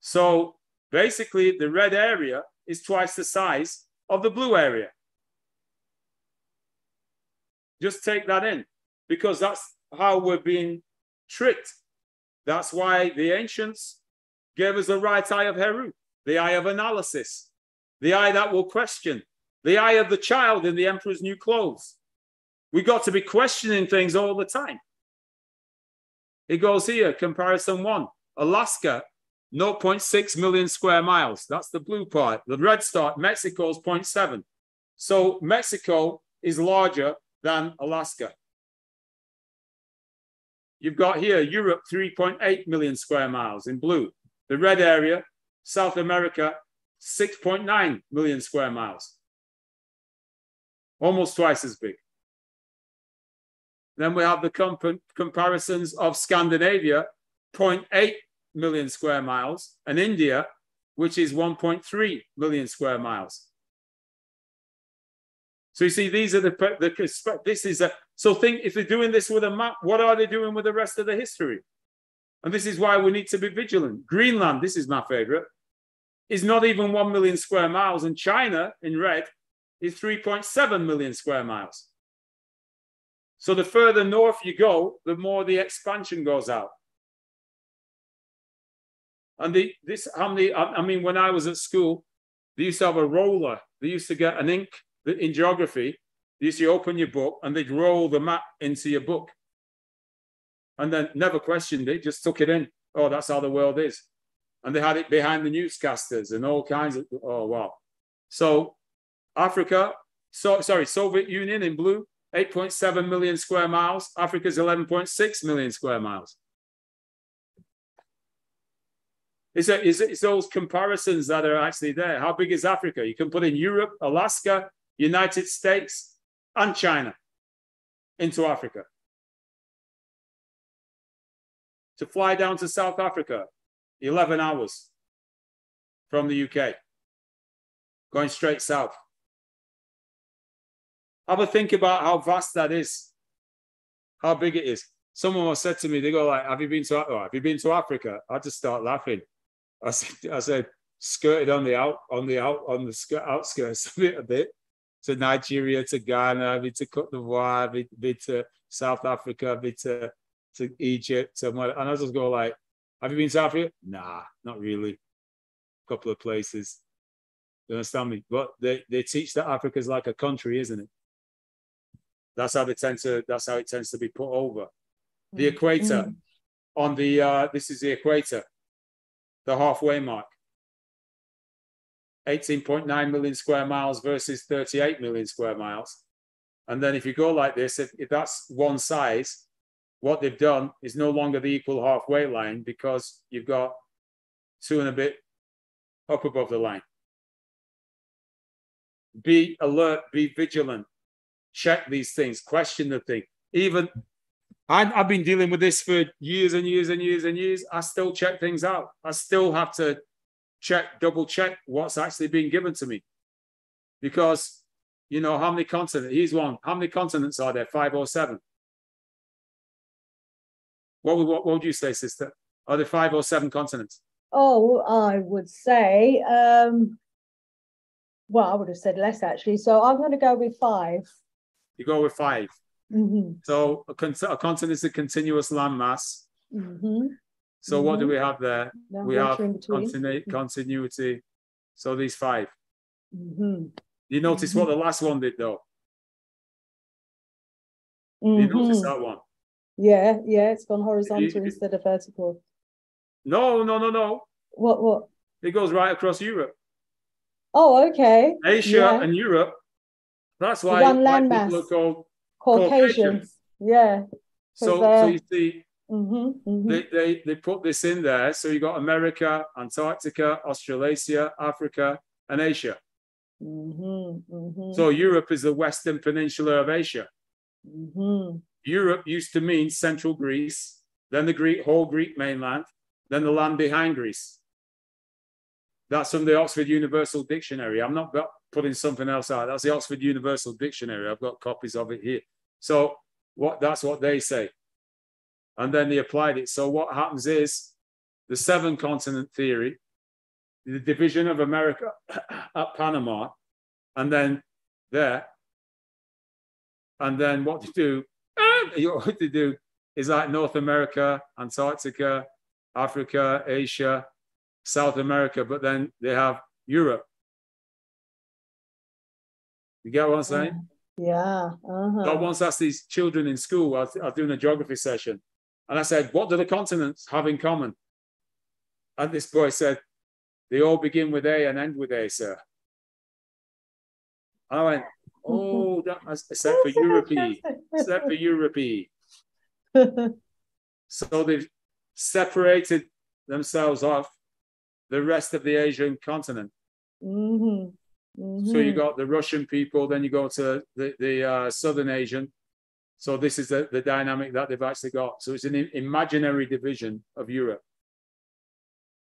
So basically, the red area is twice the size of the blue area. Just take that in because that's how we're being tricked. That's why the ancients gave us the right eye of Heru, the eye of analysis, the eye that will question, the eye of the child in the emperor's new clothes. We got to be questioning things all the time. It goes here, comparison one. Alaska 0.6 million square miles. That's the blue part. The red star, Mexico is 0.7. So Mexico is larger than Alaska. You've got here Europe, 3.8 million square miles in blue. The red area, South America, 6.9 million square miles. Almost twice as big. Then we have the comp comparisons of Scandinavia, 0.8 million square miles, and India, which is 1.3 million square miles. So you see, these are the, the this is a so think if they're doing this with a map, what are they doing with the rest of the history? And this is why we need to be vigilant. Greenland, this is my favorite, is not even 1 million square miles, and China in red is 3.7 million square miles. So the further north you go, the more the expansion goes out. And the, this, how many, I mean, when I was at school, they used to have a roller. They used to get an ink in geography. They used to open your book and they'd roll the map into your book. And then never questioned it, just took it in. Oh, that's how the world is. And they had it behind the newscasters and all kinds of, oh, wow. So Africa, so, sorry, Soviet Union in blue, 8.7 million square miles. Africa's 11.6 million square miles. It's, a, it's, it's those comparisons that are actually there. How big is Africa? You can put in Europe, Alaska, United States, and China into Africa. To fly down to South Africa, 11 hours from the UK, going straight south. Have a think about how vast that is, how big it is. Someone was said to me, they go like, "Have you been to? Oh, have you been to Africa?" I just start laughing. I said, I said, skirted on the out, on the out, on the outskirts of it a bit to Nigeria, to Ghana, a bit to Cote d'Ivoire, a bit to South Africa, a bit to, to Egypt, to, and I just go like, have you been to Africa? Nah, not really. A couple of places. You understand me? But they, they teach that Africa is like a country, isn't it? That's how they tend to. That's how it tends to be put over. The mm. equator. Mm. On the uh, this is the equator the halfway mark. 18.9 million square miles versus 38 million square miles. And then if you go like this, if, if that's one size, what they've done is no longer the equal halfway line because you've got two and a bit up above the line. Be alert, be vigilant, check these things, question the thing. Even I, have been dealing with this for years and years and years and years. I still check things out. I still have to check, double check what's actually being given to me. Because, you know, how many continents? Here's one. How many continents are there? Five or seven? What would, what, what would you say, sister? Are there five or seven continents? Oh, I would say, um, well, I would have said less actually. So I'm going to go with five. You go with five. Mm-hmm. So a, con- a, continent is a continuous landmass. Mm-hmm. So what do we have there? We have venture in between. continu- continuity. So these 5 Mhm. You notice what the last one did though? You notice that one? Yeah, yeah, it's gone horizontal you- instead of vertical. No, no, no, no. What? What? It goes right across Europe. Oh, okay. Asia Yeah. and Europe. That's why, one landmass. people are called. Caucasians. Yeah. So, so you see, hmm hmm they, they, they put this in there. So you got America, Antarctica, Australasia, Africa, and Asia. hmm hmm So Europe is the western peninsula of Asia. hmm Europe used to mean central Greece, then the Greek whole Greek mainland, then the land behind Greece. That's from the Oxford Universal Dictionary. I'm not putting something else out. That's the Oxford Universal Dictionary. I've got copies of it here. So what that's what they say. And then they applied it. So what happens is the seven continent theory, the division of America at Panama, and then there. And then what to do? What to do is like North America, Antarctica, Africa, Asia, South America, but then they have Europe. You get what I'm saying? Yeah. Uh-huh. I once asked these children in school, I was, I was doing a geography session, and I said, What do the continents have in common? And this boy said, They all begin with A and end with A, sir. And I went, Oh, that, except for Europe, except for Europe. So they've separated themselves off the rest of the Asian continent. Hmm So you got the Russian people, then you go to the, the uh, Southern Asian. So this is the, the dynamic that they've actually got. So it's an imaginary division of Europe.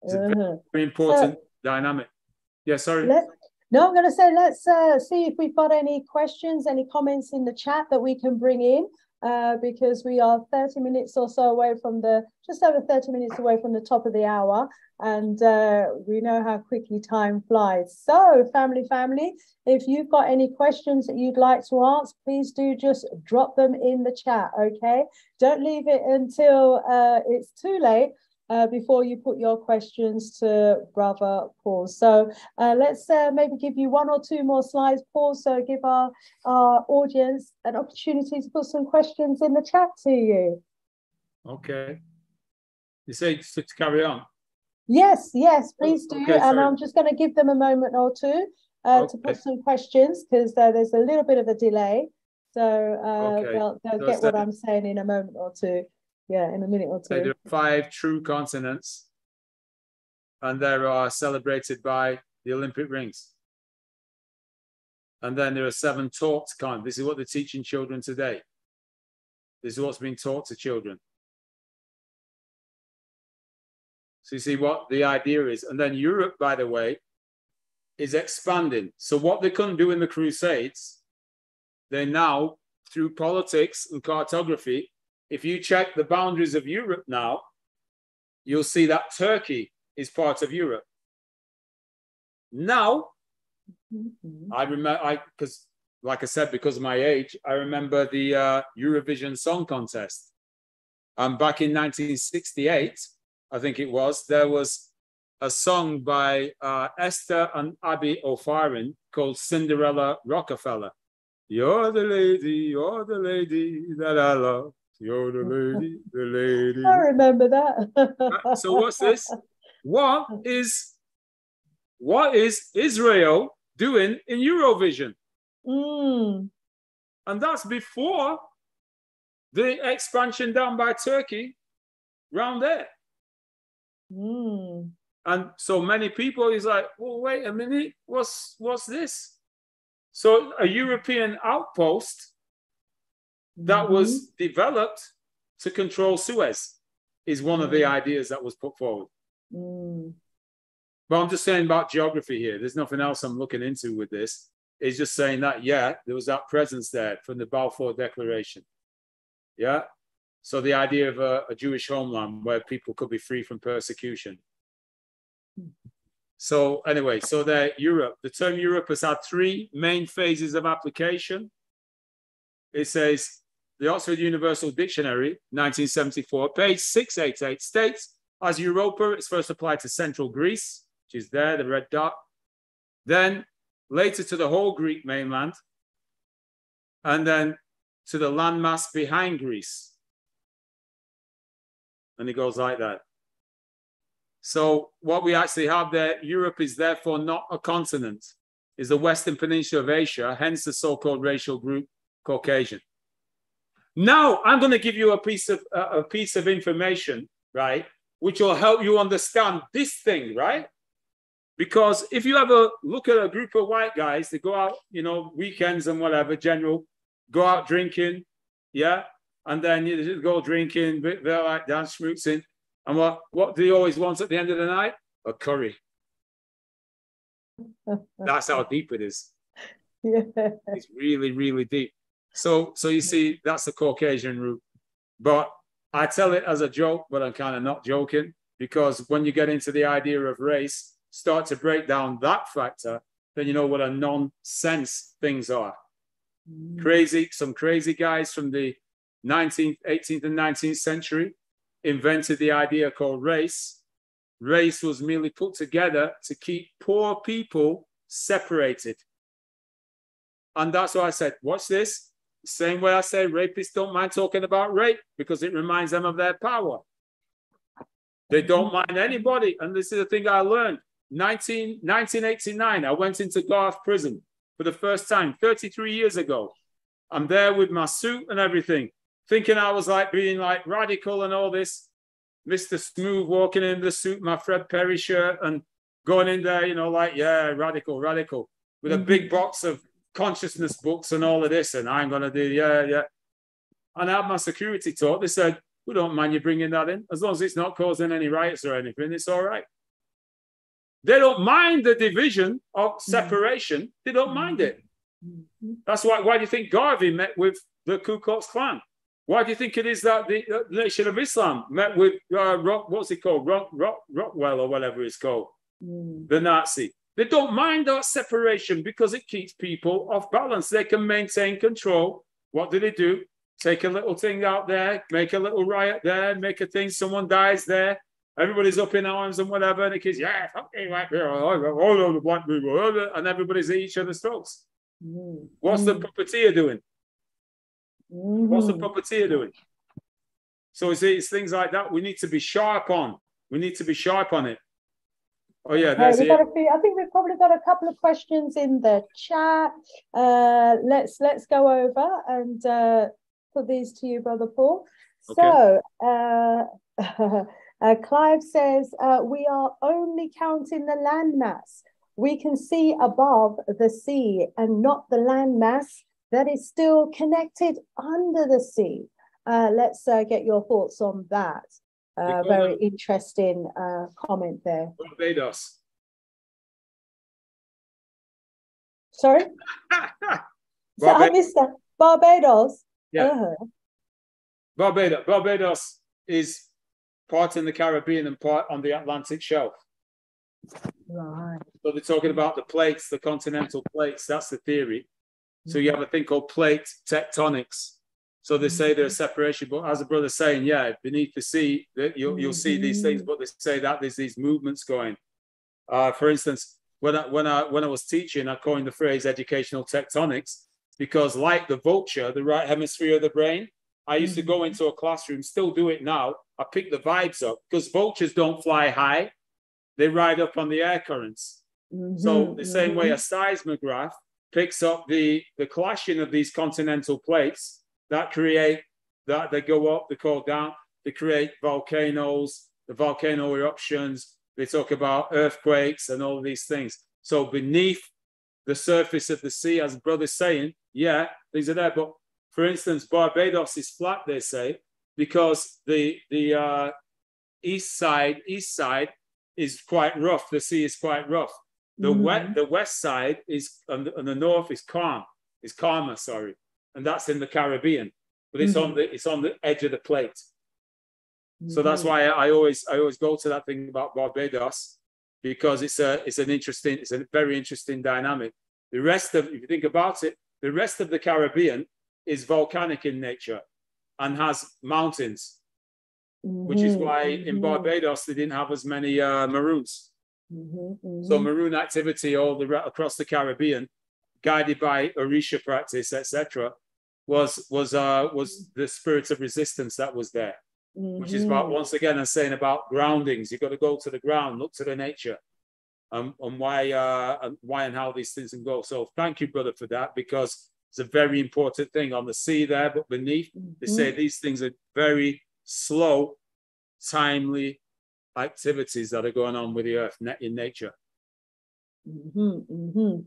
It's a uh-huh. very important dynamic. Yeah, sorry. No, I'm going to say let's uh, see if we've got any questions, any comments in the chat that we can bring in, uh, because we are 30 minutes or so away from the, just over 30 minutes away from the top of the hour, and uh, we know how quickly time flies. So, family, family, if you've got any questions that you'd like to ask, please do just drop them in the chat, okay? Don't leave it until uh, it's too late. Uh, before you put your questions to Brother Paul. So uh, let's uh, maybe give you one or two more slides, Paul, so give our, our audience an opportunity to put some questions in the chat to you. Okay. You say to, to carry on. Yes, yes, please do. Okay, and sorry. I'm just going to give them a moment or two uh, to put some questions because uh, there's a little bit of a delay. So uh, Okay. they'll, they'll get what I'm saying in a moment or two. Yeah, in a minute or So two. there are five true continents, and they are celebrated by the Olympic rings. And then there are seven taught kind. This is what they're teaching children today. This is what's being taught to children. So you see what the idea is. And then Europe, by the way, is expanding. So what they couldn't do in the Crusades, they now, through politics and cartography, if you check the boundaries of Europe now, you'll see that Turkey is part of Europe. Now, Mhm. I remember, I because, like I said, because of my age, I remember the uh, Eurovision Song Contest. And back in 1968, I think it was, there was a song by uh, Esther and Abi Ofarim called Cinderella Rockefella. You're the lady, you're the lady that I love. You're the lady, the lady. I remember that. Uh, so what's this? What is what is Israel doing in Eurovision? Mm, And that's before the expansion down by Turkey round there. mm, And so many people is like, well, wait a minute, what's what's this? So a European outpost that mhm. was developed to control Suez is one of the ideas that was put forward. Mm, But I'm just saying about geography here. There's nothing else I'm looking into with this. It's just saying that, yeah, there was that presence there from the Balfour Declaration. Yeah. So the idea of a, a Jewish homeland where people could be free from persecution. So anyway, so there, Europe. The term Europe has had three main phases of application. It says the Oxford Universal Dictionary, 1974, page 688 states as Europa, it's first applied to central Greece, which is there, the red dot. Then later to the whole Greek mainland, and then to the landmass behind Greece. And it goes like that. So what we actually have there, Europe is therefore not a continent, is the Western Peninsula of Asia, hence the so-called racial group Caucasian. Now I'm going to give you a piece of uh, a piece of information, right, which will help you understand this thing, right? Because if you ever look at a group of white guys, they go out, you know, weekends and whatever, general, go out drinking, yeah, and then you go drinking, they're like dance schmoozing, and what what do you always want at the end of the night? A curry. That's how deep it is. Yeah. It's really, really deep. So, so you see, that's the Caucasian route. But I tell it as a joke, but I'm kind of not joking because when you get into the idea of race, start to break down that factor, then you know what a nonsense things are. Mm. Crazy, some crazy guys from the 19th, 18th, and 19th century invented the idea called race. Race was merely put together to keep poor people separated. And that's why I said, watch this. Same way I say rapists don't mind talking about rape because it reminds them of their power. They mm-hmm. don't mind anybody. And this is the thing I learned. 19, 1989, I went into Garth prison for the first time 33 years ago. I'm there with my suit and everything, thinking I was like being like radical and all this. Mr. Smooth walking in the suit, my Fred Perry shirt, and going in there, you know, like, yeah, radical, radical, with a big mm-hmm. box of consciousness books and all of this, and I'm going to do, yeah, yeah. And I had my security talk. They said, we don't mind you bringing that in. As long as it's not causing any riots or anything, it's all right. They don't mind the division of separation. They don't mind it. That's why. Why do you think Garvey met with the Ku Klux Klan? Why do you think it is that the uh, Nation of Islam met with uh, Rock, what's it called, Rock, Rock, Rockwell or whatever it's called, mm. the Nazi? They don't mind that separation because it keeps people off balance. They can maintain control. What do they do? Take a little thing out there, make a little riot there, make a thing, someone dies there. Everybody's up in arms and whatever. And the kids, yeah, fucking white people, all the black people, and everybody's at each other's throats. Mm-hmm. What's the puppeteer doing? Mm-hmm. What's the puppeteer doing? So it's, it's things like that we need to be sharp on. We need to be sharp on it. Oh yeah, there's we've got a few, I think we've probably got a couple of questions in the chat. Uh, let's let's go over and uh, put these to you, brother Paul. Okay. So uh, uh, Clive says uh, we are only counting the landmass. We can see above the sea and not the landmass that is still connected under the sea. Uh, let's uh, get your thoughts on that. Uh, very them, interesting uh, comment there. Barbados. Sorry? so I missed that. Barbados. Yeah. Uh-huh. Barbados. Barbados is part in the Caribbean and part on the Atlantic shelf. Right. So they're talking about the plates, the continental plates. That's the theory. So you have a thing called plate tectonics. So they say there's separation, but as a brother saying, yeah, beneath the sea, you'll, you'll see these things, but they say that there's these movements going. Uh, for instance, when I, when I when I was teaching, I coined the phrase educational tectonics because, like the vulture, the right hemisphere of the brain, I used to go mm-hmm. into a classroom, still do it now. I pick the vibes up because vultures don't fly high; they ride up on the air currents. Mm-hmm. So the same way a mm-hmm. seismograph picks up the the clashing of these continental plates that create that they go up, they go down, they create volcanoes, the volcano eruptions, they talk about earthquakes and all these things. So beneath the surface of the sea, as brother's saying, yeah, these are there. But for instance, Barbados is flat, they say, because the the uh, east side, east side is quite rough. The sea is quite rough. The mm-hmm. west, the west side is, and the, and the north is calm, is calmer. Sorry and that's in the Caribbean, but it's mm-hmm. on the it's on the edge of the plate. Mm-hmm. So that's mm-hmm. why I, I, always I always go to that thing about Barbados because it's a it's an interesting it's a very interesting dynamic. The rest of if you think about it, the rest of the Caribbean is volcanic in nature and has mountains. which is why in mhm. Barbados they didn't have as many uh, maroons. Mhm, So maroon activity all the across the Caribbean, guided by Orisha practice, etc., was was uh was the spirit of resistance that was there. Which is about Mhm. once again I'm saying about groundings. You've got to go to the ground, look to the nature, um, and why uh and why and how these things can go. So thank you, brother, for that because it's a very important thing on the sea there, but beneath they say these things are very slow, timely activities that are going on with the earth in nature. Mhm, mhm.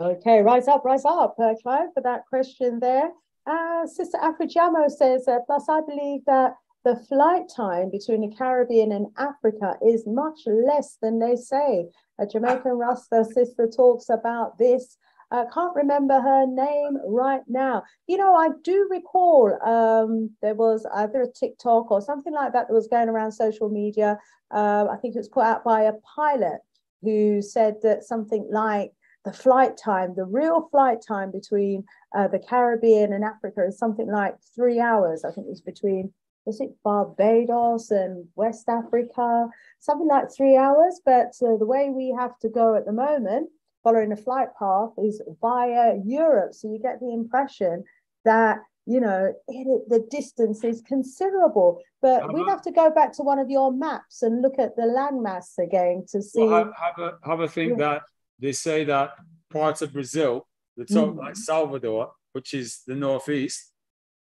Okay, rise up, rise up, uh, Clive, for that question there. Uh, Sister Afrijamo says, uh, plus I believe that the flight time between the Caribbean and Africa is much less than they say. A Jamaican Rasta sister talks about this. I can't remember her name right now. You know, I do recall um, there was either a TikTok or something like that that was going around social media. Uh, I think it was put out by a pilot who said that something like the flight time, the real flight time between uh, the Caribbean and Africa is something like three hours. I think it was between, was it Barbados and West Africa? Something like three hours. But uh, the way we have to go at the moment, following a flight path, is via Europe. So you get the impression that you know it, it- the distance is considerable but we'd Uh-huh. have to go back to one of your maps and look at the landmass again to see Well, have, have a have a think Yeah. that they say that parts of Brazil, the top Mhm. like Salvador, which is the northeast,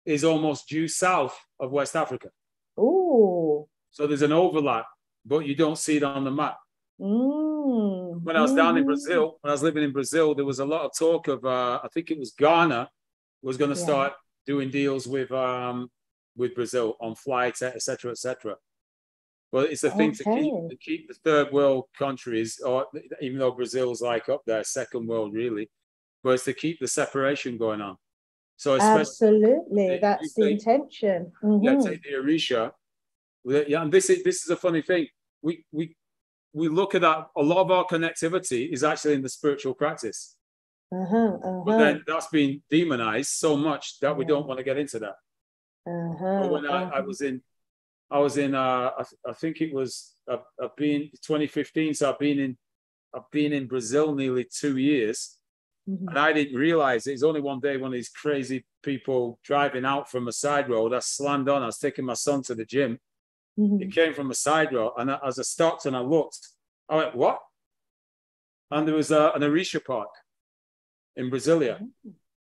is almost due south of West Africa. oh So there's an overlap, but you don't see it on the map. mm, When I was down in mhm. Brazil, when I was living in Brazil, there was a lot of talk of uh, I think it was Ghana was going to Yeah. start doing deals with um with Brazil on flights, etc., etc. But it's a thing to keep to keep the third world countries, or even though Brazil's like up there, second world really, but it's to keep the separation going on. So absolutely that's the think- intention yeah, Mhm. take the Orisha. Yeah, and this is this is a funny thing. We we we look at that. A lot of our connectivity is actually in the spiritual practice, uh-huh, but uh-huh, then that's been demonized so much that we Yeah. don't want to get into that. uh-huh, But when I, I uh-huh. was in, I was in. Uh, I, I think it was. I've, I've been 2015, so I've been in. I've been in Brazil nearly two years, Mhm. and I didn't realize it was only one day. One of these crazy people driving out from a side road. I slammed on. I was taking my son to the gym. Mhm. It came from a side road, and as I stopped and I looked, I went, "What?" And there was a, an Orisha park in Brasilia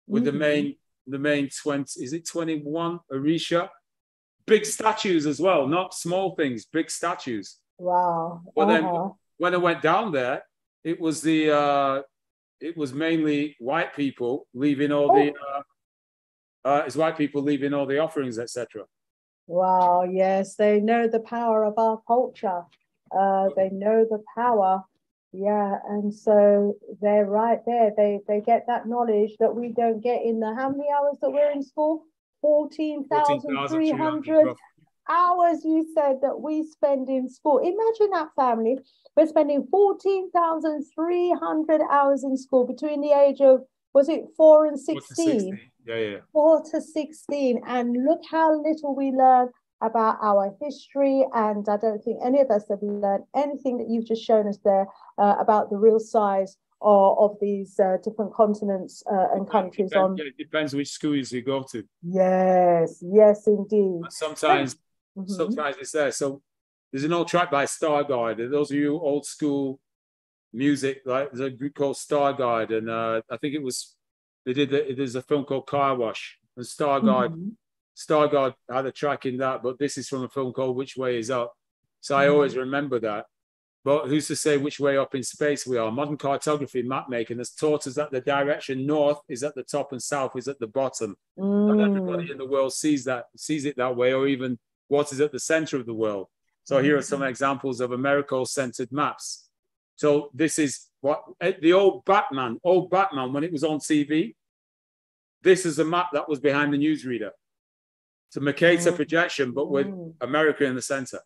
with the Mhm. main the main 20 is it 21 Orisha big statues as well not small things big statues wow Well, then- uh-huh. when I went down there it was the uh it was mainly white people leaving all the uh, uh it's white people leaving all the offerings etc Wow, yes, they know the power of our culture. Uh, they know the power. Yeah, and so they're right there. They they get that knowledge that we don't get in the how many hours that we're in school? 14,300 hours you said that we spend in school. Imagine that family. We're spending 14,300 hours in school between the age of was it 4 and 16? yeah yeah 4 to 16 and look how little we learn about our history and i don't think any of us have learned anything that you've just shown us there uh, about the real size of, of these uh, different continents uh, and countries Depends- on yeah, it depends which schools you go to yes yes indeed sometimes Mhm. sometimes it's there. So there's an old track by Stargard. those of you old school music, like there's a group called Stargard, and uh, I think it was they did. The, there's a film called Car Wash, and Stargard Mhm. Stargard had a track in that, but this is from a film called Which Way Is Up. So I Mhm. always remember that. But who's to say which way up in space we are? Modern cartography, map making has taught us that the direction north is at the top and south is at the bottom. Mm. everybody in the world sees that sees it that way, or even what is at the center of the world. So here are some examples of America-centered maps. So this is what eh, the old Batman, old Batman, when it was on TV. This is a map that was behind the newsreader. It's a Mercator Mm. projection, but with Mm. America in the center.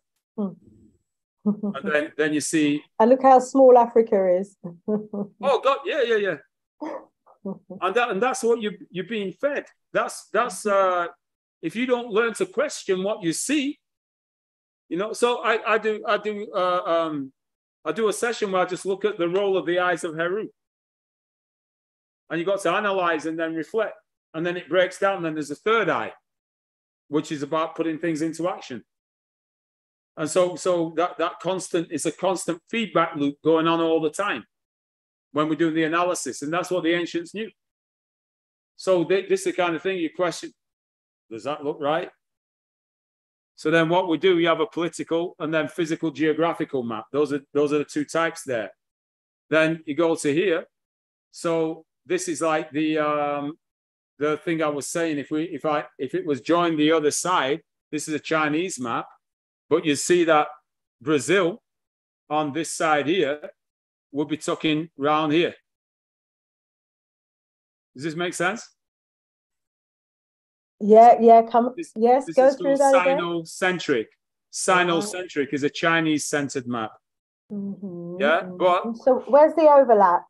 And then, then you see, and look how small africa is oh God, yeah, yeah, yeah. and that and that's what you you're being fed. That's that's uh if you don't learn to question what you see, You know, so I, I do I do uh, um I do a session where I just look at the role of the eyes of Heru. And you got to analyze and then reflect. And then it breaks down. And then there's a third eye, which is about putting things into action. And so, so that, that constant is a constant feedback loop going on all the time when we're doing the analysis. And that's what the ancients knew. So they, this is the kind of thing you question, does that look right? So then what we do, we have a political and then physical geographical map. Those are those are the two types there. Then you go to here. So this is like the um the thing I was saying. If we if I if it was joined the other side, this is a Chinese map, but you see that Brazil on this side here would be tucking round here. Does this make sense? Yeah, yeah, come. This, yes, this go through that again. Sinocentric. Sinocentric is a Chinese centered map. Mhm, Yeah, mhm. but- so where's the overlap?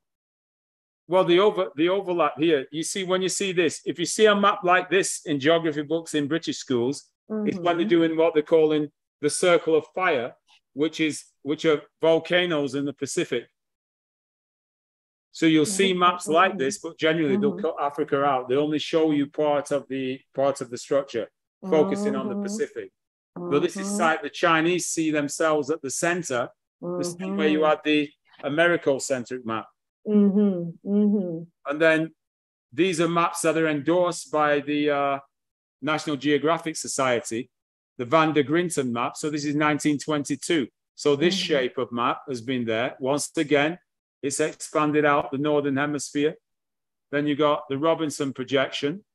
Well, the over the overlap here, you see when you see this, if you see a map like this in geography books in British schools, it's when they're Mhm, doing what they're calling the circle of fire, which is which are volcanoes in the Pacific. So you'll see maps like this, but generally they'll mhm. cut Africa out. They only show you part of the part of the structure, focusing on the mhm, Pacific. So this is mhm, site the Chinese see themselves at the center, the same way you had the Americo-centric map. mhm, mhm. And then these are maps that are endorsed by the uh, National Geographic Society, the Van der Grinten map. So this is 1922. So this Mhm. shape of map has been there. Once again, it's expanded out the Northern Hemisphere. Then you got the Robinson projection.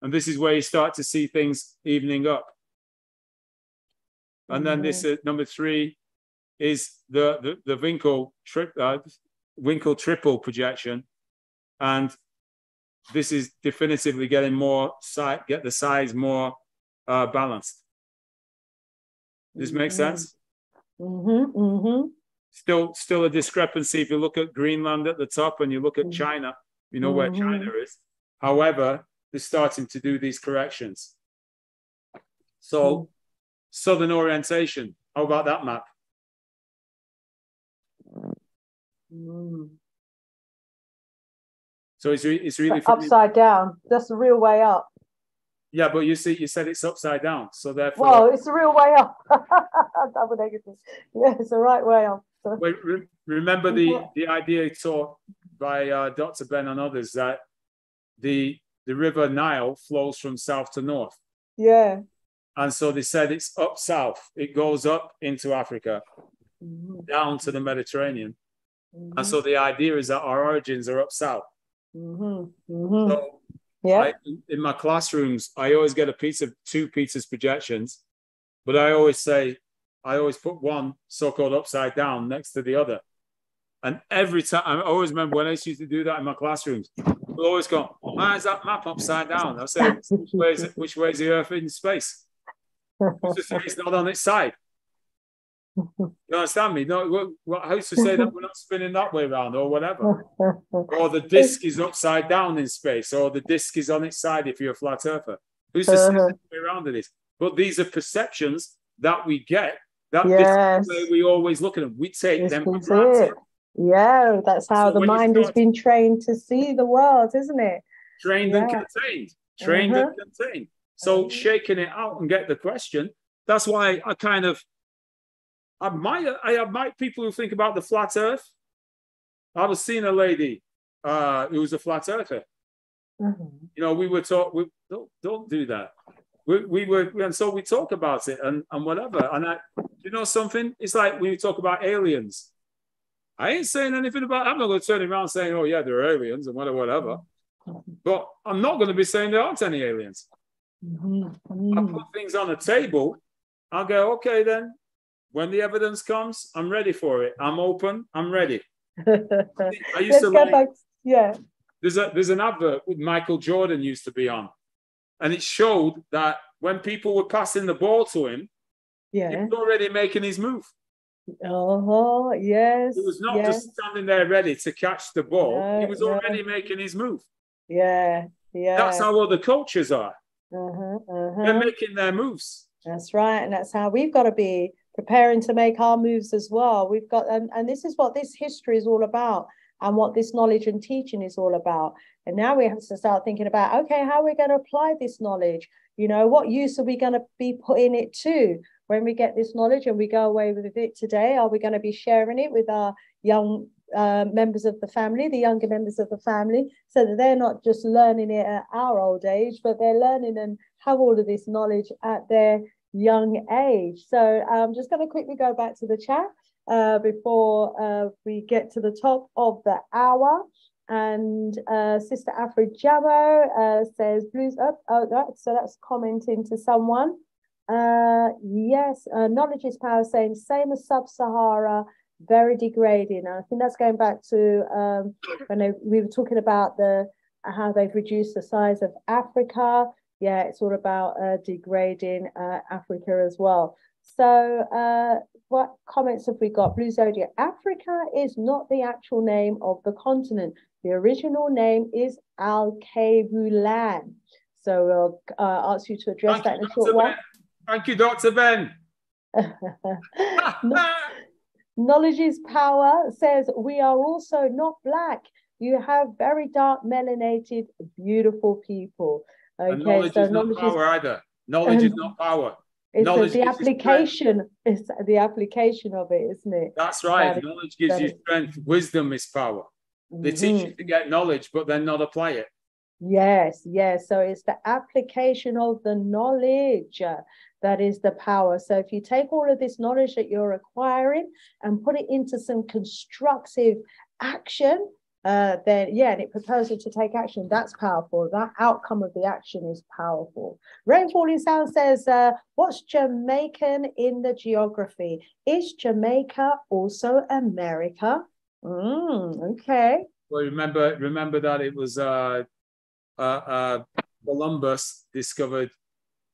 And this is where you start to see things evening up. And then this uh, number three is the, the, the Winkel, tri- uh, Winkel Tripel projection. And this is definitively getting more size, get the size more uh, balanced. This make sense. Mhm, mhm. Still, still a discrepancy if you look at Greenland at the top and you look at. China. You know where Mhm. China is. However, they're starting to do these corrections. So, southern orientation. How about that map? Mm. So it's, re- it's really upside down. That's the real way up. Yeah, but you see, you said it's upside down. So therefore, Well, it's the real way up. Double negative. Yeah, it's the right way up. So- Wait, re- remember the, the idea taught by uh, Dr. Ben and others that the, the river Nile flows from south to north. Yeah. And so they said it's up south. It goes up into Africa, Mhm, down to the Mediterranean. mhm, And so the idea is that our origins are up south. mhm, mhm. So Yeah. I, in my classrooms, I always get a piece of two Peters projections, but I always say, I always put one so-called upside down next to the other. And every time, I always remember when I used to do that in my classrooms, we'll always go, why is that map upside down? I'll say, which way is, it, which way is the Earth in space? It's not on its side? You understand me? No, what, what, who's to say that we're not spinning that way around or whatever? Or the disc is upside down in space, or the disc is on its side if you're a flat earther. Who's to Uh-huh. the way around it is? But these are perceptions that we get. That Yes. this is the way we always look at them. We take them for granted. Yeah, that's how So the mind has been trained to see the world, isn't it? trained and contained, trained and contained. So Mhm. shaking it out and get the question. That's why I kind of admire. I admire people who think about the flat Earth. I was seeing a lady uh, who was a flat earther. Mhm. You know, we were taught, We, don't don't do that. We, we were and so we talk about it and and whatever. And I, you know, something. It's like when you talk about aliens. I ain't saying anything about. I'm not going to turn around saying, "Oh yeah, they're aliens" and whatever, whatever. But I'm not going to be saying there aren't any aliens. Mhm. I put things on the table. I'll go, okay, then when the evidence comes, I'm ready for it. I'm open. I'm ready. I used Let's to like, back. Yeah. there's a there's an advert with Michael Jordan used to be on, and it showed that when people were passing the ball to him, yeah, he was already making his move. Oh, yes. He was not yes. just standing there ready to catch the ball. he was no. already making his move. Yeah. Yeah. That's how other coaches are. uh-huh, They're uh-huh. making their moves. That's right. And that's how we've got to be preparing to make our moves as well. We've got, and, and this is what this history is all about and what this knowledge and teaching is all about. And now we have to start thinking about, okay, how are we going to apply this knowledge? You know, what use are we going to be putting it to when we get this knowledge and we go away with it today? Are we going to be sharing it with our young uh, members of the family, the younger members of the family, so that they're not just learning it at our old age, but they're learning and have all of this knowledge at their young age. So I'm just going to quickly go back to the chat uh, before uh, we get to the top of the hour. And uh, Sister Afri Jamo uh, says blues up. Oh, that, so that's commenting to someone. Uh, yes, uh, knowledge is power. Saying same as Sub-Sahara, very degrading. And I think that's going back to um, when they, we were talking about the how they've reduced the size of Africa yeah, it's all about uh, degrading uh, Africa as well. So, uh, what comments have we got? Blue Zodiac. Africa is not the actual name of the continent. The original name is Al Kebulan. So, we'll uh, ask you to address Thank that in a short while. Thank you, Dr. Ben. Knowledge is power says we are also not black. You have very dark, melanated, beautiful people. Okay, and knowledge so is knowledge not power is, either. Knowledge um, is not power. It's knowledge the application. It's the application of it, isn't it? That's right. That knowledge gives you strength. Wisdom is power. They mm-hmm. teach you to get knowledge, but then not apply it. Yes, yes. So it's the application of the knowledge that is the power. So if you take all of this knowledge that you're acquiring and put it into some constructive action, uh, then yeah, and it proposes to take action. That's powerful. That outcome of the action is powerful. Rainfalling Sound says, uh, "What's Jamaican in the geography? Is Jamaica also America?" Mm, okay. Well, remember, remember that it was uh, uh, uh Columbus discovered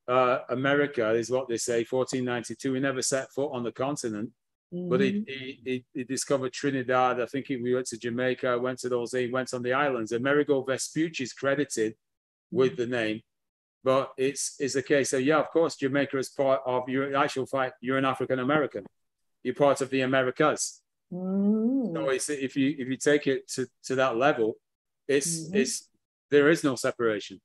America, is what they say, 1492. He never set foot on the continent. Mm-hmm. But he, mm-hmm. he, he, he, discovered Trinidad. I think he, we went to Jamaica, went to those, he went on the islands. Amerigo Vespucci is credited with the name, but it's, it's a case of, yeah, of course, Jamaica is part of your actual fact, you're an African American. You're part of the Americas. Mm-hmm. So it's, if you if you take it to, to that level, it's mm-hmm. it's there is no separation.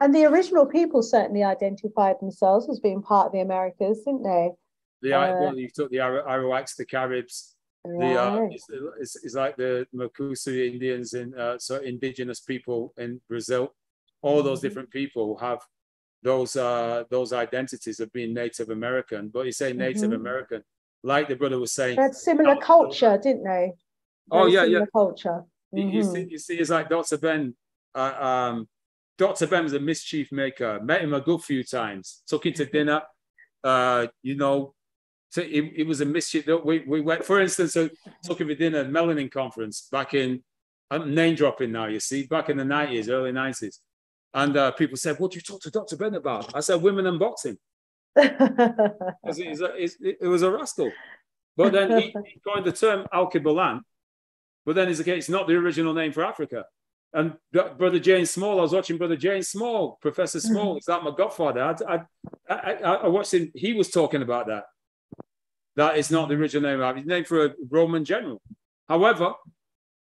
And the original people certainly identified themselves as being part of the Americas, didn't they? The uh, well, you took the Arawaks, the Caribs. Right. The uh, it's, it's, it's, like the Makusu Indians and uh, so indigenous people in Brazil. All mm-hmm. those different people have those uh, those identities of being Native American. But you say Native mm-hmm. American, like the brother was saying, they had similar culture, didn't they? Oh, Very oh yeah, yeah. Culture. Mm-hmm. You, see, you see, it's like Dr. Ben. Uh, um, Dr. Ben was a mischief maker. Met him a good few times. Took him to dinner. Uh, you know, so it, it was a mischief that we, we went, for instance, took him to dinner Melanin conference back in, I'm name dropping now, you see, back in the 90s, early 90s. And uh, people said, what do you talk to Dr. Ben about? I said, women and boxing. it, was a rascal. But then he, he coined the term Alkebulan. But then it's okay, it's not the original name for Africa. And Brother James Small, I was watching Brother James Small, Professor Small, mm-hmm. is that my godfather? I, I, I, I watched him, he was talking about that. That is not the original name of It's named for a Roman general. However,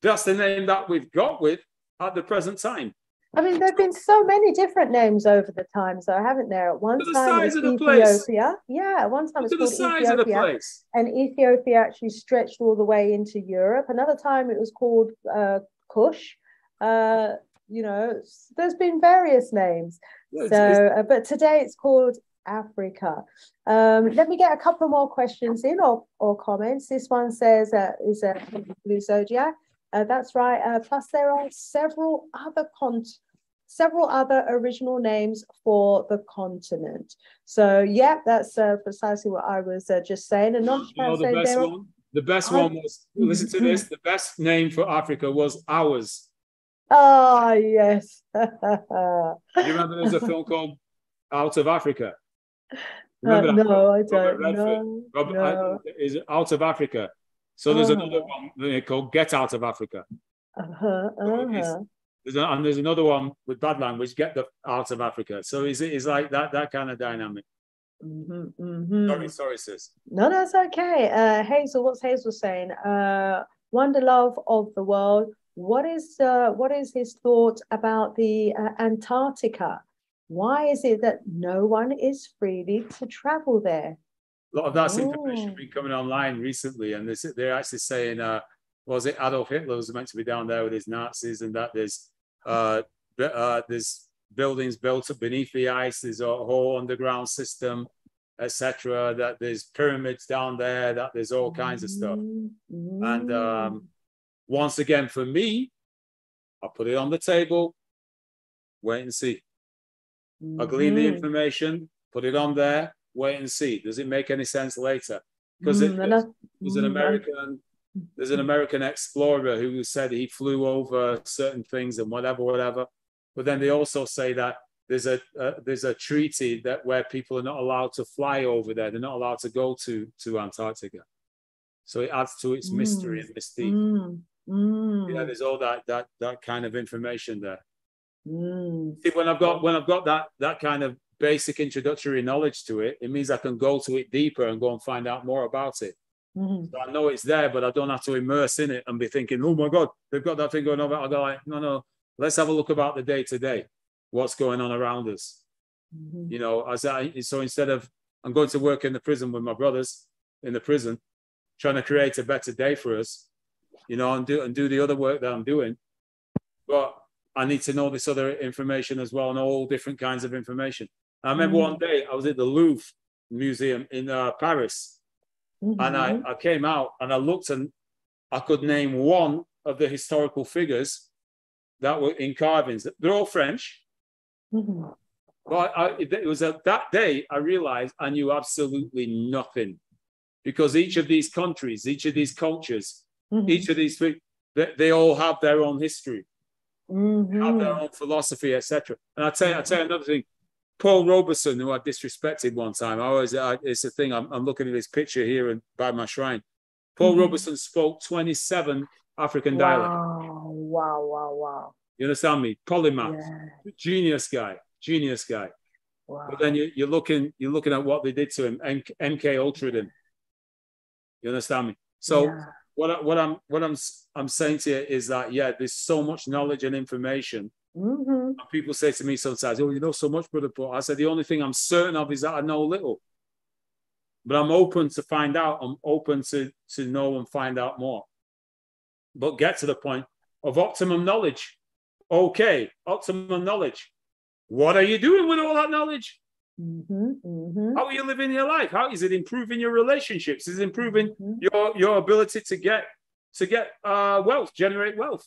that's the name that we've got with at the present time. I mean, there have been so many different names over the time, so haven't there? At one time, it was Ethiopia. Yeah, at one time it was called Ethiopia. And Ethiopia actually stretched all the way into Europe. Another time it was called uh, Kush. Uh, you know, there's been various names. Yeah, so, uh, but today it's called Africa. Um, let me get a couple more questions in or, or comments. This one says, uh, is a blue zodiac. Uh, that's right. Uh, plus, there are several other con several other original names for the continent. So, yeah, that's uh, precisely what I was uh, just saying. And not you know, the best one. The best one was listen to this. The best name for Africa was ours. Oh yes. you remember there's a film called Out of Africa? Uh, no, I don't. No, Robert, no. is out of Africa. So there's uh-huh. another one called Get Out of Africa. Uh-huh, uh-huh. There's a, and there's another one with bad language, Get the Out of Africa. So it's, it's like that that kind of dynamic. Mhm, mhm. Sorry, sorry, sis. No, that's okay. Uh, Hazel, what's Hazel saying? Uh, Wonder Love of the world. What is uh, what is his thought about the uh, Antarctica? Why is it that no one is freely to travel there? A lot of that's information Oh. been coming online recently, and they're actually saying, uh, was it Adolf Hitler was meant to be down there with his Nazis, and that there's uh, uh, there's buildings built up beneath the ice, there's a whole underground system, etc. That there's pyramids down there, that there's all kinds of stuff. And, um, mm. Once again, for me, I put it on the table, wait and see. I glean the information, put it on there, wait and see. Does it make any sense later? Because Mm, there's an mm, American, there's an American explorer who said he flew over certain things and whatever, whatever. But then they also say that there's a uh, there's a treaty that where people are not allowed to fly over there. They're not allowed to go to to Antarctica. So it adds to its mystery and mystique. Mm, mm, Yeah, there's all that that that kind of information there. Mm. See, when I've got when I've got that that kind of basic introductory knowledge to it, it means I can go to it deeper and go and find out more about it. Mhm. So I know it's there, but I don't have to immerse in it and be thinking, oh my God, they've got that thing going on. I'll go like, no, no, let's have a look about the day to day. What's going on around us? Mhm. You know, as I so instead of I'm going to work in the prison with my brothers in the prison, trying to create a better day for us, you know, and do and do the other work that I'm doing. But I need to know this other information as well, and all different kinds of information. I remember Mhm. one day I was at the Louvre Museum in uh, Paris, and Mhm. I, I came out and I looked and I could name one of the historical figures that were in carvings. They're all French, Mhm. but I, it, was at that day I realized I knew absolutely nothing because each of these countries, each of these cultures, Mhm. each of these they, they all have their own history, they have their own philosophy, etc. And I tell you, I tell you another thing. Paul Robeson, who I disrespected one time, I always I, it's a thing. I'm, I'm looking at his picture here and by my shrine. Paul Mhm. Robeson spoke 27 African dialects. Wow, wow, wow, wow. You understand me? Polymath, Yeah, genius guy, genius guy. wow. But then you, you're looking, you're looking at what they did to him. M- MK ultra him. You understand me? So Yeah. What, I, what I'm, what I'm, I'm saying to you is that yeah, there's so much knowledge and information. Mhm. And people say to me sometimes, "Oh, you know so much, brother." But I said the only thing I'm certain of is that I know little. But I'm open to find out. I'm open to to know and find out more. But get to the point of optimum knowledge. Okay, optimum knowledge. What are you doing with all that knowledge? Mhm. Mhm. How are you living your life? How is it improving your relationships? Is it improving Mhm. your your ability to get to get uh, wealth, generate wealth,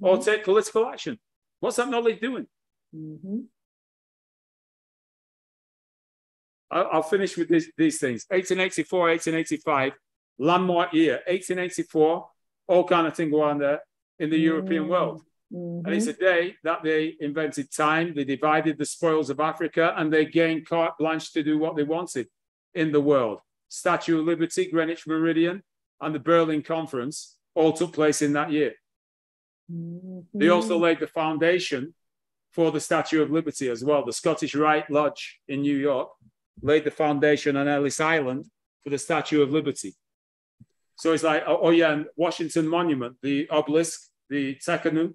or Mhm. take political action? What's that knowledge doing? Mhm. I'll, I'll finish with this, these things. 1884, 1885, landmark year. 1884, all kind of thing go on there in the European Mm. World. And it's Mhm. a day that they invented time, they divided the spoils of Africa, and they gained carte blanche to do what they wanted in the world. Statue of Liberty, Greenwich Meridian, and the Berlin Conference all took place in that year. They also Mhm. laid the foundation for the Statue of Liberty as well. The Scottish Rite Lodge in New York laid the foundation on Ellis Island for the Statue of Liberty. So it's like, oh, oh yeah, and Washington Monument, the obelisk, the Tekhenu,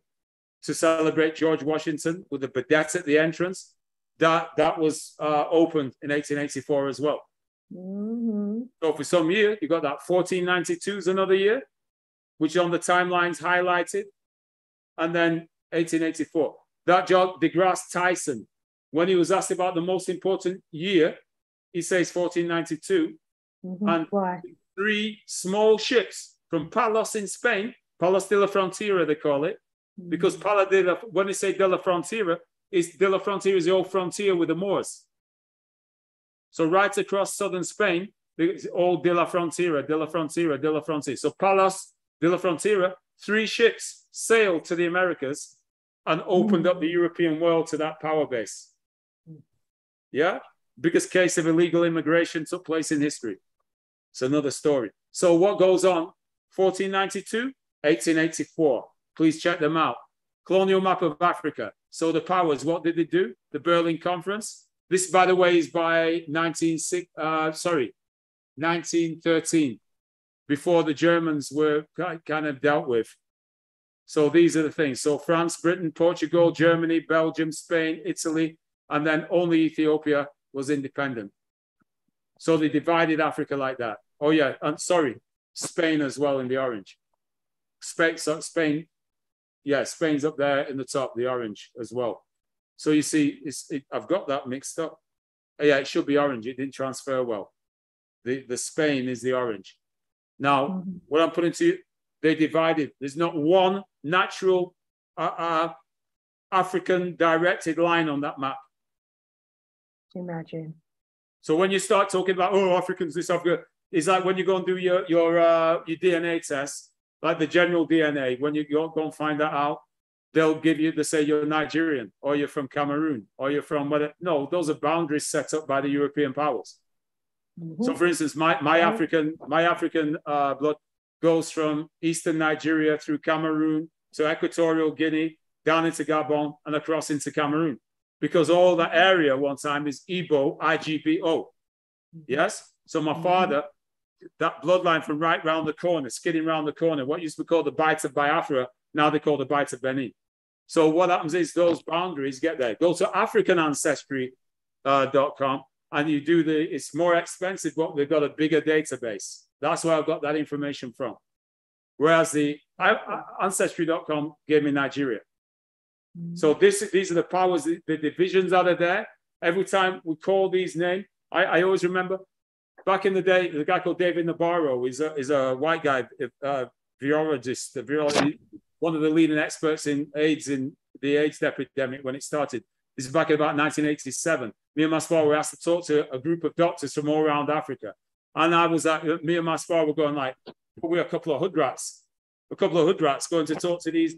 to celebrate George Washington with the vedette at the entrance. That that was uh, opened in 1884 as well. Mhm. So for some year, you got that 1492 is another year, which on the timelines highlighted, and then 1884. That John DeGrasse Tyson, when he was asked about the most important year, he says 1492. Mhm. And- Why? Three small ships from Palos in Spain, Palos de la Frontera, they call it, Mm-hmm. because Palos de la, when they say de la Frontera, is de la Frontera is the old frontier with the Moors. So right across southern Spain, it's all de la Frontera, de la Frontera, de la Frontera. So Palos de la Frontera, three ships sailed to the Americas and opened up the mm-hmm. European world to that power base. Mm-hmm. Yeah, biggest case of illegal immigration took place in history. It's another story. So what goes on? 1492, 1884. Please check them out. Colonial map of Africa. So the powers, what did they do? The Berlin Conference. This, by the way, is by 19, uh, sorry, 1913, before the Germans were kind of dealt with. So these are the things. So France, Britain, Portugal, Germany, Belgium, Spain, Italy, and then only Ethiopia was independent. So they divided Africa like that. Oh yeah, and sorry, Spain as well in the orange. Spain, so Spain, yeah, Spain's up there in the top, the orange as well. So you see, it, I've got that mixed up. Oh, yeah, it should be orange. It didn't transfer well. The, the Spain is the orange. Now, mm-hmm. what I'm putting to you, they divided. There's not one natural uh, uh, African directed line on that map. Imagine. So when you start talking about oh Africans this Africa, it's like when you go and do your your uh, your DNA test, like the general DNA. When you go and find that out, they'll give you they say you're Nigerian or you're from Cameroon or you're from what? No, those are boundaries set up by the European powers. Mm-hmm. So, for instance, my my African my African uh, blood goes from eastern Nigeria through Cameroon to Equatorial Guinea, down into Gabon, and across into Cameroon, because all that area one time is Igbo, IGBO. Yes. So my mm-hmm. father, that bloodline from right round the corner, skidding round the corner, what used to be called the Bight of Biafra, now they call the Bight of Benin. So what happens is those boundaries get there. Go to AfricanAncestry.com uh, and you do the, it's more expensive, but they've got a bigger database. That's where I got that information from. Whereas the I, I, Ancestry.com gave me Nigeria. Mm-hmm. So this, these are the powers, the, the, divisions that are there. Every time we call these names, I, I always remember back in the day, the guy called David Nabarro is a, is a white guy, uh, virologist, a virologist, one of the leading experts in AIDS in the AIDS epidemic when it started. This is back in about 1987. Me and my were asked to talk to a group of doctors from all around Africa. And I was like, me and my were going like, we're a couple of hood rats, a couple of hood rats going to talk to these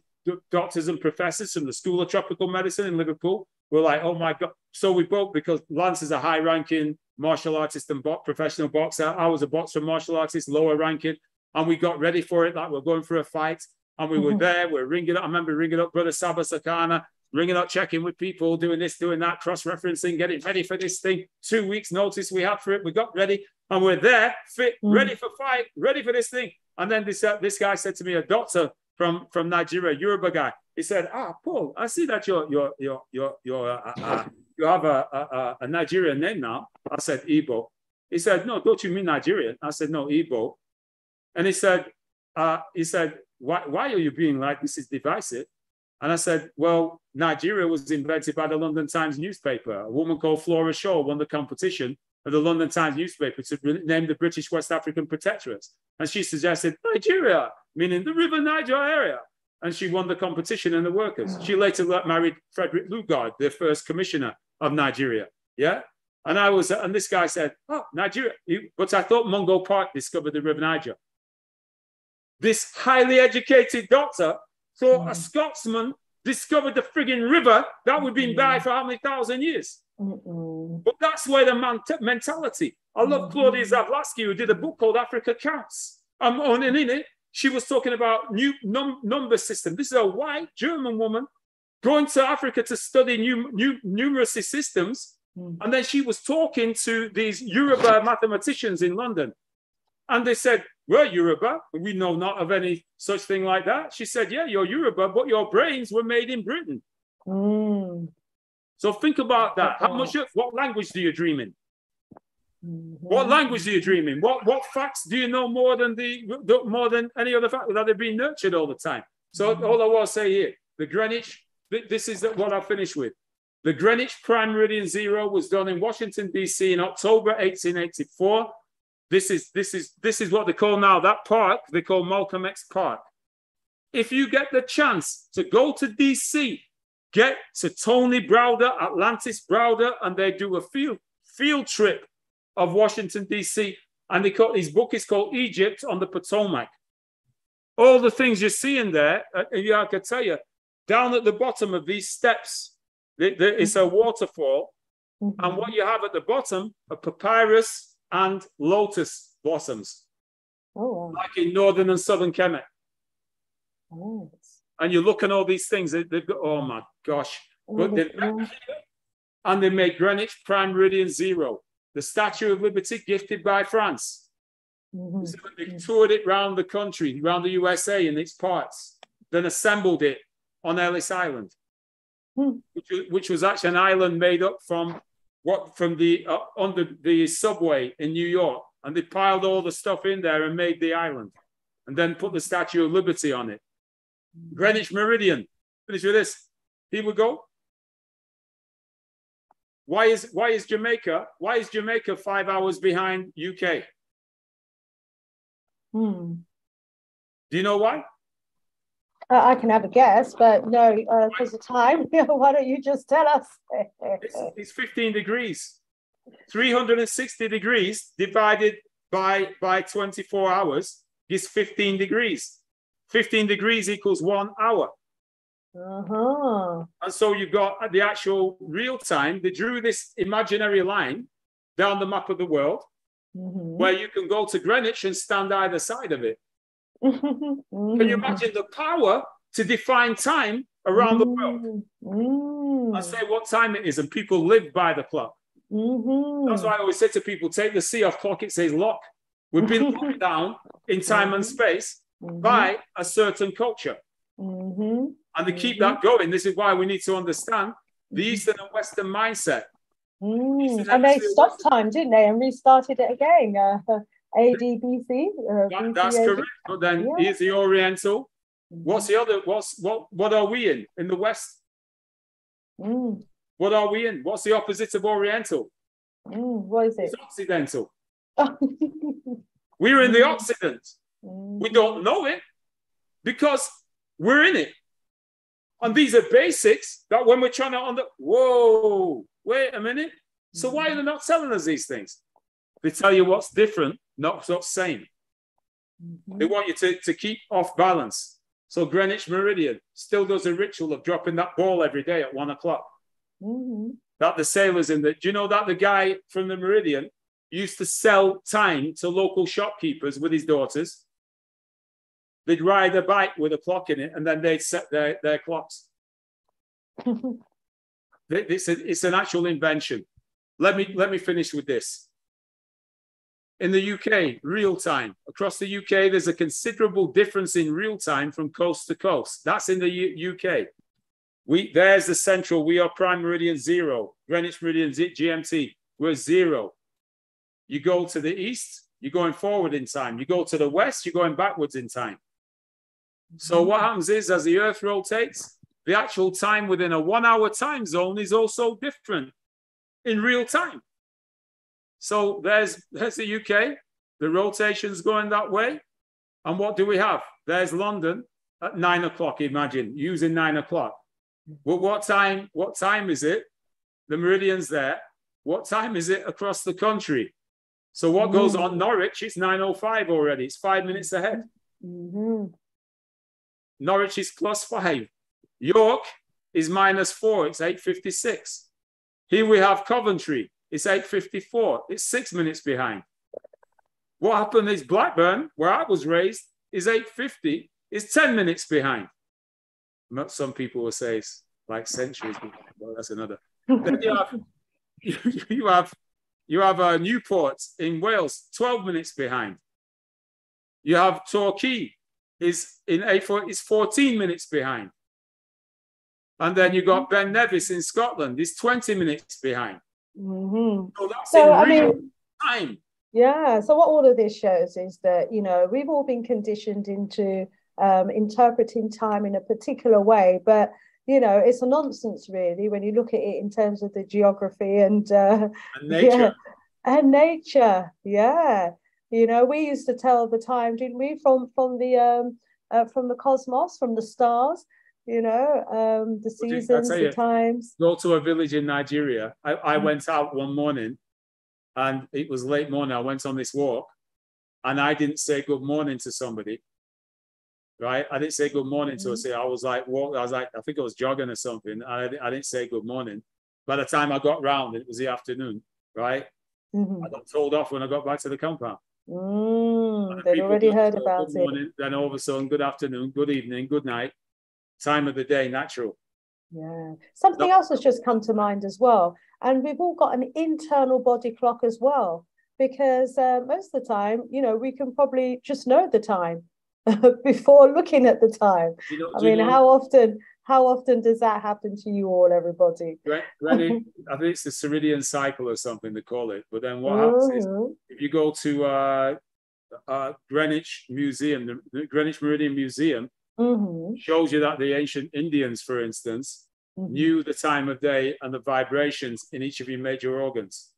doctors and professors from the School of Tropical Medicine in Liverpool. We're like, oh my God. So we both, because Lance is a high ranking martial artist and bo- professional boxer. I was a boxer martial artist, lower ranking. And we got ready for it, like we're going for a fight. And we were mm-hmm. there, we're ringing up. I remember ringing up Brother Saba Saakana, ringing up, checking with people, doing this, doing that, cross referencing, getting ready for this thing. Two weeks' notice we had for it. We got ready and we're there, fit, mm. ready for fight, ready for this thing. And then this, uh, this guy said to me, a doctor from, from Nigeria, Yoruba guy, he said, Ah, Paul, I see that you're, you're, you're, you're, you're uh, uh, uh you have a, a, a Nigerian name now. I said, Igbo. He said, No, don't you mean Nigerian? I said, No, Igbo. And he said, uh, he said, why, why are you being like this is divisive? And I said, well, Nigeria was invented by the London Times newspaper. A woman called Flora Shaw won the competition of the London Times newspaper to name the British West African Protectorate. And she suggested Nigeria, meaning the River Niger area. And she won the competition and the workers. She later married Frederick Lugard, the first commissioner of Nigeria. Yeah. And I was, and this guy said, Oh, Nigeria. But I thought Mungo Park discovered the River Niger. This highly educated doctor thought mm. a Scotsman discovered the frigging river that we've been by for how many thousand years. Mm-mm. But that's where the man- mentality. I love. Claudia Zaslavsky, who did a book called Africa Counts. Um, and in it, she was talking about new num- number system. This is a white German woman going to Africa to study new, new numeracy systems. Mm. And then she was talking to these Yoruba mathematicians in London. And they said, We're Yoruba. We know not of any such thing like that. She said, Yeah, you're Yoruba, but your brains were made in Britain. Mm. So think about that. How much? What language do you dream in? What language do you dream in? What what facts do you know more than the more than any other fact that they've been nurtured all the time? So all I want to say here, the Greenwich. This is what I'll finish with. The Greenwich Prime Meridian Zero was done in Washington D.C. in October 1884. This is this is this is what they call now that park. They call Malcolm X Park. If you get the chance to go to D.C get to Tony Browder, Atlantis Browder, and they do a field field trip of Washington D.C. And they call his book is called Egypt on the Potomac. All the things you see in there, uh, I can tell you, down at the bottom of these steps, it's a waterfall, mm-hmm. and what you have at the bottom are papyrus and lotus blossoms, oh. like in northern and southern Kemet. Oh and you look at all these things, they've got, oh my gosh. But and they made Greenwich Prime Meridian Zero, the Statue of Liberty gifted by France. Mhm. So they toured it round the country, around the USA in its parts, then assembled it on Ellis Island, Hmm. which, was- which was actually an island made up from what from the uh, under the subway in New York, and they piled all the stuff in there and made the island, and then put the Statue of Liberty on it. Greenwich Meridian. Finish with this. Here we go. Why is why is Jamaica? Why is Jamaica five hours behind UK? Hmm. Do you know why? Uh, I can have a guess, but no, because of time. Why don't you just tell us? It's, it's 15 degrees. 360 degrees divided by by 24 hours is 15 degrees. 15 degrees equals one hour. uh-huh. And so you've got the actual real time. They drew this imaginary line down the map of the world Mhm. where you can go to Greenwich and stand either side of it. Can Mm-hmm. you imagine the power to define time around the world Mm. and say what time it is? And people live by the clock. Mhm. That's why I always say to people take the C off clock, it says lock. We've been locked down in time and space Mhm. by a certain culture. And to keep that going, this is why we need to understand the Eastern and Western mindset. Mm. And they stopped time, didn't they? And restarted it again. Uh, ADBC. Uh, That- that's correct. But then Yeah. here's the Oriental. What's the other? What's what? What are we in in the West? Mm. What are we in? What's the opposite of Oriental? Mm. What is it? It's Occidental. We're in the Mm. Occident. Mm. We don't know it because we're in it. And these are basics that when we're trying to under whoa, wait a minute. So why are they not telling us these things? They tell you what's different, not what's same. Mhm. They want you to, to keep off balance. So Greenwich Meridian still does a ritual of dropping that ball every day at one o'clock. Mhm. That the sailors in the do you know that the guy from the Meridian used to sell time to local shopkeepers with his daughters? They'd ride a bike with a clock in it and then they'd set their, their clocks. It's, a, it's an actual invention. Let me let me finish with this. In the UK, real time. Across the UK, there's a considerable difference in real time from coast to coast. That's in the U- UK. We there's the central. We are prime meridian zero. Greenwich meridian Z- GMT. We're zero. You go to the east, you're going forward in time. You go to the west, you're going backwards in time. So what happens is, as the Earth rotates, the actual time within a one-hour time zone is also different in real time. So there's there's the UK. The rotation's going that way. And what do we have? There's London at nine o'clock. Imagine using nine o'clock. Well, what time? What time is it? The meridian's there. What time is it across the country? So what goes on Norwich? It's 9.05 already. It's five minutes ahead. Mhm. Norwich is plus five. York is minus four. It's 8.56. Here we have Coventry. It's 8.54. It's six minutes behind. What happened is Blackburn, where I was raised, is 8.50. It's 10 minutes behind. Some people will say it's like centuries. behind, Well, that's another. Then you have, you have, you have uh, Newport in Wales, 12 minutes behind. You have Torquay is in A4, is 14 minutes behind. And then you got Ben Nevis in Scotland, is 20 minutes behind. Mhm. So that's So, I mean, time. Yeah. So what all of this shows is that, you know, we've all been conditioned into um, interpreting time in a particular way, but you know, it's a nonsense really when you look at it in terms of the geography and uh, And nature. yeah, and nature. Yeah. You know, we used to tell the time, didn't we, from from the um uh, from the cosmos, from the stars, you know, um the Well, Jim, I'll seasons, tell the you, times. Go to a village in Nigeria. I, I Mm. went out one morning and it was late morning. I went on this walk and I didn't say good morning to somebody. Right? I didn't say good morning to her. Mhm. So I was like, walk, I was like, I think I was jogging or something. And I, I didn't say good morning. By the time I got round, it was the afternoon, right? Mhm. I got told off when I got back to the compound. Mm, they'd already heard about it. Then all of a sudden, good afternoon, good evening, good night. Time of the day, natural. Yeah. Something No. else has just come to mind as well. And we've all got an internal body clock as well, because uh, most of the time, you know, we can probably just know the time before looking at the time. You know, I mean, know, how often how often does that happen to you all, everybody? Greenwich, I think it's the circadian cycle or something they call it. But then what mm-hmm. happens is mm-hmm. if you go to uh, uh, Greenwich Museum, the, Greenwich Meridian Museum, mm-hmm. shows you that the ancient Indians, for instance, mm-hmm. knew the time of day and the vibrations in each of your major organs.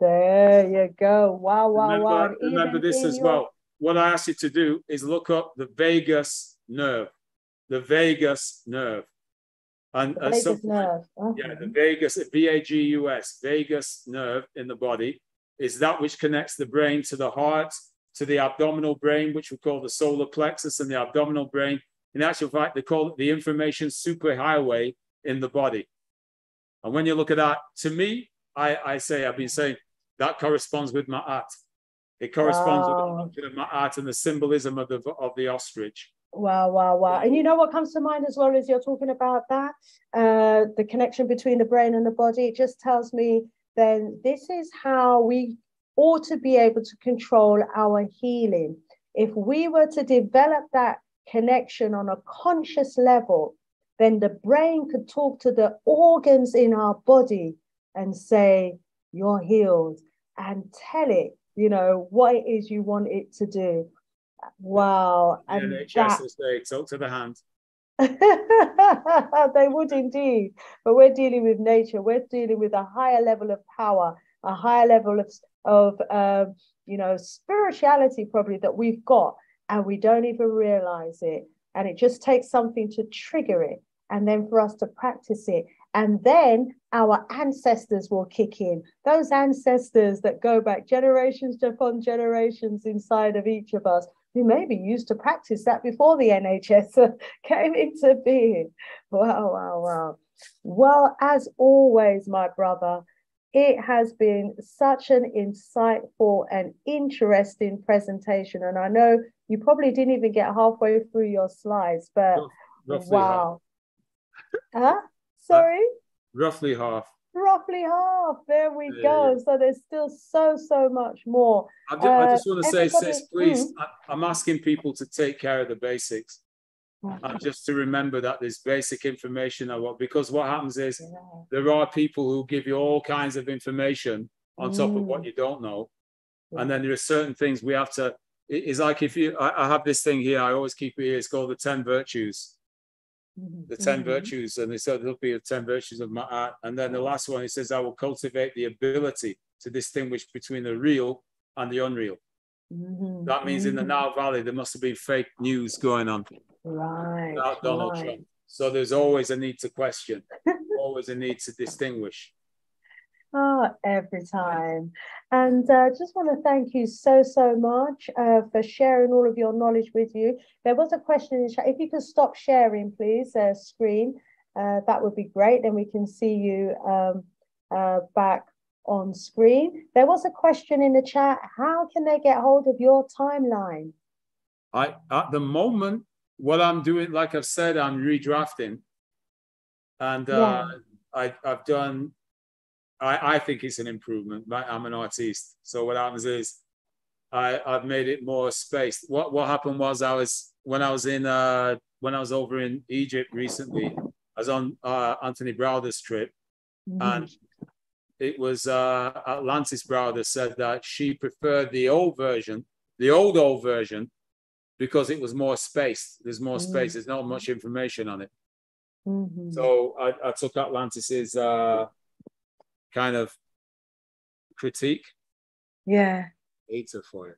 There you go. Wow, wow, remember, wow. Remember this as your... well. What I asked you to do is look up the vagus nerve the vagus nerve. And, the vagus nerve. Okay. Yeah, the vagus, V-A-G-U-S, vagus nerve in the body is that which connects the brain to the heart, to the abdominal brain, which we call the solar plexus and the abdominal brain. In actual fact, they call it the information superhighway in the body. And when you look at that, to me, I, I say, I've been saying that corresponds with Ma'at. It corresponds wow. with the Ma'at and the symbolism of the, of the ostrich. Wow, wow, wow. And you know what comes to mind as well as you're talking about that? Uh, the connection between the brain and the body. It just tells me then this is how we ought to be able to control our healing. If we were to develop that connection on a conscious level, then the brain could talk to the organs in our body and say, You're healed, and tell it, you know, what it is you want it to do. Wow. And NHS that... will say, talk to the hand. they would indeed. But we're dealing with nature. We're dealing with a higher level of power, a higher level of, of um, you know, spirituality probably that we've got, and we don't even realize it. And it just takes something to trigger it, and then for us to practice it. And then our ancestors will kick in. Those ancestors that go back generations upon generations inside of each of us who maybe used to practice that before the NHS came into being. Wow, wow, wow. Well, as always, my brother, it has been such an insightful and interesting presentation. And I know you probably didn't even get halfway through your slides, but roughly wow. Half. huh? Sorry? roughly half roughly half. There we yeah, go. Yeah. So there's still so, so much more. I, do, uh, I just want to say, sis, please, mm. I, am asking people to take care of the basics. And just to remember that there's basic information because what happens is yeah. there are people who give you all kinds of information on top of what mm. you don't know. And then there are certain things we have to, it's like if you, I, I have this thing here, I always keep it here, it's called the 10 virtues the 10 mm-hmm. virtues, and they said there'll be the 10 virtues of Ma'at. And then the last one, he says, I will cultivate the ability to distinguish between the real and the unreal. Mm-hmm. That means in the mm-hmm. Nile Valley, there must have been fake news going on right, about Donald right. Trump. So there's always a need to question, always a need to distinguish. Oh, every time. And uh, just want to thank you so, so much uh, for sharing all of your knowledge with you. There was a question in the chat. If you could stop sharing, please, uh, screen, uh, that would be great. Then we can see you um, uh, back on screen. There was a question in the chat. How can they get hold of your timeline? I At the moment, what I'm doing, like I've said, I'm redrafting. And uh, yeah. I, I've done I, I think it's an improvement. I'm an artist. So what happens is I, I've made it more spaced. What what happened was I was when I was in uh when I was over in Egypt recently, I was on uh, Anthony Browder's trip mm-hmm. and it was uh, Atlantis Browder said that she preferred the old version, the old old version, because it was more spaced. There's more mm-hmm. space. There's not much information on it. Mm-hmm. So I, I, took Atlantis's uh, kind of critique. Yeah. Hates her for it.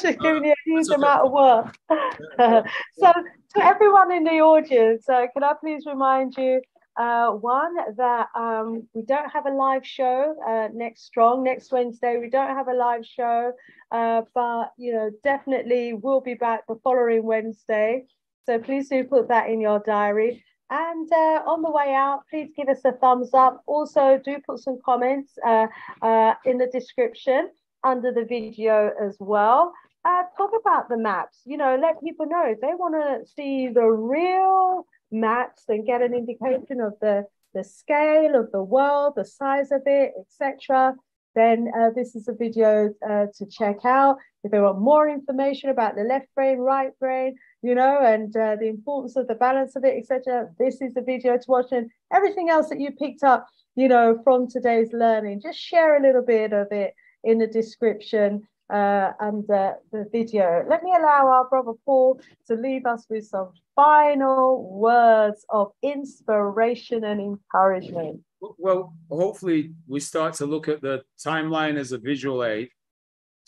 She's giving you a huge okay. amount of work. so, to everyone in the audience, uh, can I please remind you uh, one that um, we don't have a live show uh, next strong next Wednesday. We don't have a live show, uh, but you know definitely we'll be back the following Wednesday. So please do put that in your diary. And uh, on the way out, please give us a thumbs up. Also, do put some comments uh, uh, in the description under the video as well. Uh, talk about the maps. You know, let people know if they want to see the real maps and get an indication of the the scale of the world, the size of it, etc., then uh, this is a video uh, to check out. If they want more information about the left brain, right brain, you know, and uh, the importance of the balance of it, etc., this is the video to watch. And everything else that you picked up, you know, from today's learning, just share a little bit of it in the description uh, under the video. Let me allow our brother Paul to leave us with some final words of inspiration and encouragement. Well, hopefully we start to look at the timeline as a visual aid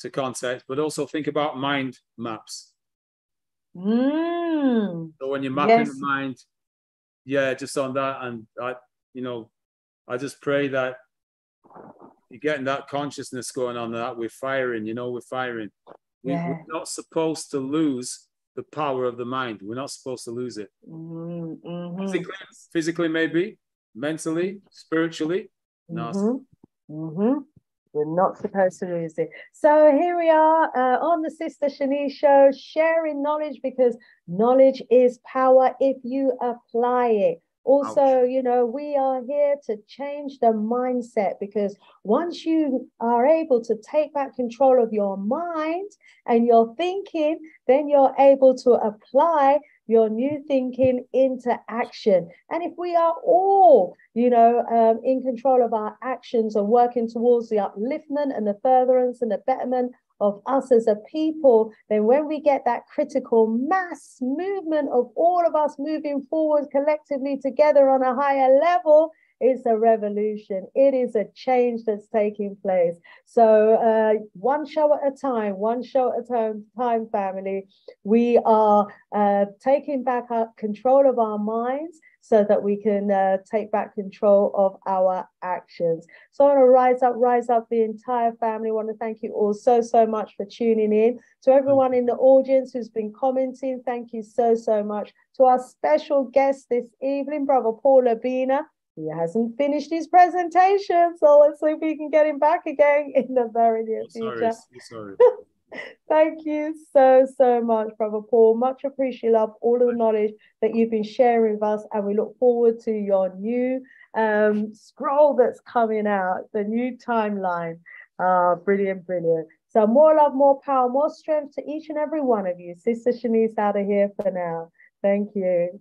to context, but also think about mind maps. Mm. So when you're mapping yes. the mind, yeah, just on that, and I, you know, I just pray that you're getting that consciousness going on that we're firing, you know, we're firing. We, yeah. We're not supposed to lose the power of the mind. We're not supposed to lose it. Mm-hmm. Physically, physically, maybe, mentally, spiritually. No. Mm-hmm. Mm-hmm. We're not supposed to lose it. So here we are uh, on the Sista Shanice show, sharing knowledge because knowledge is power if you apply it. Also, Ouch. you know, we are here to change the mindset because once you are able to take back control of your mind and your thinking, then you're able to apply your new thinking into action. And if we are all, you know, um, in control of our actions and working towards the upliftment and the furtherance and the betterment of us as a people, then when we get that critical mass movement of all of us moving forward collectively together on a higher level, it's a revolution. It is a change that's taking place. So, uh, one show at a time, one show at a time, time family, we are uh, taking back our control of our minds so that we can uh, take back control of our actions. So I want to rise up, rise up the entire family. I want to thank you all so, so much for tuning in. To everyone in the audience who's been commenting, thank you so, so much. To our special guest this evening, Brother Paul Obinna. He hasn't finished his presentation, so let's see if we can get him back again in the very near future. Sorry, sorry. Thank you so, so much, Brother Paul. Much appreciate love all of the knowledge that you've been sharing with us, and we look forward to your new um, scroll that's coming out, the new timeline. Uh, brilliant, brilliant. So more love, more power, more strength to each and every one of you. Sista Shanice out of here for now. Thank you. Bye.